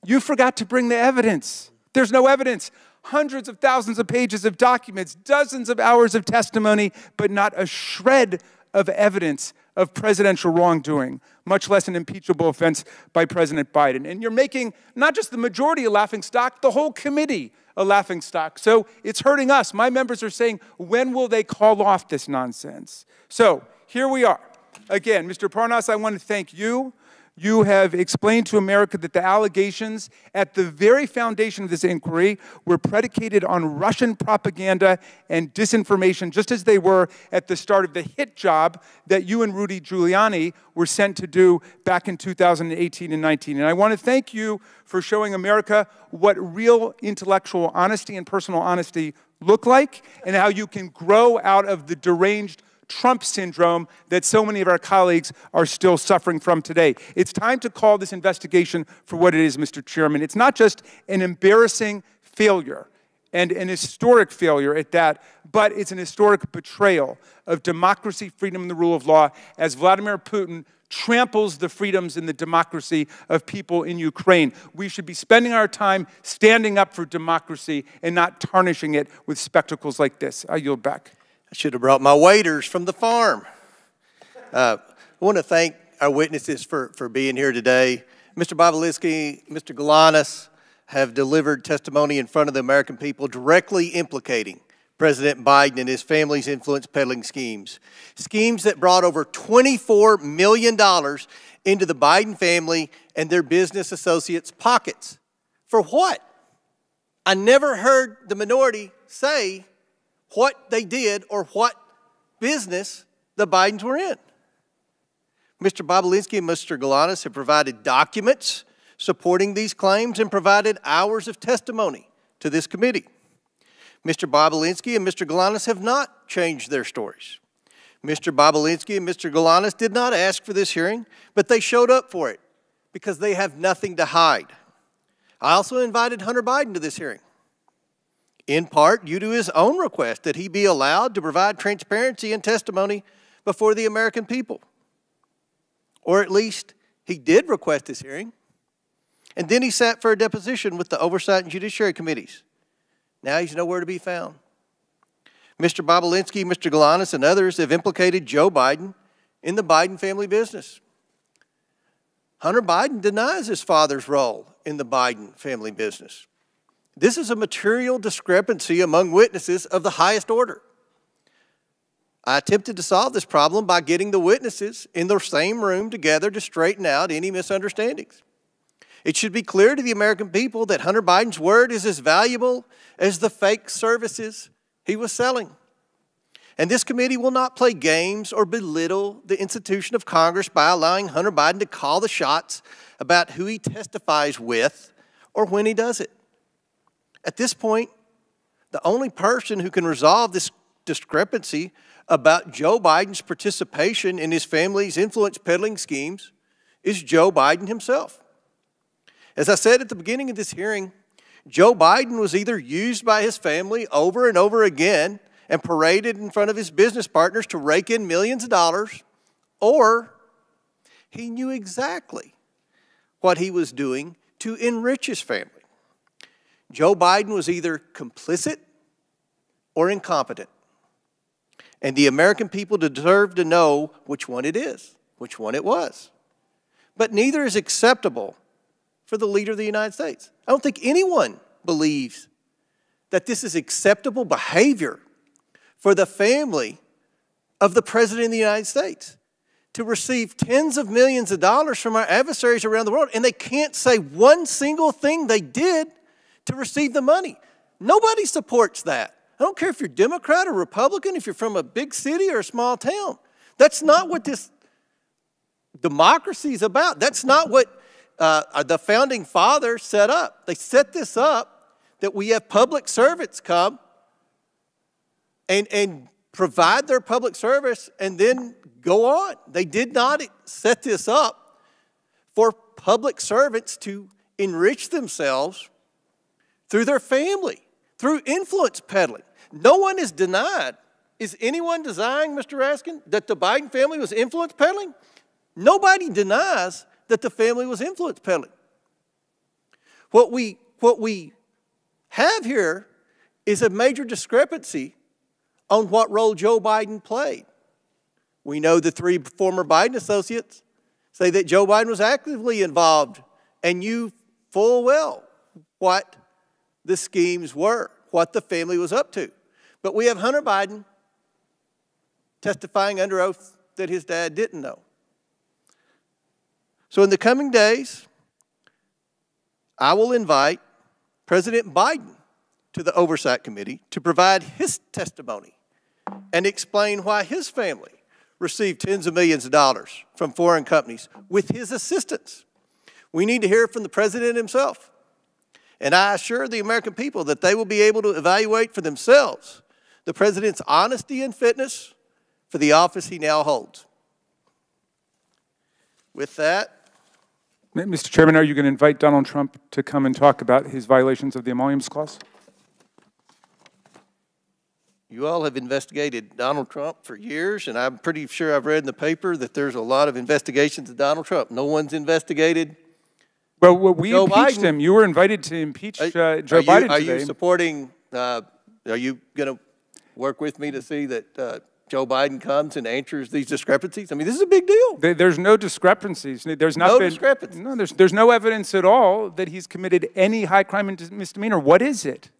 You forgot to bring the evidence. There's no evidence. Hundreds of thousands of pages of documents, dozens of hours of testimony, but not a shred of evidence of presidential wrongdoing, much less an impeachable offense by President Biden. And you're making not just the majority a laughing stock, the whole committee a laughing stock. So it's hurting us. My members are saying, when will they call off this nonsense? So here we are. Again, Mr. Parnas, I want to thank you you have explained to America that the allegations at the very foundation of this inquiry were predicated on Russian propaganda and disinformation, just as they were at the start of the hit job that you and Rudy Giuliani were sent to do back in 2018 and 19. And I want to thank you for showing America what real intellectual honesty and personal honesty look like and how you can grow out of the deranged Trump syndrome that so many of our colleagues are still suffering from today. It's time to call this investigation for what it is, Mr. Chairman. It's not just an embarrassing failure and an historic failure at that, but it's an historic betrayal of democracy, freedom, and the rule of law as Vladimir Putin tramples the freedoms and the democracy of people in Ukraine. We should be spending our time standing up for democracy and not tarnishing it with spectacles like this. I yield back. I should have brought my waiters from the farm. Uh, I want to thank our witnesses for, for being here today. Mr. Bobulinski, Mr. Galanis have delivered testimony in front of the American people directly implicating President Biden and his family's influence peddling schemes. Schemes that brought over $24 million into the Biden family and their business associates' pockets. For what? I never heard the minority say what they did or what business the Bidens were in. Mr. Bobulinski and Mr. Galanis have provided documents supporting these claims and provided hours of testimony to this committee. Mr. Bobulinski and Mr. Galanis have not changed their stories. Mr. Bobulinski and Mr. Galanis did not ask for this hearing, but they showed up for it because they have nothing to hide. I also invited Hunter Biden to this hearing in part due to his own request that he be allowed to provide transparency and testimony before the American people. Or at least he did request this hearing. And then he sat for a deposition with the Oversight and Judiciary Committees. Now he's nowhere to be found. Mr. Bobulinski, Mr. Galanis, and others have implicated Joe Biden in the Biden family business. Hunter Biden denies his father's role in the Biden family business. This is a material discrepancy among witnesses of the highest order. I attempted to solve this problem by getting the witnesses in the same room together to straighten out any misunderstandings. It should be clear to the American people that Hunter Biden's word is as valuable as the fake services he was selling. And this committee will not play games or belittle the institution of Congress by allowing Hunter Biden to call the shots about who he testifies with or when he does it. At this point, the only person who can resolve this discrepancy about Joe Biden's participation in his family's influence peddling schemes is Joe Biden himself. As I said at the beginning of this hearing, Joe Biden was either used by his family over and over again and paraded in front of his business partners to rake in millions of dollars, or he knew exactly what he was doing to enrich his family. Joe Biden was either complicit or incompetent. And the American people deserve to know which one it is, which one it was. But neither is acceptable for the leader of the United States. I don't think anyone believes that this is acceptable behavior for the family of the President of the United States to receive tens of millions of dollars from our adversaries around the world, and they can't say one single thing they did to receive the money. Nobody supports that. I don't care if you're Democrat or Republican, if you're from a big city or a small town. That's not what this democracy is about. That's not what uh, the founding fathers set up. They set this up that we have public servants come and, and provide their public service and then go on. They did not set this up for public servants to enrich themselves through their family, through influence peddling. No one is denied. Is anyone denying, Mr. Raskin, that the Biden family was influence peddling? Nobody denies that the family was influence peddling. What we, what we have here is a major discrepancy on what role Joe Biden played. We know the three former Biden associates say that Joe Biden was actively involved and knew full well what the schemes were, what the family was up to. But we have Hunter Biden testifying under oath that his dad didn't know. So, in the coming days, I will invite President Biden to the Oversight Committee to provide his testimony and explain why his family received tens of millions of dollars from foreign companies with his assistance. We need to hear from the president himself. And I assure the American people that they will be able to evaluate for themselves the president's honesty and fitness for the office he now holds. With that, Mr. Chairman, are you going to invite Donald Trump to come and talk about his violations of the Emoluments Clause? You all have investigated Donald Trump for years, and I'm pretty sure I've read in the paper that there's a lot of investigations of Donald Trump. No one's investigated. Well, well we Joe impeached Biden. him. You were invited to impeach uh, Joe are you, Biden Are today. you supporting, uh, are you going to work with me to see that uh, Joe Biden comes and answers these discrepancies? I mean, this is a big deal. There- There's no discrepancies. There's not No been, discrepancies. No, there's, there's no evidence at all that he's committed any high crime and misdemeanor. What is it?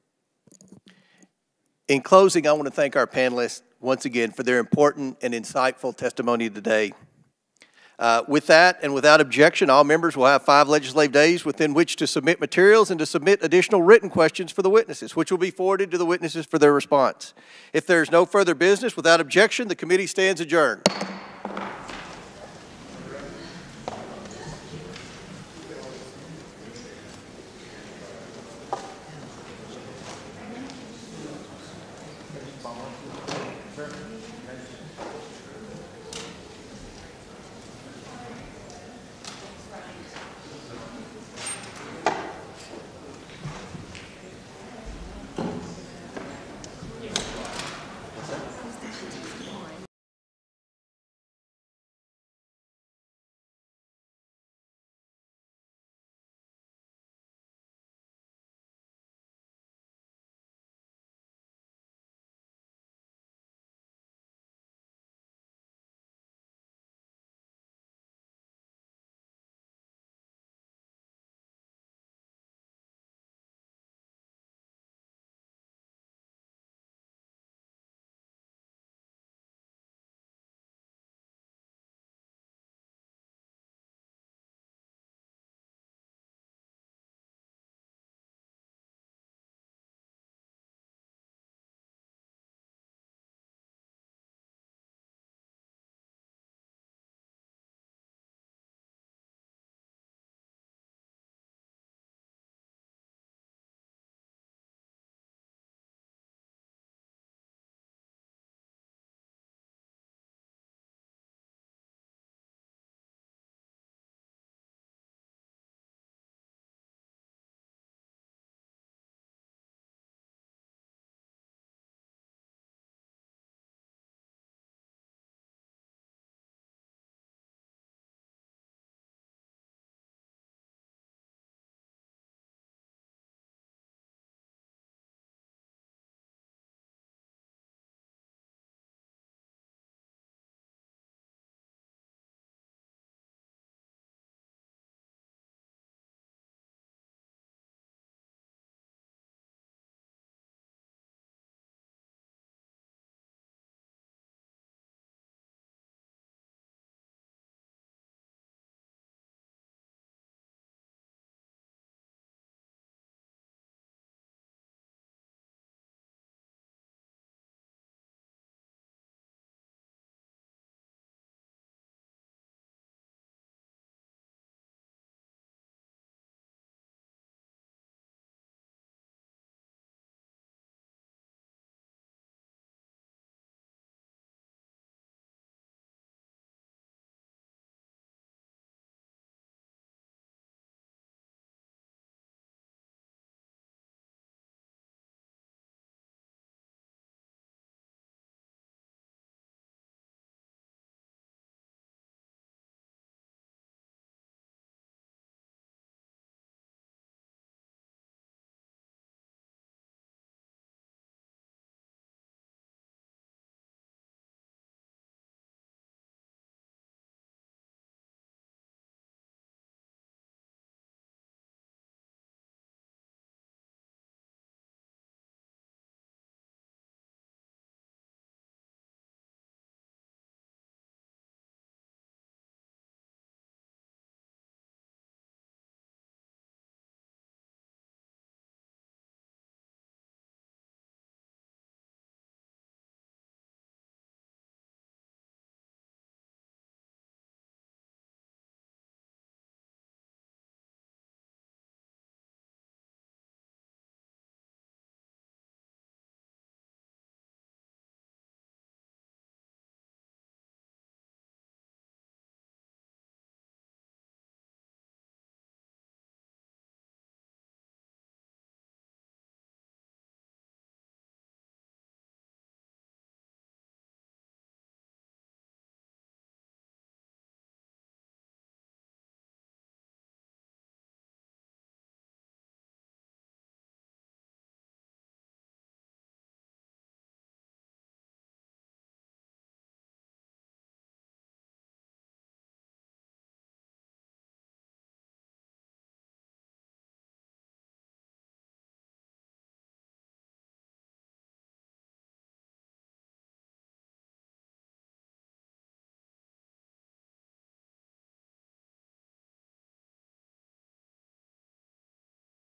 In closing, I want to thank our panelists once again for their important and insightful testimony today. Uh, with that and without objection, all members will have five legislative days within which to submit materials and to submit additional written questions for the witnesses, which will be forwarded to the witnesses for their response. If there is no further business, without objection, the committee stands adjourned.